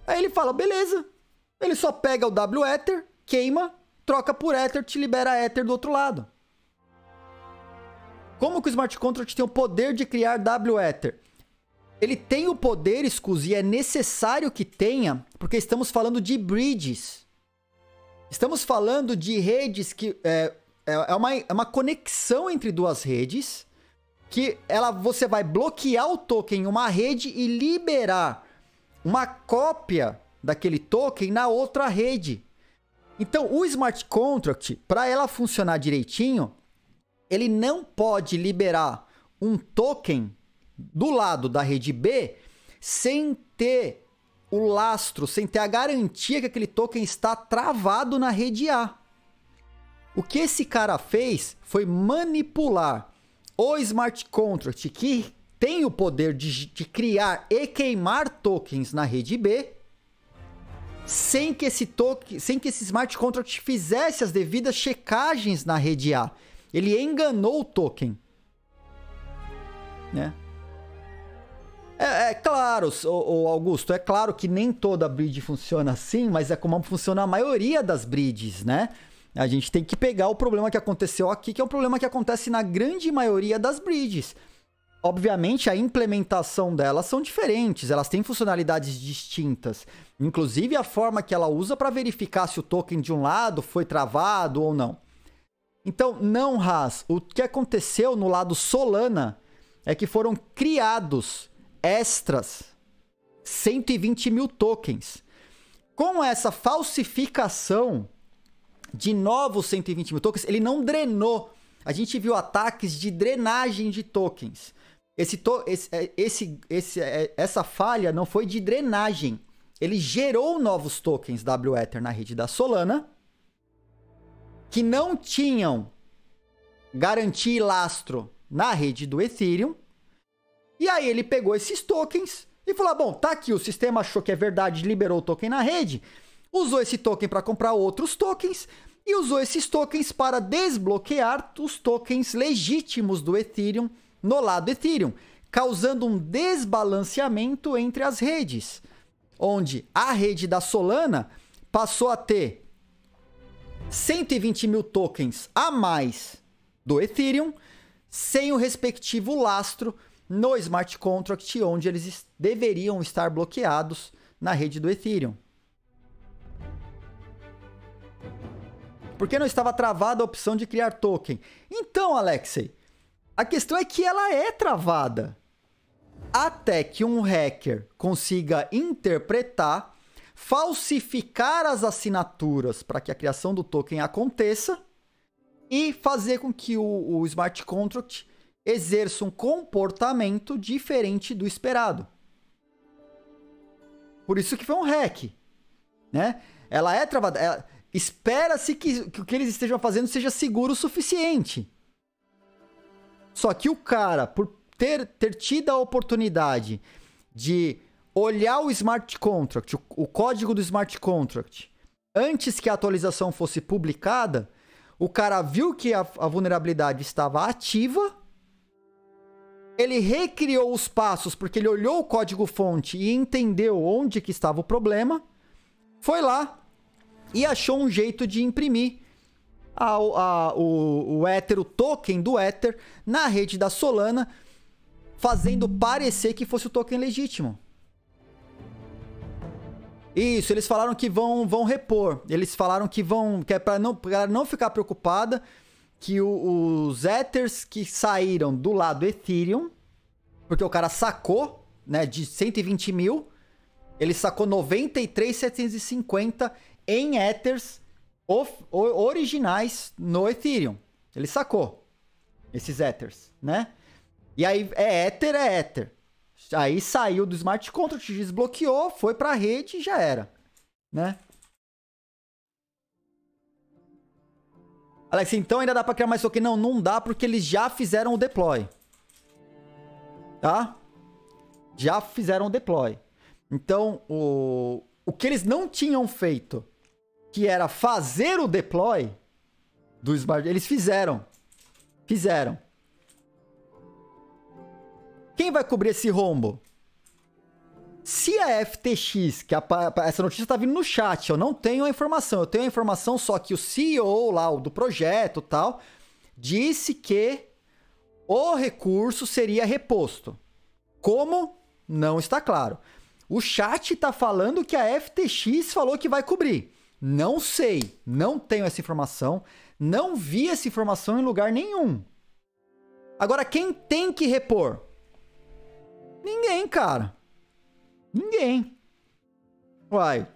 Aí ele fala, beleza. Ele só pega o W Ether, queima, troca por Ether, te libera Ether do outro lado. Como que o Smart Contract tem o poder de criar W Ether? Ele tem o poder, Scus, e é necessário que tenha, porque estamos falando de bridges. Estamos falando de redes que. É, é, é, uma, é uma conexão entre duas redes. Que ela, você vai bloquear o token em uma rede e liberar uma cópia daquele token na outra rede. Então, o smart contract, para ela funcionar direitinho, ele não pode liberar um token do lado da rede B sem ter o lastro, sem ter a garantia que aquele token está travado na rede A. O que esse cara fez foi manipular o smart contract que tem o poder de, de criar e queimar tokens na rede B, sem que esse sem que esse smart contract fizesse as devidas checagens na rede A. Ele enganou o token, né? É, é claro, o, o, Augusto, é claro que nem toda bridge funciona assim, mas é como funciona a maioria das bridges, né? A gente tem que pegar o problema que aconteceu aqui, que é um problema que acontece na grande maioria das bridges. Obviamente, a implementação delas são diferentes, elas têm funcionalidades distintas. Inclusive, a forma que ela usa para verificar se o token de um lado foi travado ou não. Então, não, Haas, o que aconteceu no lado Solana é que foram criados extras 120 mil tokens. Com essa falsificação de novos 120 mil tokens, ele não drenou. A gente viu ataques de drenagem de tokens. Esse, to esse, é, esse, esse, é, essa falha não foi de drenagem. ele gerou novos tokens WEther na rede da Solana que não tinham garantia e lastro na rede do Ethereum. E aí ele pegou esses tokens e falou: ah, bom, tá aqui, o sistema achou que é verdade, liberou o token na rede, usou esse token para comprar outros tokens e usou esses tokens para desbloquear os tokens legítimos do Ethereum no lado Ethereum, causando um desbalanceamento entre as redes, onde a rede da Solana passou a ter 120 mil tokens a mais do Ethereum, sem o respectivo lastro no smart contract, onde eles deveriam estar bloqueados na rede do Ethereum. Porque não estava travada a opção de criar token. Então, Alexei, a questão é que ela é travada. Até que um hacker consiga interpretar, falsificar as assinaturas para que a criação do token aconteça e fazer com que o, o smart contract exerça um comportamento diferente do esperado. Por isso que foi um hack, né? Ela é travada. Ela... Espera-se que, que o que eles estejam fazendo seja seguro o suficiente. Só que o cara, por ter, ter tido a oportunidade de olhar o smart contract, o, o código do smart contract, antes que a atualização fosse publicada, o cara viu que a, a vulnerabilidade estava ativa ele recriou os passos porque ele olhou o código-fonte e entendeu onde que estava o problema. Foi lá e achou um jeito de imprimir a, a, o, o Ether, o token do Ether, na rede da Solana, fazendo parecer que fosse o token legítimo. Isso, eles falaram que vão, vão repor. Eles falaram que vão. Que é para não, pra não ficar preocupada que o, os Ethers que saíram do lado Ethereum, porque o cara sacou, né, de 120 mil, ele sacou 93,750 em Ethers originais no Ethereum. Ele sacou esses Ethers, né? E aí é Ether, é Ether. Aí saiu do smart contract, desbloqueou, foi para a rede e já era, né? Alex, então ainda dá para criar mais token? Não, não dá porque eles já fizeram o deploy. Tá? Já fizeram o deploy. Então, o, o que eles não tinham feito, que era fazer o deploy do Smart, eles fizeram. Fizeram. Quem vai cobrir esse rombo? Se a FTX, que a, essa notícia está vindo no chat, eu não tenho a informação, eu tenho a informação só que o CEO lá do projeto tal disse que o recurso seria reposto. Como? Não está claro. O chat está falando que a FTX falou que vai cobrir. Não sei, não tenho essa informação, não vi essa informação em lugar nenhum. Agora, quem tem que repor? Ninguém, cara. Ninguém. Uai,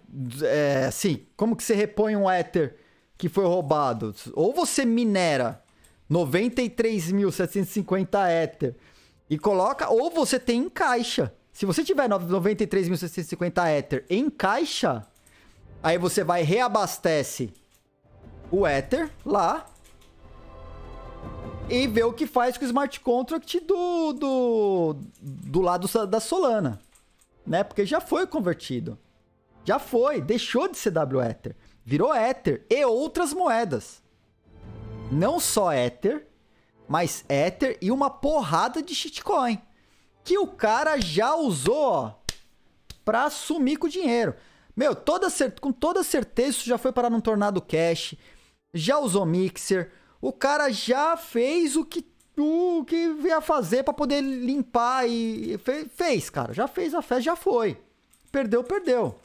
é assim, como que você repõe um Ether que foi roubado? Ou você minera 93.750 Ether e coloca, ou você tem em caixa. Se você tiver 93.750 Ether em caixa, aí você vai reabastece o Ether lá e vê o que faz com o smart contract do, do, do lado da Solana né? Porque já foi convertido. Já foi, deixou de ser WEther. Virou Ether e outras moedas. Não só Ether, mas Ether e uma porrada de shitcoin. Que o cara já usou, ó, pra sumir com o dinheiro. Meu, toda com toda certeza isso já foi parar num tornado cash. Já usou mixer. O cara já fez o que o que ia fazer para poder limpar e fez, cara, já fez a festa, já foi. Perdeu, perdeu.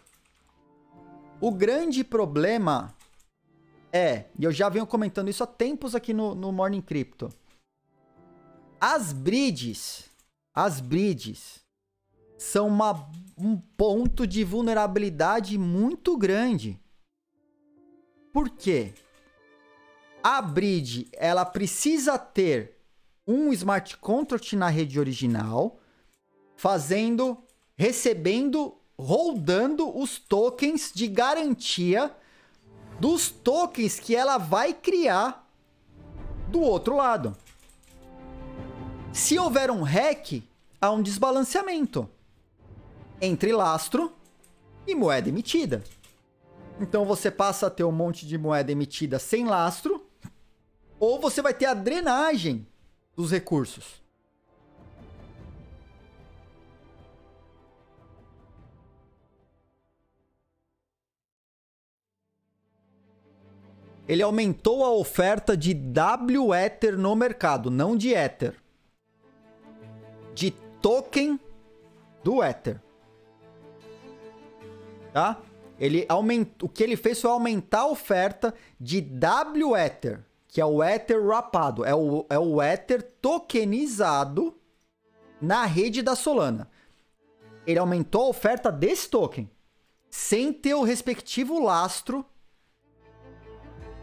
O grande problema é, e eu já venho comentando isso há tempos aqui no, no Morning Crypto. As bridges, as bridges são uma, um ponto de vulnerabilidade muito grande. Por quê? A bridge, ela precisa ter um smart contract na rede original, fazendo, recebendo rodando os tokens de garantia dos tokens que ela vai criar do outro lado. Se houver um hack, há um desbalanceamento entre lastro e moeda emitida. Então você passa a ter um monte de moeda emitida sem lastro, ou você vai ter a drenagem dos recursos. Ele aumentou a oferta de W Ether no mercado, não de Ether. De token do Ether. Tá? Ele aumentou, o que ele fez foi aumentar a oferta de W Ether, que é o Ether rapado, é o, é o Ether tokenizado na rede da Solana. Ele aumentou a oferta desse token, sem ter o respectivo lastro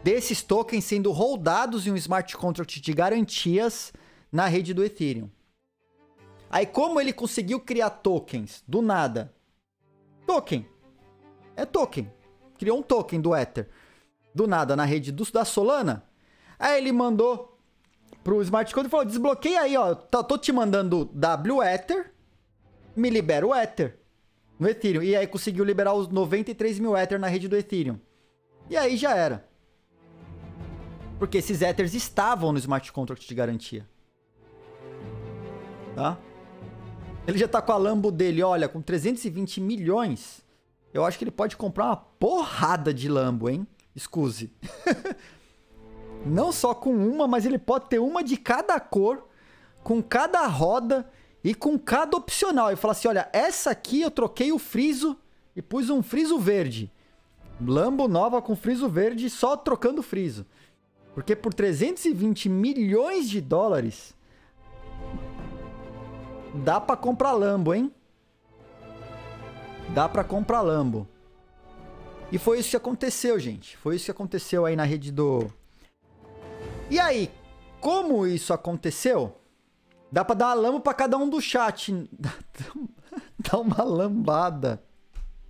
desses tokens sendo holdados em um smart contract de garantias na rede do Ethereum. Aí como ele conseguiu criar tokens do nada? Token. É token. Criou um token do Ether. Do nada na rede do, da Solana. Aí ele mandou pro smart contract e falou: "Desbloqueia aí, ó. Tô, tô te mandando W Ether. Me libera o Ether." No Ethereum. E aí conseguiu liberar os 93 mil Ether na rede do Ethereum. E aí já era. Porque esses Ethers estavam no smart contract de garantia. Tá? Ele já tá com a Lambo dele, olha, com 320 milhões. Eu acho que ele pode comprar uma porrada de Lambo, hein? Excuse. (laughs) Não só com uma, mas ele pode ter uma de cada cor, com cada roda e com cada opcional. E falar assim: olha, essa aqui eu troquei o friso e pus um friso verde. Lambo nova com friso verde, só trocando friso. Porque por 320 milhões de dólares dá para comprar Lambo, hein? Dá para comprar Lambo. E foi isso que aconteceu, gente. Foi isso que aconteceu aí na rede do E aí, como isso aconteceu? Dá para dar Lambo para cada um do chat. (laughs) Dá uma lambada.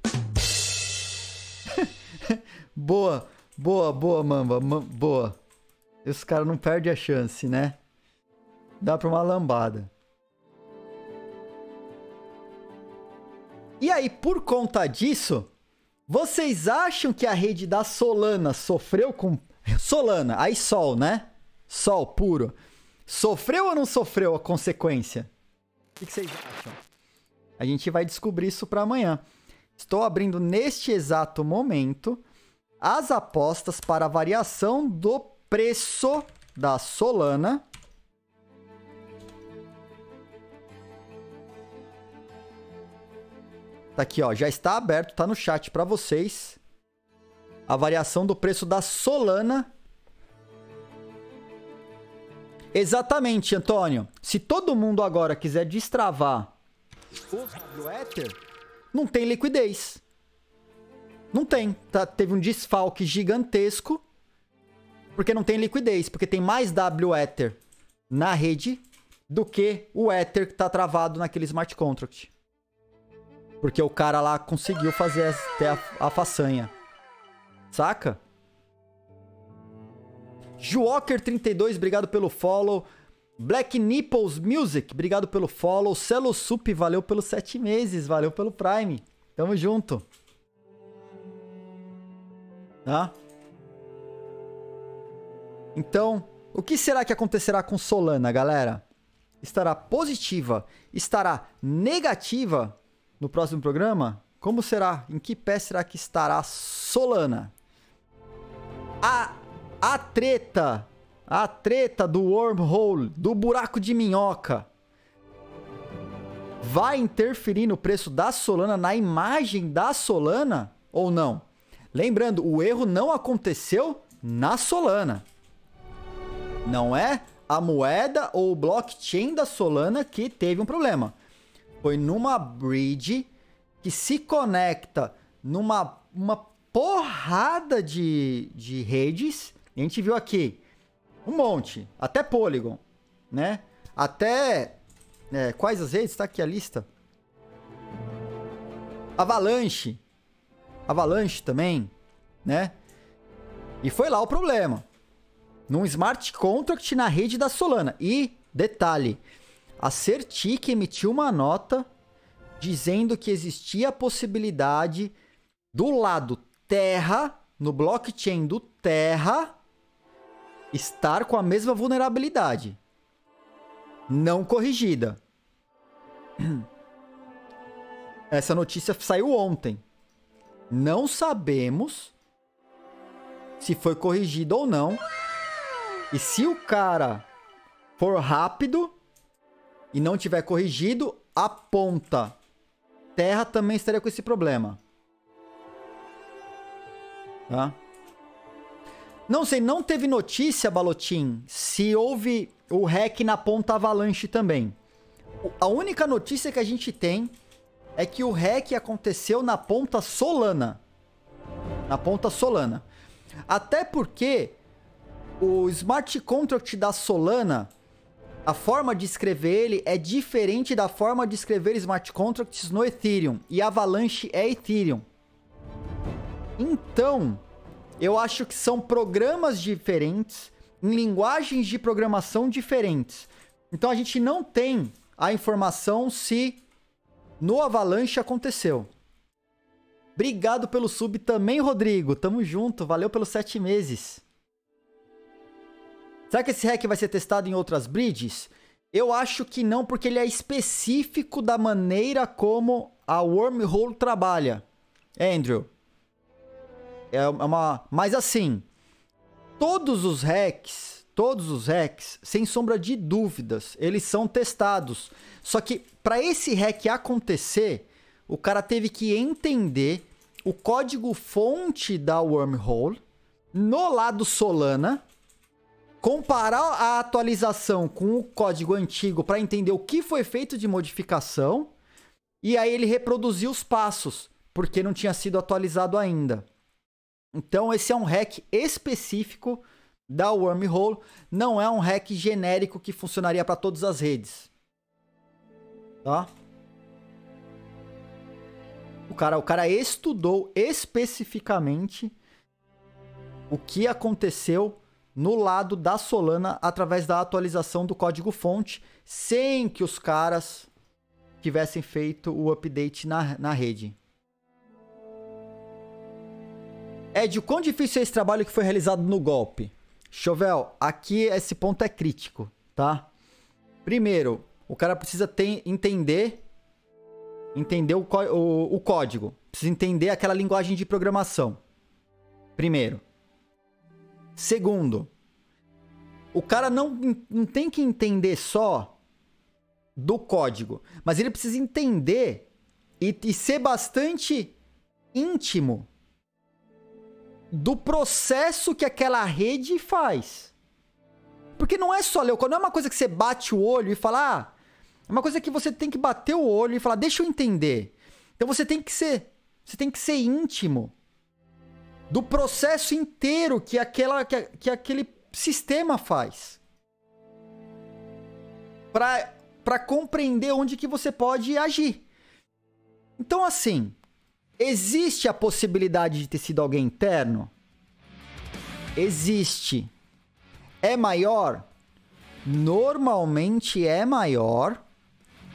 (laughs) boa, boa, boa, Mamba, boa. Esse cara não perde a chance, né? Dá pra uma lambada. E aí, por conta disso, vocês acham que a rede da Solana sofreu com. Solana, aí Sol, né? Sol puro. Sofreu ou não sofreu a consequência? O que vocês acham? A gente vai descobrir isso para amanhã. Estou abrindo neste exato momento as apostas para a variação do preço da Solana. Tá aqui, ó, já está aberto, tá no chat para vocês. A variação do preço da Solana. Exatamente, Antônio. Se todo mundo agora quiser destravar o Ether, não tem liquidez. Não tem. Tá, teve um desfalque gigantesco porque não tem liquidez, porque tem mais W Ether na rede do que o Ether que está travado naquele smart contract. Porque o cara lá conseguiu fazer até a, a façanha. Saca? Joker32, obrigado pelo follow. Black Nipples Music, obrigado pelo follow. Celo Sup, valeu pelos sete meses, valeu pelo Prime. Tamo junto. Tá? Então, o que será que acontecerá com Solana, galera? Estará positiva? Estará negativa no próximo programa? Como será? Em que pé será que estará Solana? A, a treta, a treta do wormhole, do buraco de minhoca, vai interferir no preço da Solana, na imagem da Solana ou não? Lembrando, o erro não aconteceu na Solana. Não é a moeda ou o blockchain da Solana que teve um problema. Foi numa bridge que se conecta numa uma porrada de, de redes. A gente viu aqui um monte, até Polygon, né? Até é, quais as redes? Está aqui a lista. Avalanche. Avalanche também, né? E foi lá o problema. Num smart contract na rede da Solana. E, detalhe, a Certic emitiu uma nota dizendo que existia a possibilidade do lado Terra, no blockchain do Terra, estar com a mesma vulnerabilidade. Não corrigida. (clears throat) Essa notícia saiu ontem. Não sabemos se foi corrigido ou não. E se o cara for rápido e não tiver corrigido, a ponta terra também estaria com esse problema. Tá? Não sei, não teve notícia, Balotin, se houve o hack na ponta avalanche também. A única notícia que a gente tem é que o hack aconteceu na ponta Solana. Na ponta Solana. Até porque o smart contract da Solana, a forma de escrever ele é diferente da forma de escrever smart contracts no Ethereum. E Avalanche é Ethereum. Então, eu acho que são programas diferentes, em linguagens de programação diferentes. Então a gente não tem a informação se no Avalanche aconteceu. Obrigado pelo sub também, Rodrigo. Tamo junto. Valeu pelos sete meses. Será que esse hack vai ser testado em outras bridges? Eu acho que não, porque ele é específico da maneira como a Wormhole trabalha. Andrew. É uma. Mas assim, todos os hacks, todos os hacks, sem sombra de dúvidas, eles são testados. Só que para esse hack acontecer, o cara teve que entender o código fonte da wormhole no lado Solana, comparar a atualização com o código antigo para entender o que foi feito de modificação e aí ele reproduziu os passos, porque não tinha sido atualizado ainda. Então esse é um hack específico da wormhole, não é um hack genérico que funcionaria para todas as redes. Tá? O cara, o cara estudou especificamente o que aconteceu no lado da Solana através da atualização do código fonte, sem que os caras tivessem feito o update na, na rede. Ed, o quão difícil é esse trabalho que foi realizado no golpe? Chovel, aqui esse ponto é crítico, tá? Primeiro, o cara precisa ter, entender entender o, o, o código. Precisa entender aquela linguagem de programação. Primeiro. Segundo, o cara não, não tem que entender só do código, mas ele precisa entender e, e ser bastante íntimo do processo que aquela rede faz. Porque não é só ler o código, não é uma coisa que você bate o olho e fala, ah, é uma coisa que você tem que bater o olho e falar, deixa eu entender. Então você tem que ser, você tem que ser íntimo do processo inteiro que aquela que, que aquele sistema faz. Para compreender onde que você pode agir. Então assim, existe a possibilidade de ter sido alguém interno? Existe. É maior? Normalmente é maior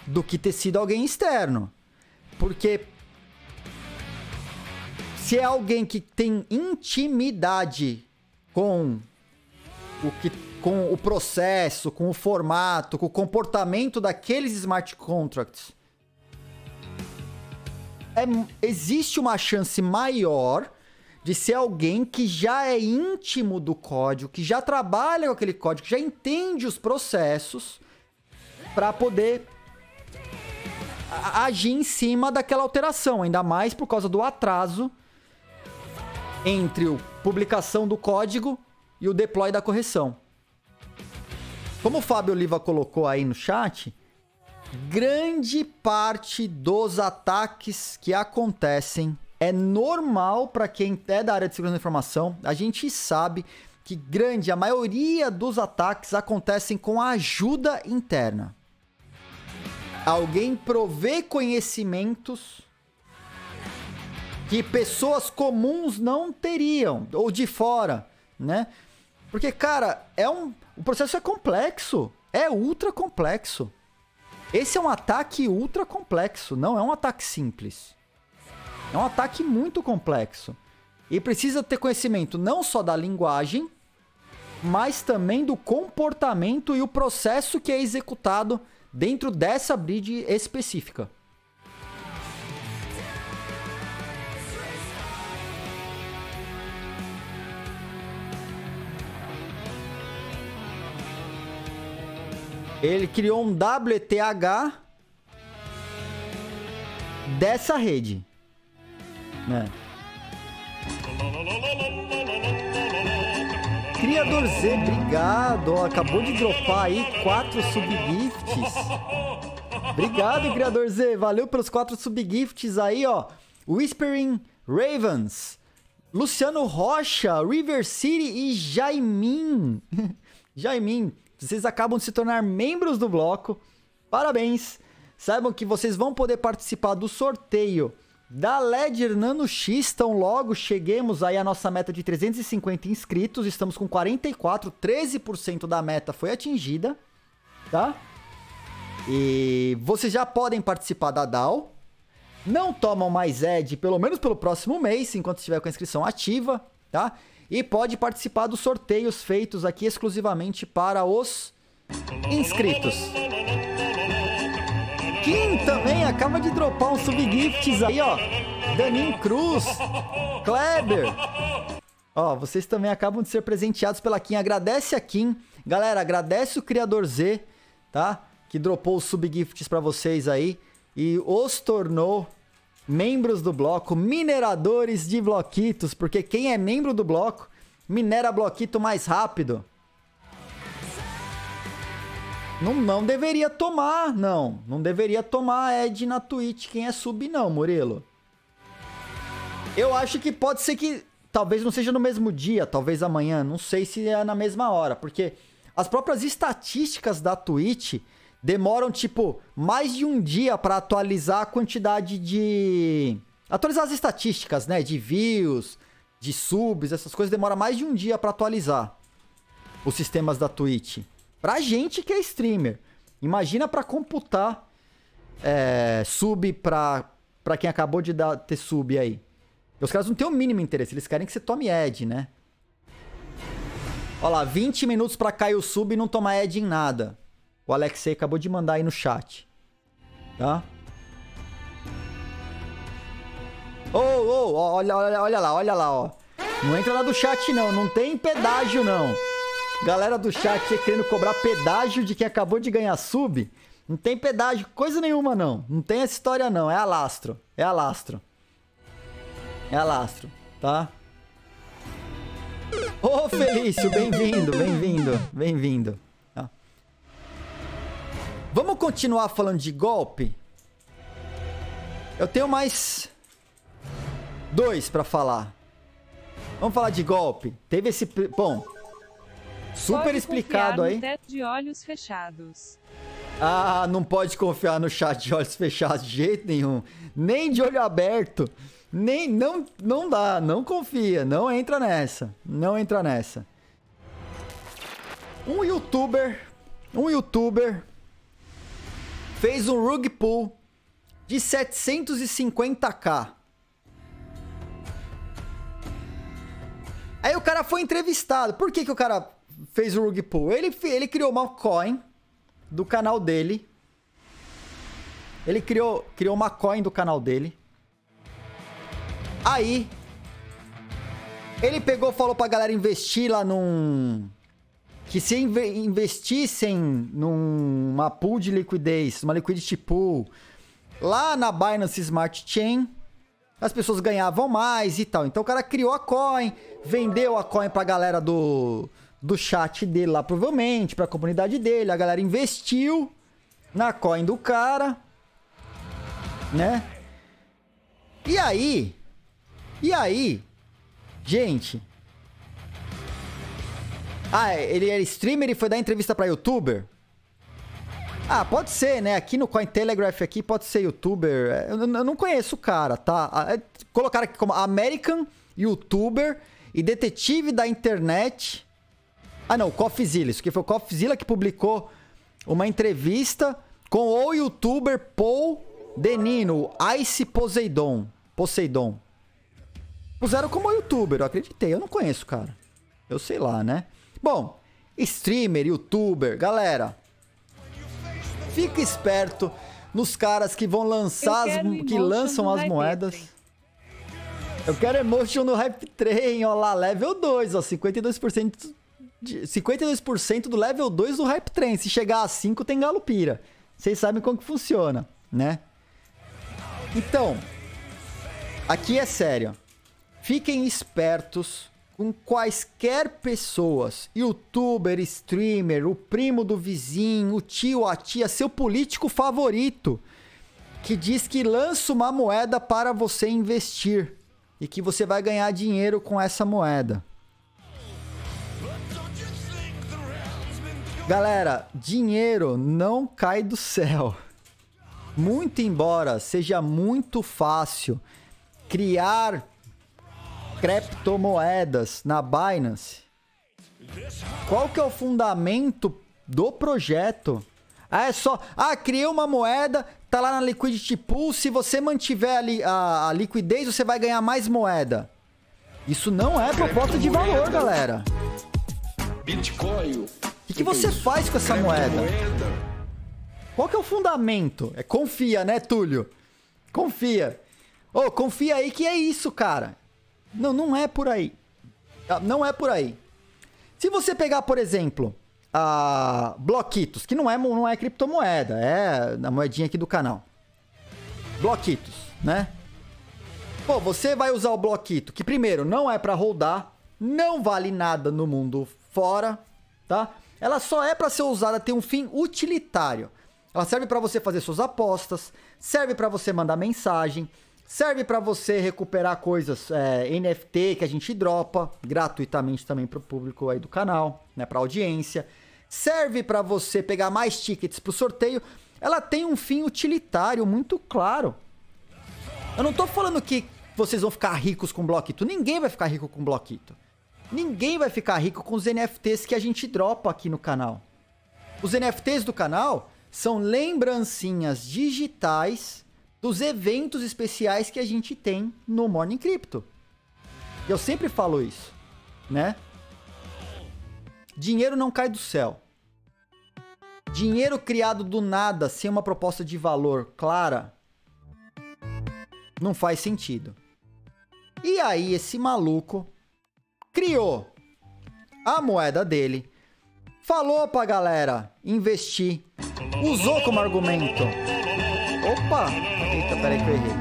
do que ter sido alguém externo. Porque se é alguém que tem intimidade com o que com o processo, com o formato, com o comportamento daqueles smart contracts, é, existe uma chance maior de ser alguém que já é íntimo do código, que já trabalha com aquele código, que já entende os processos para poder agir em cima daquela alteração, ainda mais por causa do atraso entre a publicação do código e o deploy da correção. Como o Fábio Oliva colocou aí no chat, grande parte dos ataques que acontecem é normal para quem é da área de segurança da informação. A gente sabe que grande, a maioria dos ataques acontecem com a ajuda interna alguém prover conhecimentos que pessoas comuns não teriam, ou de fora, né? Porque, cara, é um. O processo é complexo. É ultra complexo. Esse é um ataque ultra complexo, não é um ataque simples. É um ataque muito complexo. E precisa ter conhecimento não só da linguagem, mas também do comportamento e o processo que é executado dentro dessa bridge específica. Ele criou um WTH dessa rede. Né? Criador Z, obrigado. acabou de dropar aí quatro subgifts. Obrigado, Criador Z. Valeu pelos quatro subgifts aí, ó. Whispering Ravens. Luciano Rocha, River City e Jaimin. (laughs) Jaimin, vocês acabam de se tornar membros do bloco. Parabéns! Saibam que vocês vão poder participar do sorteio da Ledger Nano X. Então, logo cheguemos aí à nossa meta de 350 inscritos. Estamos com 44, 13% da meta foi atingida, tá? E vocês já podem participar da DAO. Não tomam mais ED, pelo menos pelo próximo mês, enquanto estiver com a inscrição ativa, tá? E pode participar dos sorteios feitos aqui exclusivamente para os inscritos. Kim também acaba de dropar um subgifts aí, ó. Danin Cruz, Kleber. Ó, vocês também acabam de ser presenteados pela Kim. Agradece a Kim. Galera, agradece o Criador Z, tá? Que dropou os subgifts para vocês aí e os tornou membros do bloco, mineradores de bloquitos, porque quem é membro do bloco minera bloquito mais rápido. Não, não deveria tomar, não. Não deveria tomar Ed na Twitch quem é sub, não, Murilo. Eu acho que pode ser que talvez não seja no mesmo dia, talvez amanhã, não sei se é na mesma hora, porque as próprias estatísticas da Twitch demoram, tipo, mais de um dia para atualizar a quantidade de. Atualizar as estatísticas, né? De views, de subs, essas coisas, demora mais de um dia para atualizar os sistemas da Twitch. Pra gente que é streamer. Imagina para computar é, sub pra, pra quem acabou de dar, ter sub aí. Os caras não têm o mínimo interesse, eles querem que você tome ad, né? Olha lá, 20 minutos pra cair o sub e não tomar ad em nada. O Alexei acabou de mandar aí no chat. Tá? Ô, oh, oh, olha, olha, olha lá, olha lá, ó. Não entra lá do chat, não. Não tem pedágio, não. Galera do chat querendo cobrar pedágio de quem acabou de ganhar sub. Não tem pedágio, coisa nenhuma, não. Não tem essa história, não. É alastro. É alastro. É alastro, tá? Ô, oh, Felício, bem-vindo, bem-vindo, bem-vindo. Vamos continuar falando de golpe? Eu tenho mais dois para falar. Vamos falar de golpe. Teve esse, bom, super pode explicado aí. de olhos fechados. Ah, não pode confiar no chat de olhos (laughs) fechados de jeito nenhum, nem de olho aberto. Nem não não dá, não confia, não entra nessa. Não entra nessa. Um youtuber, um youtuber fez um rug pull de 750k. Aí o cara foi entrevistado. Por que, que o cara fez o rug pull? Ele, ele criou uma coin do canal dele. Ele criou, criou uma coin do canal dele. Aí, ele pegou falou pra galera investir lá num que se investissem numa pool de liquidez, uma liquidity pool, lá na Binance Smart Chain, as pessoas ganhavam mais e tal. Então o cara criou a coin, vendeu a coin pra galera do, do chat dele lá, provavelmente, pra comunidade dele. A galera investiu na coin do cara, né? E aí, e aí, gente, ah, ele era streamer e foi dar entrevista pra youtuber? Ah, pode ser, né? Aqui no Cointelegraph aqui pode ser youtuber. É, eu, eu não conheço o cara, tá? Ah, é, colocaram aqui como American youtuber e detetive da internet. Ah, não, Coffeezilla. Isso aqui foi o Coffeezilla que publicou uma entrevista com o youtuber Paul Denino, Ice Poseidon. Poseidon. Puseram como youtuber, eu acreditei. Eu não conheço, o cara. Eu sei lá, né? Bom, streamer, youtuber, galera. Fica esperto nos caras que vão lançar, as, que lançam as moedas. Eu quero emotion no Hype Train, ó lá, level 2, ó, 52%, de, 52% do level 2 do Hype Train. Se chegar a 5, tem galupira. Vocês sabem como que funciona, né? Então, aqui é sério. Fiquem espertos com quaisquer pessoas, youtuber, streamer, o primo do vizinho, o tio, a tia, seu político favorito, que diz que lança uma moeda para você investir e que você vai ganhar dinheiro com essa moeda. Galera, dinheiro não cai do céu. Muito embora seja muito fácil criar criptomoedas na Binance, qual que é o fundamento do projeto? Ah, é só, ah, criei uma moeda, tá lá na Liquidity Pool, se você mantiver ali a, a liquidez, você vai ganhar mais moeda. Isso não é proposta de valor, galera. Bitcoin. O que, que você faz com essa moeda? Qual que é o fundamento? É confia, né, Túlio? Confia. Ô, oh, confia aí que é isso, cara. Não, não é por aí. Ah, não é por aí. Se você pegar, por exemplo, a Bloquitos, que não é, não é criptomoeda, é a moedinha aqui do canal. Bloquitos, né? Pô, você vai usar o Bloquito, que primeiro não é para rodar, não vale nada no mundo fora, tá? Ela só é para ser usada, ter um fim utilitário. Ela serve para você fazer suas apostas, serve para você mandar mensagem, Serve para você recuperar coisas é, NFT que a gente dropa gratuitamente também para o público aí do canal, né, para audiência. Serve para você pegar mais tickets para o sorteio. Ela tem um fim utilitário muito claro. Eu não tô falando que vocês vão ficar ricos com Bloquito. Ninguém vai ficar rico com Bloquito. Ninguém vai ficar rico com os NFTs que a gente dropa aqui no canal. Os NFTs do canal são lembrancinhas digitais dos eventos especiais que a gente tem no Morning Crypto. Eu sempre falo isso, né? Dinheiro não cai do céu. Dinheiro criado do nada, sem uma proposta de valor clara, não faz sentido. E aí esse maluco criou a moeda dele, falou pra galera investir, usou como argumento. Opa! Peraí que eu errei.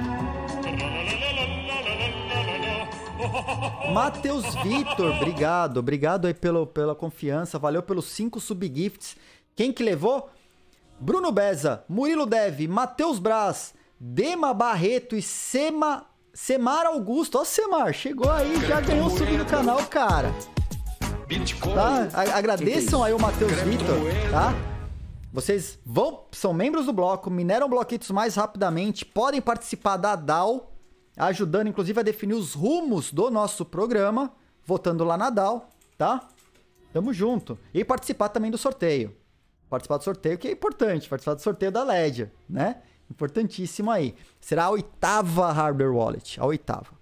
Matheus Vitor, obrigado. Obrigado aí pelo, pela confiança. Valeu pelos cinco subgifts. Quem que levou? Bruno Beza, Murilo Dev, Matheus Braz, Dema Barreto e Sema, Semar Augusto. Ó, Semar, chegou aí, já ganhou o sub no canal, cara. Tá? Agradeçam aí o Matheus Vitor, tá? Vocês vão, são membros do bloco, mineram bloquitos mais rapidamente, podem participar da DAO, ajudando inclusive a definir os rumos do nosso programa, votando lá na DAO, tá? Tamo junto. E participar também do sorteio. Participar do sorteio que é importante, participar do sorteio da Ledger, né? Importantíssimo aí. Será a oitava Hardware Wallet, a oitava.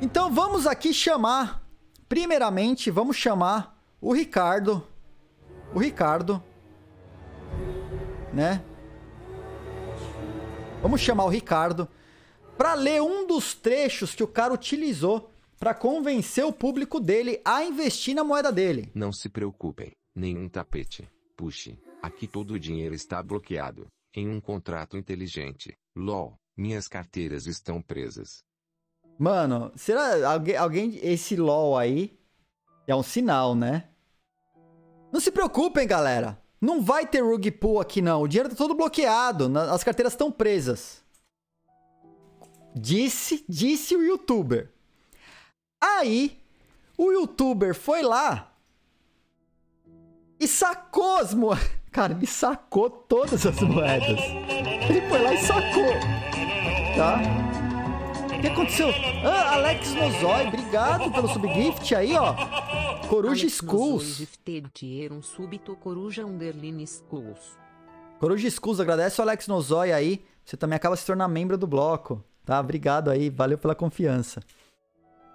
Então vamos aqui chamar, primeiramente, vamos chamar o Ricardo. O Ricardo né? Vamos chamar o Ricardo para ler um dos trechos que o cara utilizou para convencer o público dele a investir na moeda dele. Não se preocupem, nenhum tapete. Puxe, aqui todo o dinheiro está bloqueado em um contrato inteligente. LOL, minhas carteiras estão presas. Mano, será alguém, alguém esse LOL aí é um sinal, né? Não se preocupem, galera. Não vai ter rug pull aqui não. O dinheiro tá todo bloqueado. As carteiras estão presas. Disse, disse o youtuber. Aí, o youtuber foi lá e sacou as moedas. (laughs) Cara, ele sacou todas as moedas. Ele foi lá e sacou. Tá? O que aconteceu? Ah, Alex Nozói, obrigado pelo subgift aí, ó. Coruja Alex Schools. Um súbito coruja underline schools. Coruja Schools, agradece o Alex Nozói aí. Você também acaba se tornando membro do bloco. Tá? Obrigado aí, valeu pela confiança.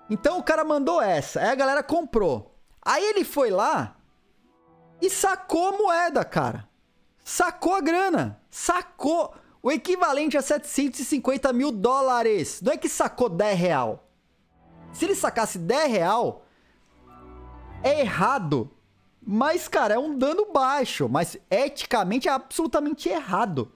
Então o cara mandou essa, aí a galera comprou. Aí ele foi lá e sacou a moeda, cara. Sacou a grana. Sacou o equivalente a 750 mil dólares. Não é que sacou 10 real. Se ele sacasse 10 real, é errado. Mas, cara, é um dano baixo. Mas eticamente é absolutamente errado.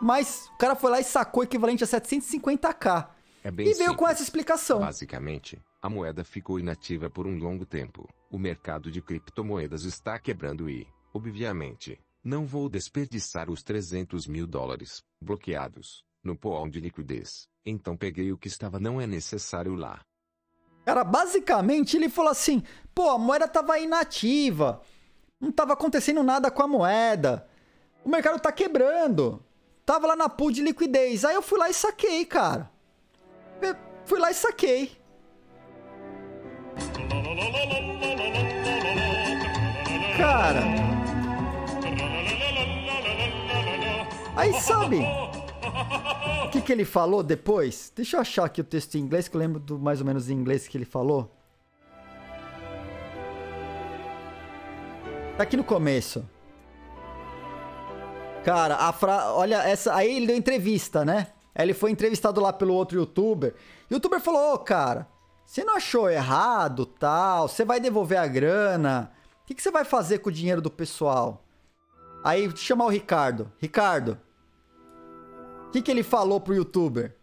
Mas o cara foi lá e sacou o equivalente a 750k. É bem E veio com simples. essa explicação. Basicamente, a moeda ficou inativa por um longo tempo. O mercado de criptomoedas está quebrando e, obviamente, não vou desperdiçar os 300 mil dólares, bloqueados, no pool de liquidez. Então peguei o que estava não é necessário lá. Cara, basicamente ele falou assim: pô, a moeda tava inativa. Não tava acontecendo nada com a moeda. O mercado tá quebrando. Tava lá na pool de liquidez. Aí eu fui lá e saquei, cara. Eu fui lá e saquei. Cara. Aí sabe. O que, que ele falou depois? Deixa eu achar aqui o texto em inglês, que eu lembro do mais ou menos em inglês que ele falou. Tá aqui no começo. Cara, a fra... olha essa. Aí ele deu entrevista, né? Aí ele foi entrevistado lá pelo outro youtuber. O youtuber falou: Ô, cara, você não achou errado tal? Você vai devolver a grana? O que, que você vai fazer com o dinheiro do pessoal? Aí chamar o Ricardo. Ricardo, o que, que ele falou pro youtuber?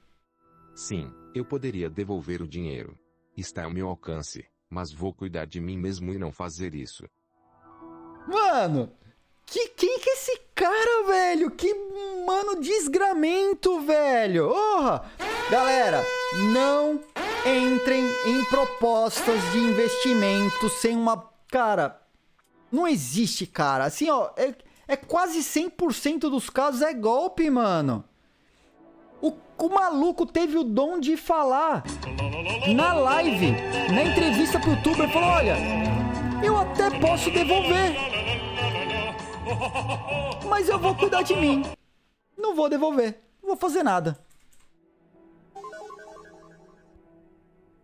Sim, eu poderia devolver o dinheiro. Está ao meu alcance, mas vou cuidar de mim mesmo e não fazer isso. Mano, que, quem que é esse cara, velho? Que, mano, desgramento, velho. Orra! Galera, não entrem em propostas de investimento sem uma... Cara, não existe, cara. Assim, ó, é, é quase 100% dos casos é golpe, mano. O, o maluco teve o dom de falar na live, na entrevista pro youtuber, falou: Olha, eu até posso devolver, mas eu vou cuidar de mim. Não vou devolver, não vou fazer nada.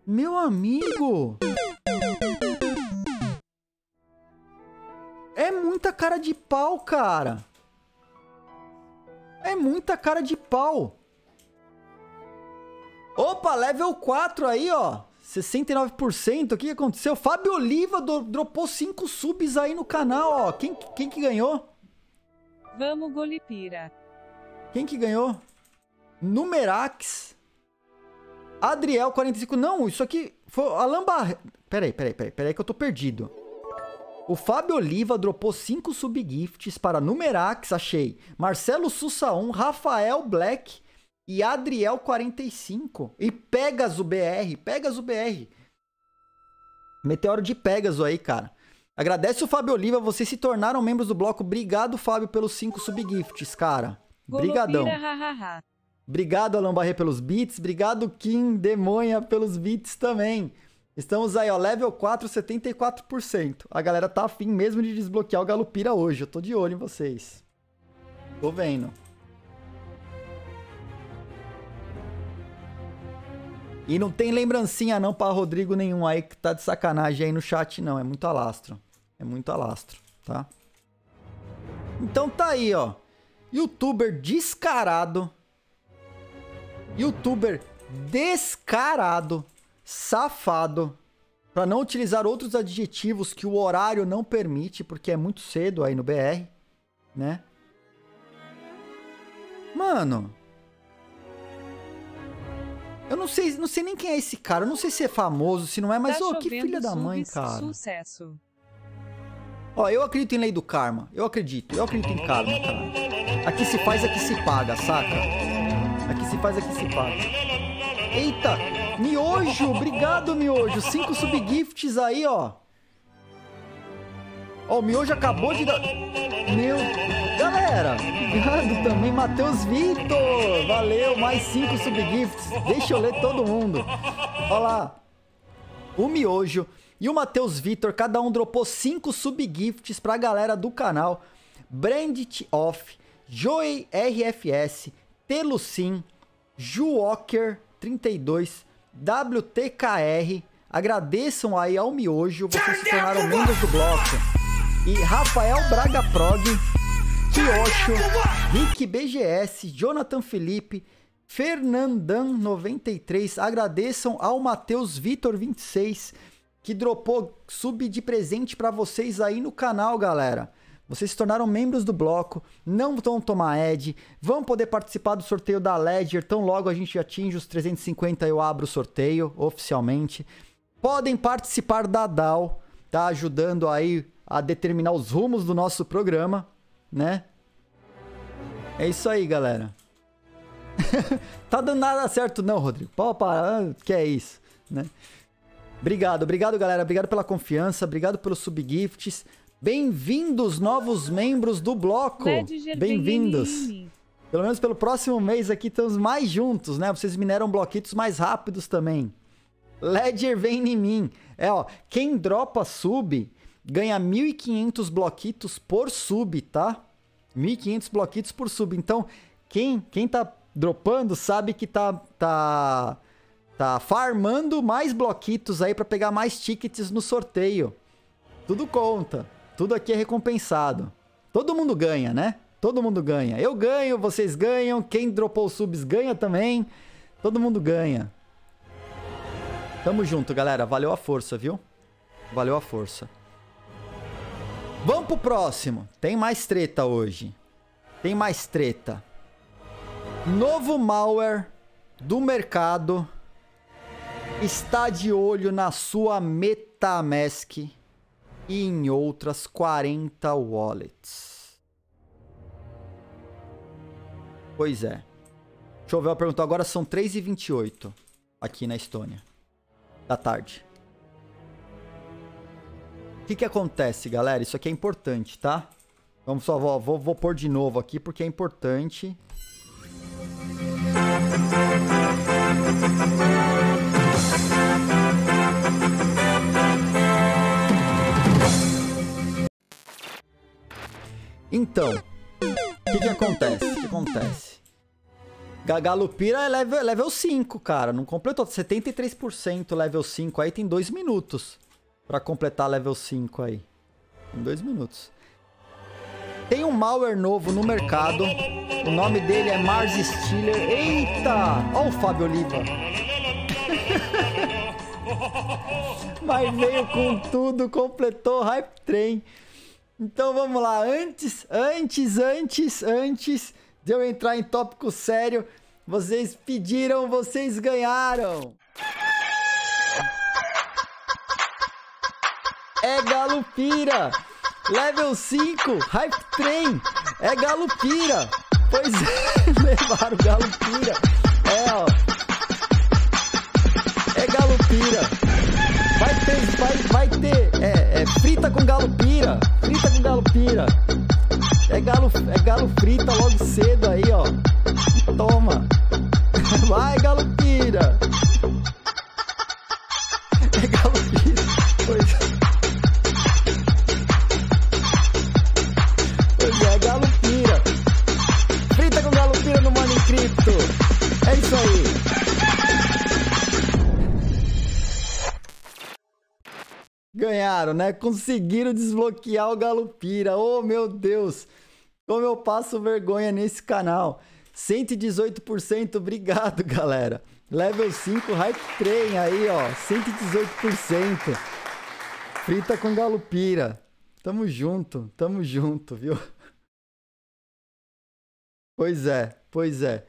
Meu amigo. É muita cara de pau, cara. É muita cara de pau. Opa, level 4 aí, ó. 69%. O que aconteceu? Fábio Oliva do- dropou 5 subs aí no canal, ó. Quem, quem que ganhou? Vamos Golipira. Quem que ganhou? Numerax. Adriel 45. Não, isso aqui foi Alan Barre... Peraí, peraí, peraí, peraí que eu tô perdido. O Fábio Oliva dropou 5 subgifts para Numerax, achei. Marcelo Sussa 1, Rafael Black e Adriel 45. E Pegasus BR, Pegasus BR. Meteoro de Pegasus aí, cara. Agradece o Fábio Oliva, vocês se tornaram membros do bloco. Obrigado, Fábio, pelos 5 subgifts, cara. Brigadão. Obrigado, Alan Barré, pelos beats. Obrigado, Kim Demonha, pelos beats também. Estamos aí, ó, level 4, 74%. A galera tá afim mesmo de desbloquear o Galupira hoje. Eu tô de olho em vocês. Tô vendo. E não tem lembrancinha não pra Rodrigo nenhum aí que tá de sacanagem aí no chat, não. É muito alastro. É muito alastro, tá? Então tá aí, ó. Youtuber descarado. Youtuber descarado. Safado. Pra não utilizar outros adjetivos que o horário não permite, porque é muito cedo aí no BR, né? Mano. Eu não sei, não sei nem quem é esse cara. Eu não sei se é famoso, se não é, mas Tá ô, que filha da mãe, cara. Sucesso. Ó, eu acredito em lei do karma. Eu acredito. Eu acredito em karma, cara. Aqui se faz, aqui se paga, saca? Aqui se faz, aqui se paga. Eita! Miojo! Obrigado, Miojo! Cinco subgifts aí, ó. Ó, o Miojo acabou de dar... Meu. Galera, obrigado também, Matheus Vitor. Valeu, mais cinco subgifts. Deixa eu ler todo mundo. Olha lá. O Miojo e o Matheus Vitor, cada um dropou cinco subgifts pra galera do canal. Brandit Off, Joey RFS, Telucim, Juoker 32, WTKR. Agradeçam aí ao Miojo, vocês se tornaram membros do bloco. E Rafael Braga Prog, Kiosho, Rick BGS, Jonathan Felipe, Fernandan93. Agradeçam ao Matheus Vitor 26 que dropou sub de presente para vocês aí no canal, galera. Vocês se tornaram membros do bloco, não vão tomar ad, vão poder participar do sorteio da Ledger, tão logo a gente atinge os 350 eu abro o sorteio oficialmente. Podem participar da DAO, tá ajudando aí a determinar os rumos do nosso programa, né? É isso aí, galera. (laughs) tá dando nada certo não, Rodrigo. Pode parar, que é isso, né? Obrigado, obrigado, galera. Obrigado pela confiança, obrigado pelos subgifts. Bem-vindos, novos membros do bloco. Bem-vindos. Pelo menos pelo próximo mês aqui estamos mais juntos, né? Vocês mineram bloquitos mais rápidos também. Ledger vem em mim. É, ó, quem dropa sub ganha 1.500 bloquitos por sub, tá? 1.500 bloquitos por sub. Então, quem, quem tá dropando sabe que tá, tá, tá farmando mais bloquitos aí para pegar mais tickets no sorteio. Tudo conta. Tudo aqui é recompensado. Todo mundo ganha, né? Todo mundo ganha. Eu ganho, vocês ganham. Quem dropou subs ganha também. Todo mundo ganha. Tamo junto, galera. Valeu a força, viu? Valeu a força. Vamos pro próximo. Tem mais treta hoje. Tem mais treta. Novo malware do mercado está de olho na sua MetaMask e em outras 40 wallets. Pois é. Chovel perguntou, agora são 3h28 aqui na Estônia. Da tarde. O que, que acontece, galera? Isso aqui é importante, tá? Vamos só, vou, vou, vou pôr de novo aqui porque é importante. Então, o que, que acontece? O que acontece? Galupira é level, level 5, cara. Não completou. 73% level 5 aí tem 2 minutos para completar level 5 aí. Em 2 minutos. Tem um malware novo no mercado. O nome dele é Mars Stealer. Eita! Olha o Fábio Oliva. (laughs) Mas veio com tudo, completou Hype Train. Então vamos lá. Antes, antes, antes, antes de eu entrar em tópico sério, vocês pediram, vocês ganharam. É Galupira. Level 5, Hype Train. É Galupira. Pois é, (laughs) levaram Galupira. É, ó. É Galupira. Vai ter, vai, vai ter, é, é frita com Galupira. Frita com Conseguiram desbloquear o Galupira. Oh, meu Deus. Como eu passo vergonha nesse canal. 118%, obrigado, (laughs) galera. Level 5, Hype Train aí, ó. 118%. Frita com Galupira. Tamo junto, tamo junto, viu? Pois é, pois é.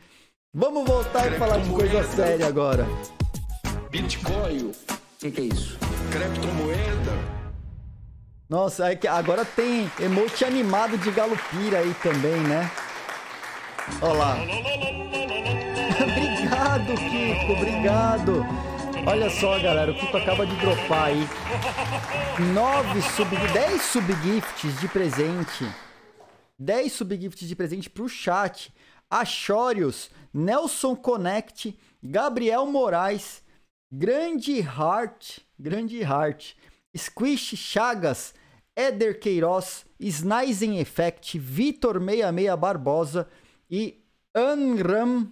Vamos voltar e falar de coisa séria agora. Bitcoin. O que, que é isso? Criptomoeda. Nossa, que agora tem emote animado de Galupira aí também, né? Olha lá. (laughs) obrigado, Kiko, obrigado. Olha só, galera, o Kiko acaba de dropar aí 9 sub 10 subgifts de presente 10 subgifts de presente pro chat. Achorius, Nelson Connect, Gabriel Moraes, Grande Heart, Grande Heart, Squish Chagas, Éder Queiroz, Snizen Effect, Vitor 66 Barbosa e Anram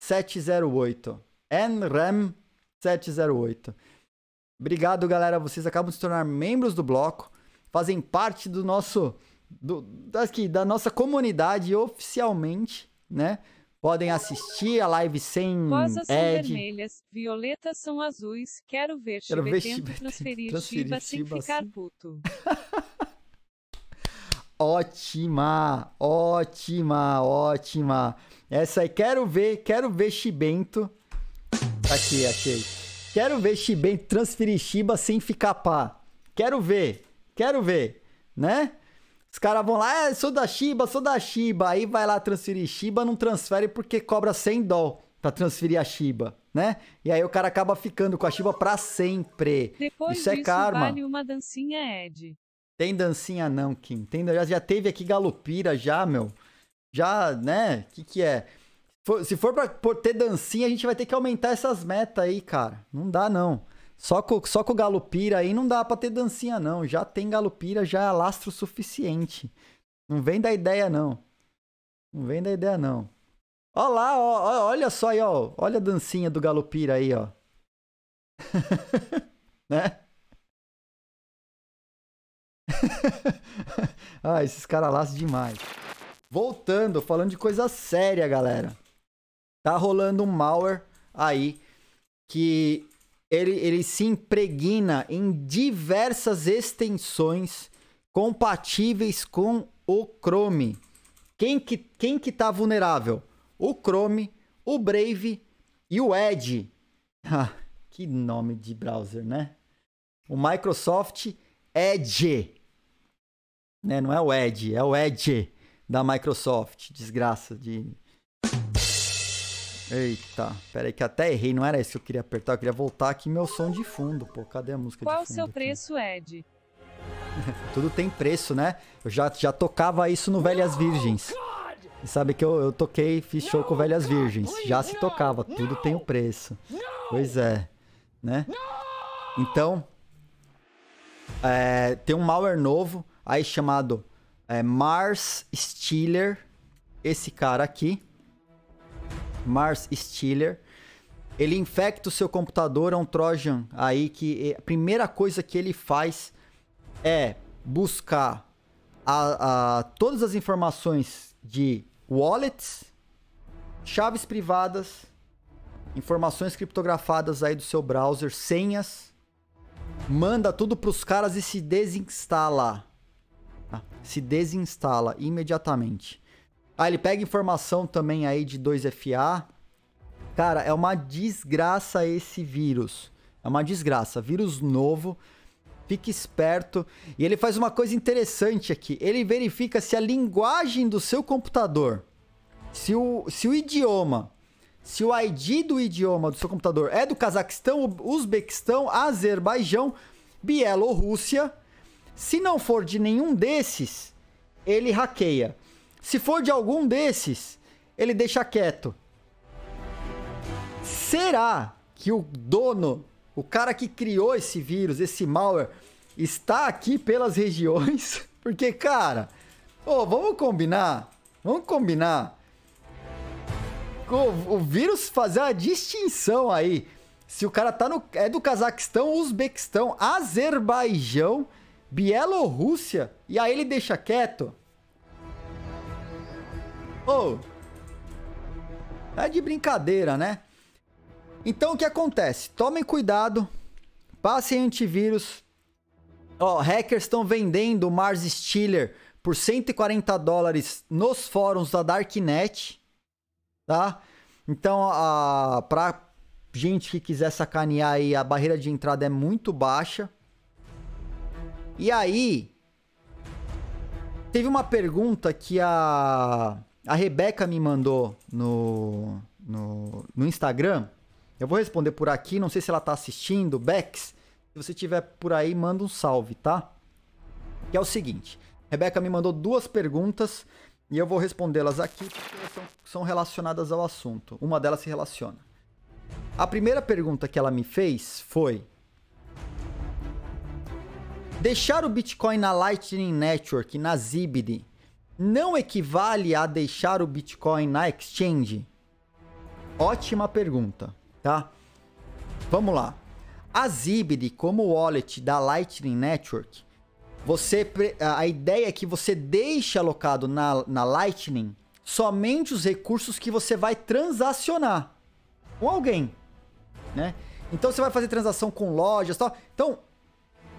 708. Anram 708. Obrigado, galera. Vocês acabam de se tornar membros do bloco, fazem parte do nosso do, daqui, da nossa comunidade oficialmente, né? Podem assistir a live sem Rosas são Ed. vermelhas, violetas são azuis. Quero ver Quero ver transferir transferir Shiba sem ficar assim. puto. (laughs) Ótima, ótima, ótima. Essa aí, quero ver, quero ver Chibento. Aqui, achei. Quero ver Chibento transferir Shiba sem ficar pá. Quero ver, quero ver, né? Os caras vão lá, é, sou da Shiba, sou da Shiba. Aí vai lá transferir Shiba, não transfere porque cobra 100 doll pra transferir a Shiba, né? E aí o cara acaba ficando com a Shiba pra sempre. Depois Isso é disso karma. vale uma dancinha Ed. Tem dancinha não, Kim. Tem, já, já teve aqui galopira já, meu. Já, né? O que que é? For- se for pra por ter dancinha, a gente vai ter que aumentar essas metas aí, cara. Não dá, não. Só com, só com o galopira aí não dá pra ter dancinha, não. Já tem galopira, já é lastro suficiente. Não vem da ideia, não. Não vem da ideia, não. Ó lá, ó, ó, olha só aí, ó. Olha a dancinha do galopira aí, ó. (laughs) né? (laughs) ah, esses caras laçam demais. Voltando, falando de coisa séria, galera. Tá rolando um malware aí que ele, ele se impregna em diversas extensões compatíveis com o Chrome. Quem que, quem que tá vulnerável? O Chrome, o Brave e o Edge. (laughs) Ah, que nome de browser, né? O Microsoft Edge. Né? Não é o Edge, é o Edge da Microsoft. Desgraça de. Eita, peraí que até errei, não era isso que eu queria apertar, eu queria voltar aqui meu som de fundo, pô, cadê a música Qual o de fundo seu aqui? preço, Ed? (laughs) Tudo tem preço, né? Eu já, já tocava isso no Velhas Virgens. E sabe que eu, eu toquei, fiz show com Velhas Virgens. Já se tocava, tudo tem o preço. Pois é, né? Então, é, tem um malware novo aí chamado é, Mars Stealer. Esse cara aqui. Mars Stealer. Ele infecta o seu computador, é um Trojan aí que a primeira coisa que ele faz é buscar a, a- todas as informações de wallets, chaves privadas, informações criptografadas aí do seu browser, senhas, manda tudo pros caras e se desinstala. tá? Se desinstala imediatamente. Ah, ele pega informação também aí de 2FA. Cara, é uma desgraça esse vírus. É uma desgraça. Vírus novo. Fique esperto. E ele faz uma coisa interessante aqui. Ele verifica se a linguagem do seu computador, se o, se o idioma, se o ID do idioma do seu computador é do Cazaquistão, Uzbequistão, Azerbaijão, Bielorrússia. Se não for de nenhum desses, ele hackeia. Se for de algum desses, ele deixa quieto. Será que o dono, o cara que criou esse vírus, esse malware, está aqui pelas regiões? (laughs) Porque, cara, ô, vamos combinar? Vamos combinar. O, o vírus fazer uma distinção aí. Se o cara tá no. É do Cazaquistão, Uzbequistão, Azerbaijão, Bielorrússia, e aí ele deixa quieto. Ô, é de brincadeira, né? Então o que acontece? Tomem cuidado, passem antivírus. Ó, hackers estão vendendo Mars Stealer por 140 dólares nos fóruns da Darknet, tá? Então, a, pra gente que quiser sacanear aí, a barreira de entrada é muito baixa. E aí, teve uma pergunta que a, a Rebeca me mandou no, no, no Instagram. Eu vou responder por aqui, não sei se ela tá assistindo. Bex, se você tiver por aí, manda um salve, tá? Que é o seguinte: Rebeca me mandou duas perguntas e eu vou respondê-las aqui porque elas são, são relacionadas ao assunto. Uma delas se relaciona. A primeira pergunta que ela me fez foi: Deixar o Bitcoin na Lightning Network, na Zibd, não equivale a deixar o Bitcoin na exchange? Ótima pergunta, tá? Vamos lá. A Zibd, como wallet da Lightning Network, você a ideia é que você deixe alocado na, na Lightning somente os recursos que você vai transacionar com alguém, né? Então você vai fazer transação com lojas, tal. Então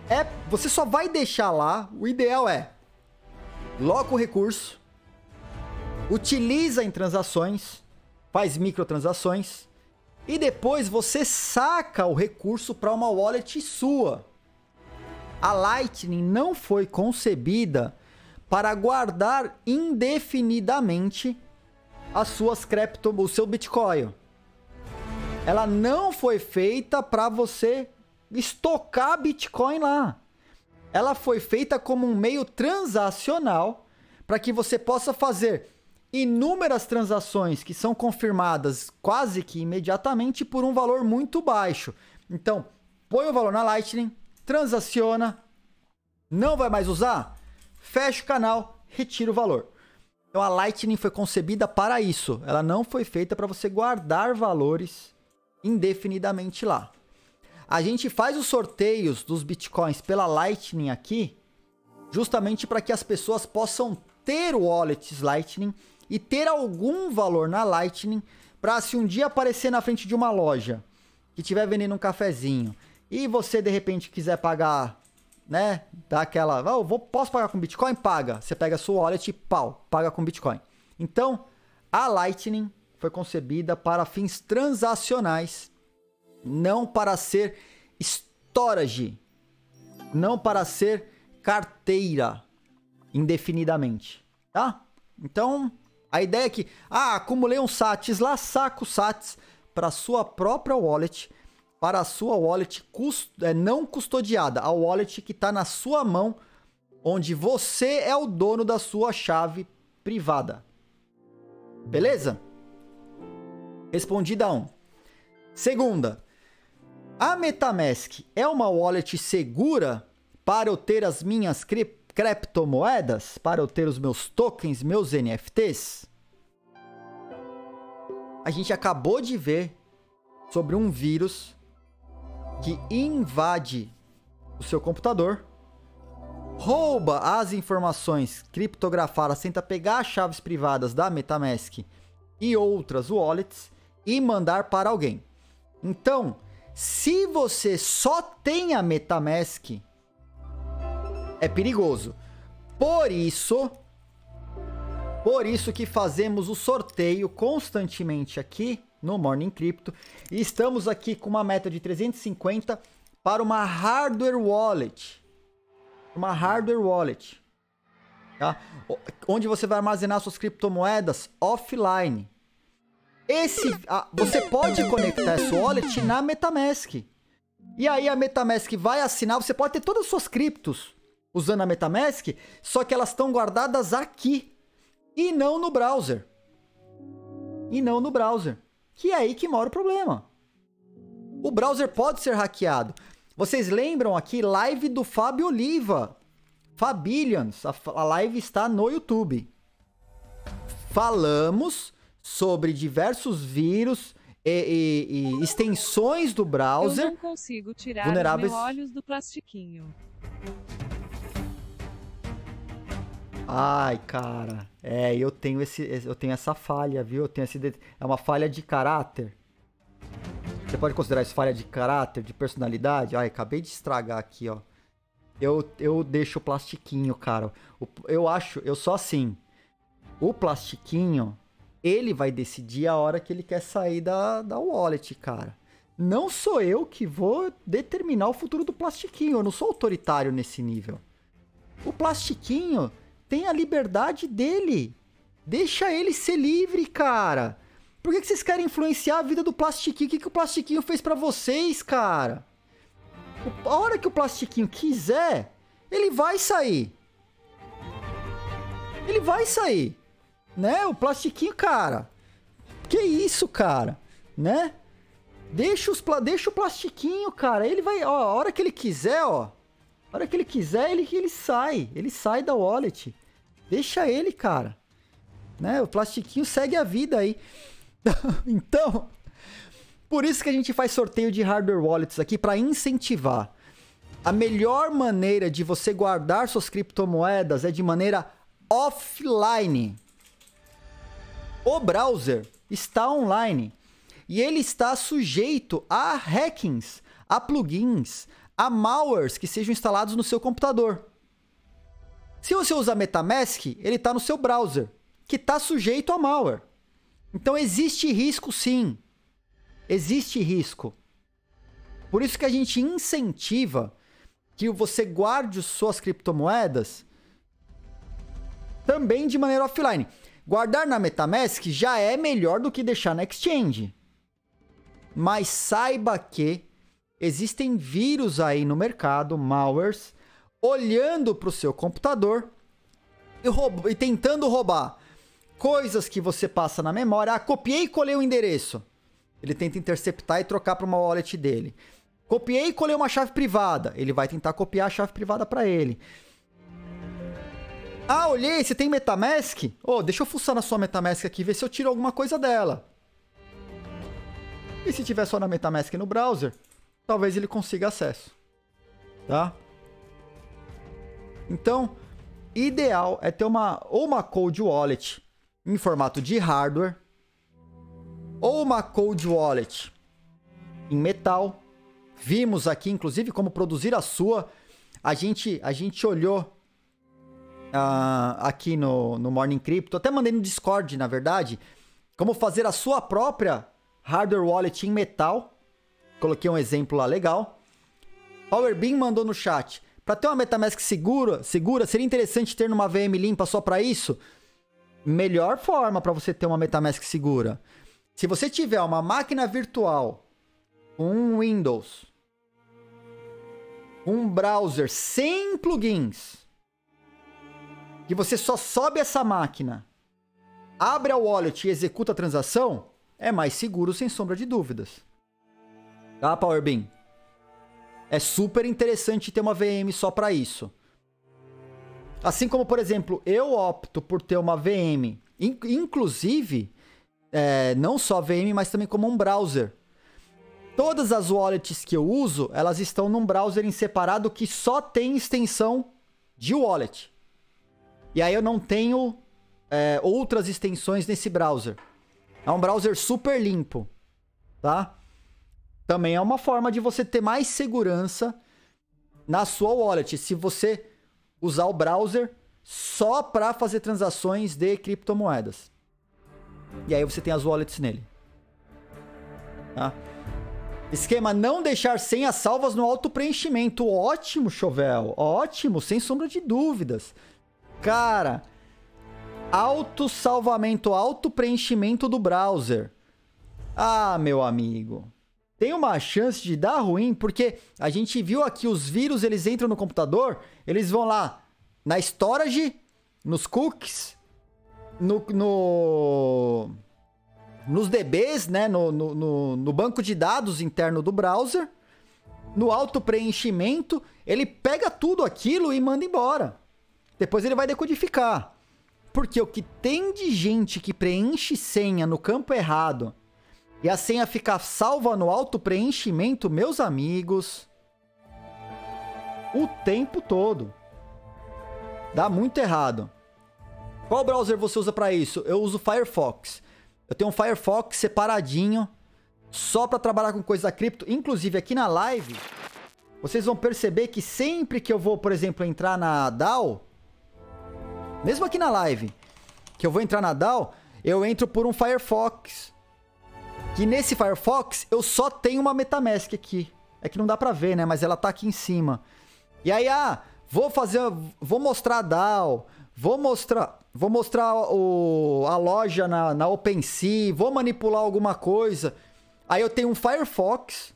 é, você só vai deixar lá. O ideal é loca o recurso, utiliza em transações, faz microtransações e depois você saca o recurso para uma wallet sua. A Lightning não foi concebida para guardar indefinidamente as suas cripto, o seu Bitcoin. Ela não foi feita para você estocar Bitcoin lá. Ela foi feita como um meio transacional para que você possa fazer inúmeras transações que são confirmadas quase que imediatamente por um valor muito baixo. Então, põe o valor na Lightning, transaciona, não vai mais usar? Fecha o canal, retira o valor. Então a Lightning foi concebida para isso. Ela não foi feita para você guardar valores indefinidamente lá. A gente faz os sorteios dos bitcoins pela Lightning aqui, justamente para que as pessoas possam ter o wallet Lightning e ter algum valor na Lightning para se um dia aparecer na frente de uma loja que estiver vendendo um cafezinho e você de repente quiser pagar, né, dar aquela, oh, vou, posso pagar com Bitcoin? Paga. Você pega a sua wallet e pau, paga com Bitcoin. Então, a Lightning foi concebida para fins transacionais, não para ser storage, não para ser carteira indefinidamente, tá? Então, a ideia é que, ah, acumulei um SATs lá, saco SATs para sua própria wallet, para a sua wallet cust é, não custodiada, a wallet que está na sua mão, onde você é o dono da sua chave privada. Beleza? Respondida a um. Segunda, a MetaMask é uma wallet segura para eu ter as minhas cri criptomoedas? Para eu ter os meus tokens, meus NFTs? A gente acabou de ver sobre um vírus que invade o seu computador, rouba as informações criptografadas, tenta pegar as chaves privadas da MetaMask e outras wallets e mandar para alguém. Então, se você só tem a MetaMask, é perigoso. Por isso, por isso que fazemos o sorteio constantemente aqui no Morning Crypto e estamos aqui com uma meta de 350 para uma hardware wallet. Uma hardware wallet. Tá? Onde você vai armazenar suas criptomoedas offline. Esse, a, você pode conectar essa wallet na MetaMask. E aí a MetaMask vai assinar, você pode ter todas as suas criptos usando a MetaMask, só que elas estão guardadas aqui e não no browser. E não no browser. Que é aí que mora o problema. O browser pode ser hackeado. Vocês lembram aqui live do Fábio Oliva? Fabillions, a, a live está no YouTube. Falamos sobre diversos vírus e, e, e extensões do browser. Eu não consigo tirar vulneráveis... os meus olhos do plastiquinho. Ai, cara. É, eu tenho esse, eu tenho essa falha, viu? Eu tenho esse é uma falha de caráter. Você pode considerar isso falha de caráter, de personalidade? Ai, acabei de estragar aqui, ó. Eu, eu deixo o plastiquinho, cara. Eu acho, eu sou assim. O plastiquinho, ele vai decidir a hora que ele quer sair da, da wallet, cara. Não sou eu que vou determinar o futuro do plastiquinho. Eu não sou autoritário nesse nível. O plastiquinho tem a liberdade dele. Deixa ele ser livre, cara. Por que, que vocês querem influenciar a vida do plastiquinho? O que, que o plastiquinho fez para vocês, cara? A hora que o plastiquinho quiser, ele vai sair. Ele vai sair, né? O plastiquinho, cara. Que isso, cara, né? Deixa, os, deixa o plastiquinho, cara. Ele vai, ó, a hora que ele quiser, ó. A hora que ele quiser, ele, ele sai. Ele sai da wallet. Deixa ele, cara. Né? O plastiquinho segue a vida aí. (laughs) então, por isso que a gente faz sorteio de hardware wallets aqui para incentivar. A melhor maneira de você guardar suas criptomoedas é de maneira offline. O browser está online e ele está sujeito a hackings, a plugins, a malwares que sejam instalados no seu computador. Se você usa MetaMask, ele está no seu browser, que está sujeito a malware. Então existe risco sim. Existe risco. Por isso que a gente incentiva que você guarde suas criptomoedas também de maneira offline. Guardar na MetaMask já é melhor do que deixar na Exchange. Mas saiba que existem vírus aí no mercado, malwares, olhando para o seu computador e, e tentando roubar coisas que você passa na memória. Ah, copiei e colei o endereço. Ele tenta interceptar e trocar para uma wallet dele. Copiei e colei uma chave privada. Ele vai tentar copiar a chave privada para ele. Ah, olhei, você tem MetaMask? Ô, deixa eu fuçar na sua MetaMask aqui, ver se eu tiro alguma coisa dela. E se tiver só na MetaMask no browser, talvez ele consiga acesso. Tá? Então, ideal é ter uma ou uma cold wallet em formato de hardware ou uma cold wallet em metal. Vimos aqui inclusive como produzir a sua. A gente a gente olhou ah, aqui no, no Morning Crypto, até mandei no Discord, na verdade, como fazer a sua própria hardware wallet em metal. Coloquei um exemplo lá legal. Powerbean mandou no chat. Para ter uma MetaMask segura, segura, seria interessante ter numa VM limpa só para isso? Melhor forma para você ter uma MetaMask segura. Se você tiver uma máquina virtual um Windows, um browser sem plugins, que você só sobe essa máquina, abre a wallet e executa a transação, é mais seguro sem sombra de dúvidas. Tá, Powerbean? É super interessante ter uma VM só para isso. Assim como, por exemplo, eu opto por ter uma VM, in- inclusive, é, não só VM, mas também como um browser. Todas as wallets que eu uso, elas estão num browser em separado que só tem extensão de wallet. E aí eu não tenho é, outras extensões nesse browser. É um browser super limpo, tá? Também é uma forma de você ter mais segurança na sua wallet, se você usar o browser só para fazer transações de criptomoedas. E aí você tem as wallets nele. Tá? Esquema não deixar senhas salvas no auto-preenchimento. Ótimo, Chovel. Ótimo, sem sombra de dúvidas. Cara, auto-salvamento, auto-preenchimento do browser. Ah, meu amigo. Tem uma chance de dar ruim, porque a gente viu aqui os vírus, eles entram no computador, eles vão lá na storage, nos cookies, no, no nos DBs, né, no, no, no, no banco de dados interno do browser, no auto preenchimento, ele pega tudo aquilo e manda embora. Depois ele vai decodificar. Porque o que tem de gente que preenche senha no campo errado e a senha fica salva no auto preenchimento, meus amigos, o tempo todo. Dá muito errado. Qual browser você usa para isso? Eu uso Firefox. Eu tenho um Firefox separadinho, só para trabalhar com coisa cripto. Inclusive aqui na live, vocês vão perceber que sempre que eu vou, por exemplo, entrar na DAO, mesmo aqui na live, que eu vou entrar na DAO, eu entro por um Firefox. Que nesse Firefox eu só tenho uma MetaMask aqui. É que não dá pra ver, né? Mas ela tá aqui em cima. E aí, ah, vou fazer, vou mostrar a DAO, vou mostrar, vou mostrar o, a loja na, na OpenSea, vou manipular alguma coisa. Aí eu tenho um Firefox.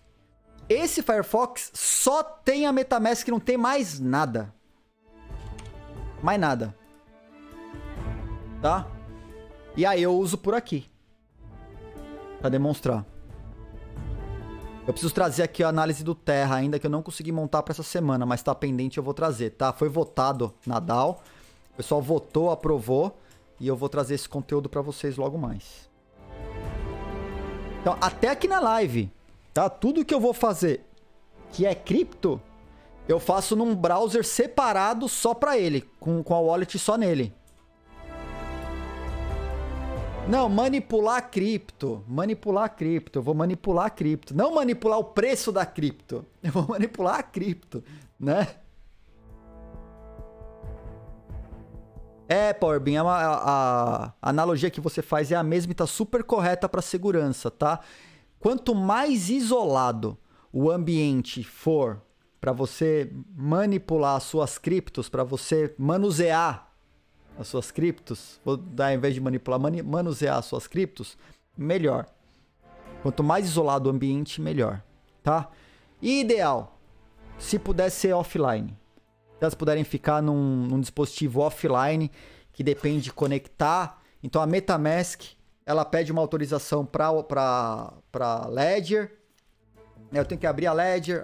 Esse Firefox só tem a MetaMask, não tem mais nada. Mais nada. Tá? E aí eu uso por aqui. Pra demonstrar. Eu preciso trazer aqui a análise do Terra ainda, que eu não consegui montar pra essa semana, mas tá pendente, eu vou trazer, tá? Foi votado na DAO. O pessoal votou, aprovou. E eu vou trazer esse conteúdo pra vocês logo mais. Então, até aqui na live, tá? Tudo que eu vou fazer que é cripto, eu faço num browser separado só pra ele, com, com a wallet só nele. Não, manipular cripto. Manipular cripto. Eu vou manipular cripto. Não manipular o preço da cripto. (laughs) Eu vou manipular a cripto, né? É, Powerbean, a, a, a analogia que você faz é a mesma e tá super correta para segurança, tá? Quanto mais isolado o ambiente for para você manipular as suas criptos, para você manusear as suas criptos, vou dar ao invés de manipular, mani manusear as suas criptos, melhor. Quanto mais isolado o ambiente, melhor, tá? E ideal, se puder ser offline. Se elas puderem ficar num, num dispositivo offline que depende de conectar. Então a MetaMask, ela pede uma autorização para Ledger. Eu tenho que abrir a Ledger,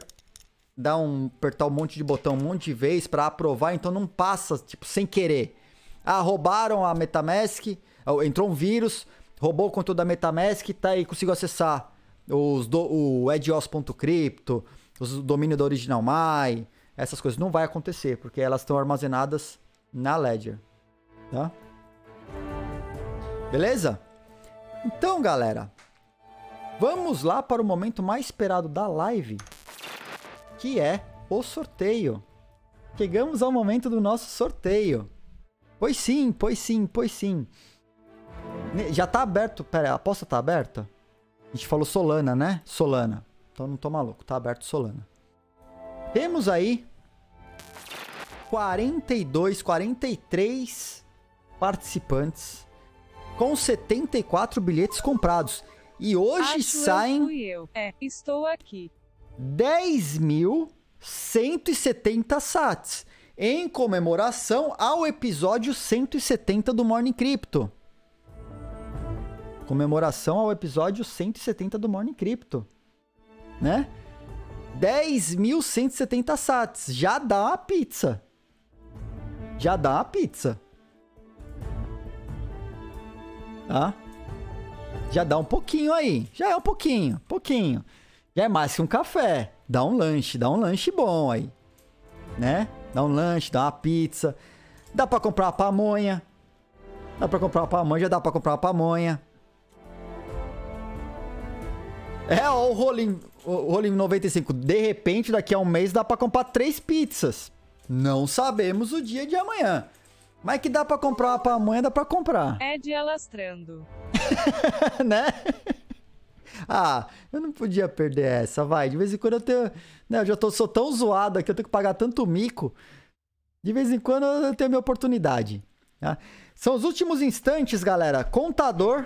dar um apertar um monte de botão um monte de vez para aprovar, então não passa tipo sem querer. Ah, roubaram a MetaMask, entrou um vírus, roubou o conteúdo da MetaMask, tá aí, consigo acessar os do, o edios.crypto, os domínio da Original My, essas coisas não vai acontecer, porque elas estão armazenadas na Ledger, tá? Beleza? Então, galera, vamos lá para o momento mais esperado da live, que é o sorteio. Chegamos ao momento do nosso sorteio. Pois sim, pois sim, pois sim. Já tá aberto. Pera, a aposta tá aberta? A gente falou Solana, né? Solana. Então não tô maluco, tá aberto Solana. Temos aí 42, 43 participantes com 74 bilhetes comprados. E hoje Acho saem Eu fui eu. É, estou aqui. 10.170 sats em comemoração ao episódio 170 do Morning Crypto. Comemoração ao episódio 170 do Morning Crypto. Né? 10.170 sats. Já dá uma pizza. Já dá uma pizza. Tá? Já dá um pouquinho aí. Já é um pouquinho, pouquinho. Já é mais que um café. Dá um lanche, dá um lanche bom aí. Né? Dá um lanche, dá uma pizza. Dá pra comprar uma pamonha. Dá pra comprar uma pamonha, já dá pra comprar uma pamonha. É, ó, o Rolim, o Rolim 95. De repente, daqui a um mês dá pra comprar três pizzas. Não sabemos o dia de amanhã. Mas que dá pra comprar uma pamonha, dá pra comprar. Ed alastrando. (laughs) né? Ah, eu não podia perder essa, vai. De vez em quando eu tenho. Né, eu já tô, sou tão zoado aqui, eu tenho que pagar tanto mico. De vez em quando eu tenho minha oportunidade. Tá? São os últimos instantes, galera. Contador.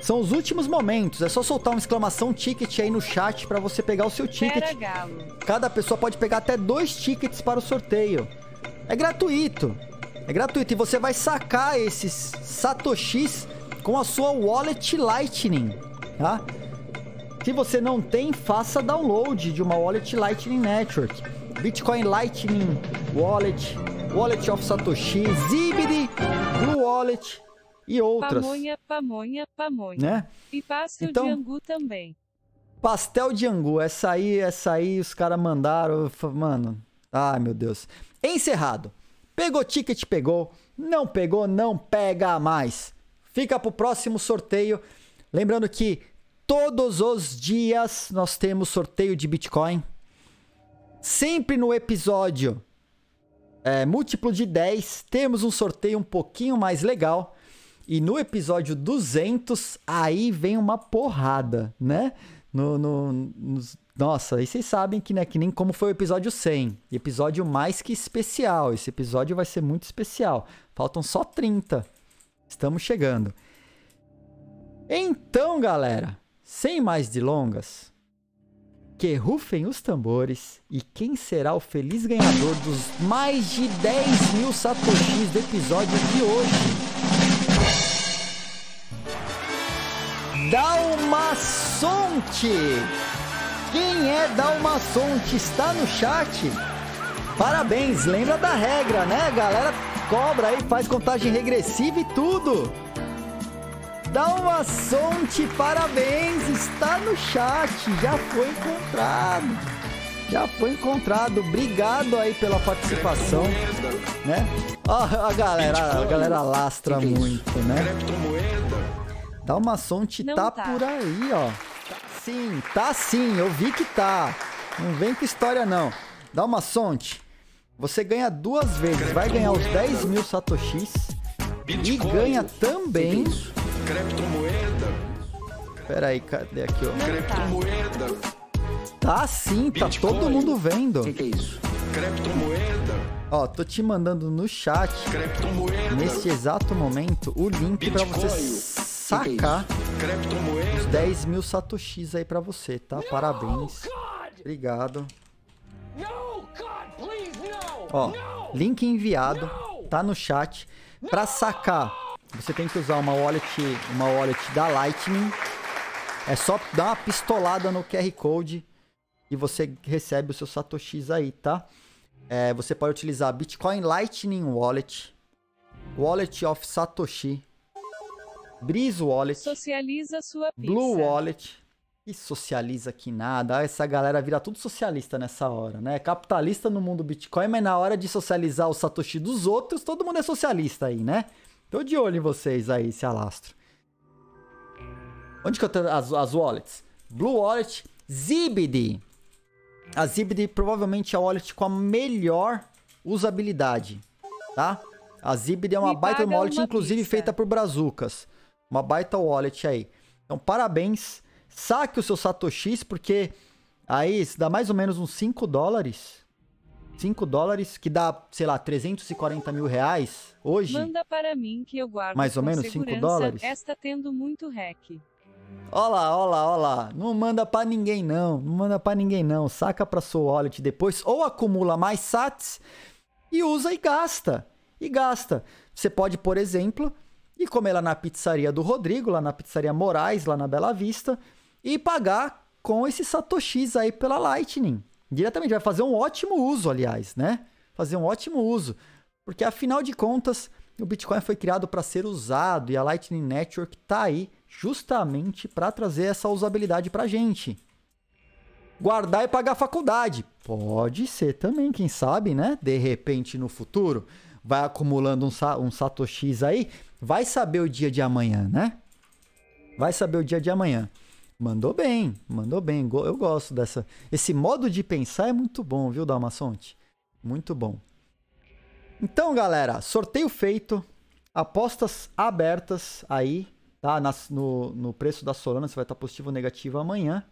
São os últimos momentos. É só soltar uma exclamação ticket aí no chat para você pegar o seu ticket. Cada pessoa pode pegar até dois tickets para o sorteio. É gratuito. É gratuito. E você vai sacar esses satoshis com a sua wallet Lightning, tá? Se você não tem, faça download de uma wallet Lightning Network. Bitcoin Lightning Wallet, Wallet of Satoshi, Zibidi, Blue Wallet e outras. Pamonha, pamonha, pamonha. Né? E pastel Então- de angu também. Pastel de angu, essa aí, essa aí os caras mandaram, mano. Ai, meu Deus. Encerrado. Pegou ticket, pegou. Não pegou, não pega mais. Fica pro próximo sorteio. Lembrando que todos os dias nós temos sorteio de Bitcoin. Sempre no episódio é, múltiplo de 10, temos um sorteio um pouquinho mais legal. E no episódio 200, aí vem uma porrada, né? No, no- nos- nossa, aí vocês sabem que, né, que nem como foi o episódio 100. Episódio mais que especial. Esse episódio vai ser muito especial. Faltam só 30. Estamos chegando. Então, galera, sem mais delongas, Que rufem os tambores. E quem será o feliz ganhador dos mais de 10 mil satoshis do episódio de hoje? Dalmaçonte! Quem é Dalmaçonte? Está no chat? Parabéns, lembra da regra, né? Galera cobra aí, faz contagem regressiva e tudo. Dalmaçonte, parabéns, está no chat, já foi encontrado. Já foi encontrado. Obrigado aí pela participação, né? Ó, a galera, a galera lastra muito, né? Criptomoeda. Dalmaçonte Não tá, tá. por aí, ó. Sim, tá sim, eu vi que tá. Não vem com história, não. Dalmaçonte, você ganha duas vezes. Vai ganhar os 10 mil satoshis e Bitcoin. ganha também... Criptomoeda. Pera aí, cadê aqui, ó? Não tá. Criptomoeda. Tá sim, tá Bitcoin. todo mundo vendo. que é isso? Criptomoeda. Ó, tô te mandando no chat, neste exato momento, o link pra você Bitcoin. sacar os Criptomoeda. 10 mil satoshis aí pra você, tá? Parabéns. Obrigado. Ó, link enviado, tá no chat. Pra sacar, você tem que usar uma wallet, uma wallet da Lightning. É só dar uma pistolada no QR Code e você recebe os seus satoshis aí, tá? É, você pode utilizar Bitcoin Lightning Wallet, Wallet of Satoshi, Breeze Wallet, Socializa sua pizza. Blue Wallet. E socializa que nada. Ah, Essa galera vira tudo socialista nessa hora, né? Capitalista no mundo Bitcoin, mas na hora de socializar o Satoshi dos outros, todo mundo é socialista aí, né? Tô de olho em vocês aí, esse alastro. Onde que eu tenho as, as wallets? Blue Wallet, Zibidi. A Zibidi provavelmente é a wallet com a melhor usabilidade, tá? A Zibidi é uma Me baita wallet, uma inclusive pizza. feita por Brazucas. Uma baita wallet aí. Então, parabéns. Saque o seu Satoshis, porque aí isso dá mais ou menos uns 5 dólares. 5 dólares, que dá, sei lá, 340 mil reais hoje. Manda para mim que eu guardo Mais ou menos cinco segurança. dólares? Está tendo muito hack. Ó lá, ó lá, ó lá. Não manda pra ninguém, não. Não manda pra ninguém, não. Saca pra sua wallet depois ou acumula mais sats e usa e gasta. E gasta. Você pode, por exemplo, ir comer lá na pizzaria do Rodrigo, lá na pizzaria Moraes, lá na Bela Vista, e pagar com esses satoshis aí pela Lightning. Diretamente, vai fazer um ótimo uso, aliás, né? Fazer um ótimo uso. Porque afinal de contas, o Bitcoin foi criado para ser usado e a Lightning Network tá aí justamente para trazer essa usabilidade pra gente. Guardar e pagar a faculdade. Pode ser também, quem sabe, né? De repente no futuro vai acumulando um, um satoshis aí, vai saber o dia de amanhã, né? Vai saber o dia de amanhã. Mandou bem, mandou bem. Eu gosto dessa. Esse modo de pensar é muito bom, viu, Dalmaçonte? Muito bom. Então, galera, sorteio feito, apostas abertas aí, tá? Nas- no, no preço da Solana, se vai estar positivo ou negativo amanhã.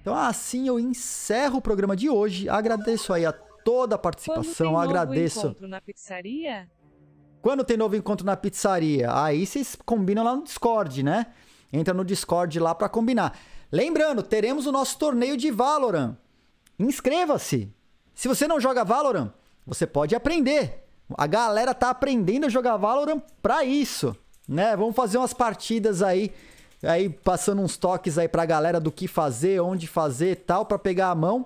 Então, assim eu encerro o programa de hoje. Agradeço aí a toda a Quando tem participação, novo agradeço. encontro na pizzaria? Quando tem novo encontro na pizzaria? Aí vocês combinam lá no Discord, né? Entra no Discord lá pra combinar. Lembrando, teremos o nosso torneio de Valorant. Inscreva-se. Se você não joga Valorant, você pode aprender. A galera tá aprendendo a jogar Valorant pra isso, né? Vamos fazer umas partidas aí, aí passando uns toques aí pra galera do que fazer, onde fazer e tal, pra pegar a mão.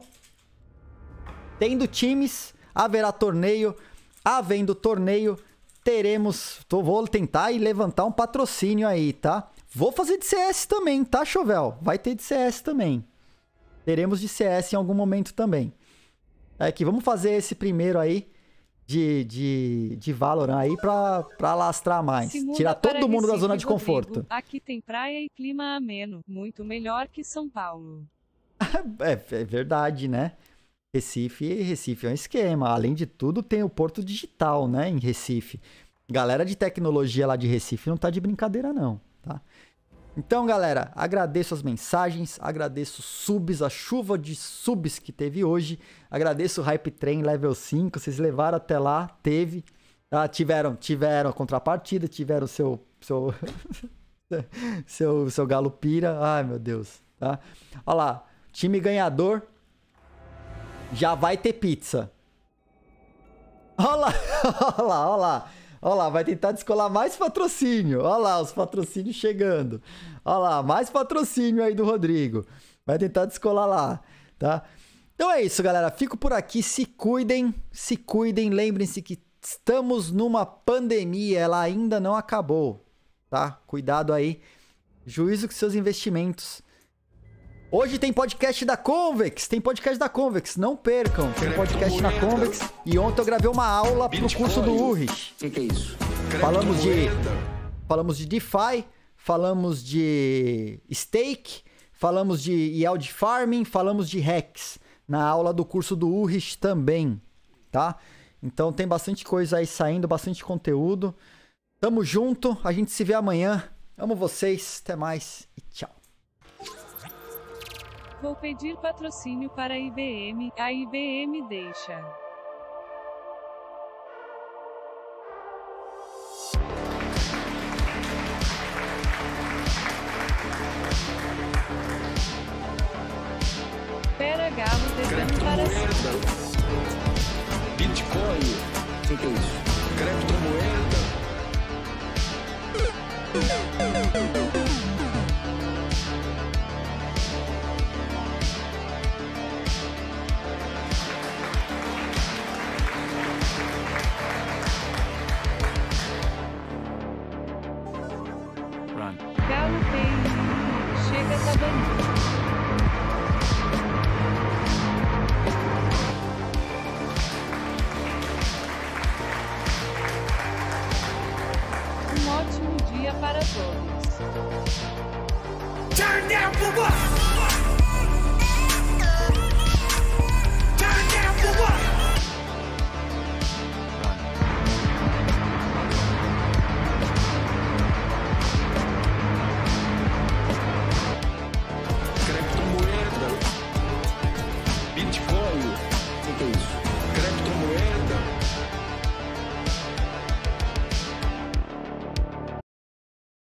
Tendo times, haverá torneio. Havendo torneio, teremos. Tô, vou tentar e levantar um patrocínio aí, tá? Vou fazer de CS também, tá, Chovel? Vai ter de CS também. Teremos de CS em algum momento também. É Aqui, vamos fazer esse primeiro aí de, de, de Valorant aí pra, pra lastrar mais. Se muda Tirar todo mundo da zona de Rodrigo. conforto. Aqui tem praia e clima ameno, muito melhor que São Paulo. (laughs) É, é verdade, né? Recife, Recife é um esquema. Além de tudo, tem o Porto Digital, né? Em Recife. Galera de tecnologia lá de Recife não tá de brincadeira, não? Então, galera, agradeço as mensagens, agradeço subs, a chuva de subs que teve hoje. Agradeço o Hype Train Level 5, vocês levaram até lá, teve. Tá? Tiveram, tiveram a contrapartida, tiveram seu, seu, (laughs) seu, seu galo pira. Ai, meu Deus, tá? Olha lá, Time ganhador já vai ter pizza. Olha lá, (laughs) olha lá, olha lá. Olha lá, vai tentar descolar mais patrocínio. Olha lá, os patrocínios chegando. Olha lá, mais patrocínio aí do Rodrigo. Vai tentar descolar lá, tá? Então é isso, galera. Fico por aqui. Se cuidem, se cuidem. Lembrem-se que estamos numa pandemia, ela ainda não acabou, tá? Cuidado aí. Juízo com seus investimentos. Hoje tem podcast da Convex, tem podcast da Convex, não percam. Tem podcast na Convex e ontem eu gravei uma aula pro curso do Urrich. O que, que é isso? Falamos de falamos de DeFi, falamos de stake, falamos de yield farming, falamos de hacks na aula do curso do Urrich também, tá? Então tem bastante coisa aí saindo, bastante conteúdo. Tamo junto, a gente se vê amanhã. Amo vocês, até mais e tchau. Vou pedir patrocínio para a IBM, a IBM deixa. Pera Galo. Criptomoeda. Bitcoin. O que, que é isso? Criptomoeda. Galo tem. Chega tá banido.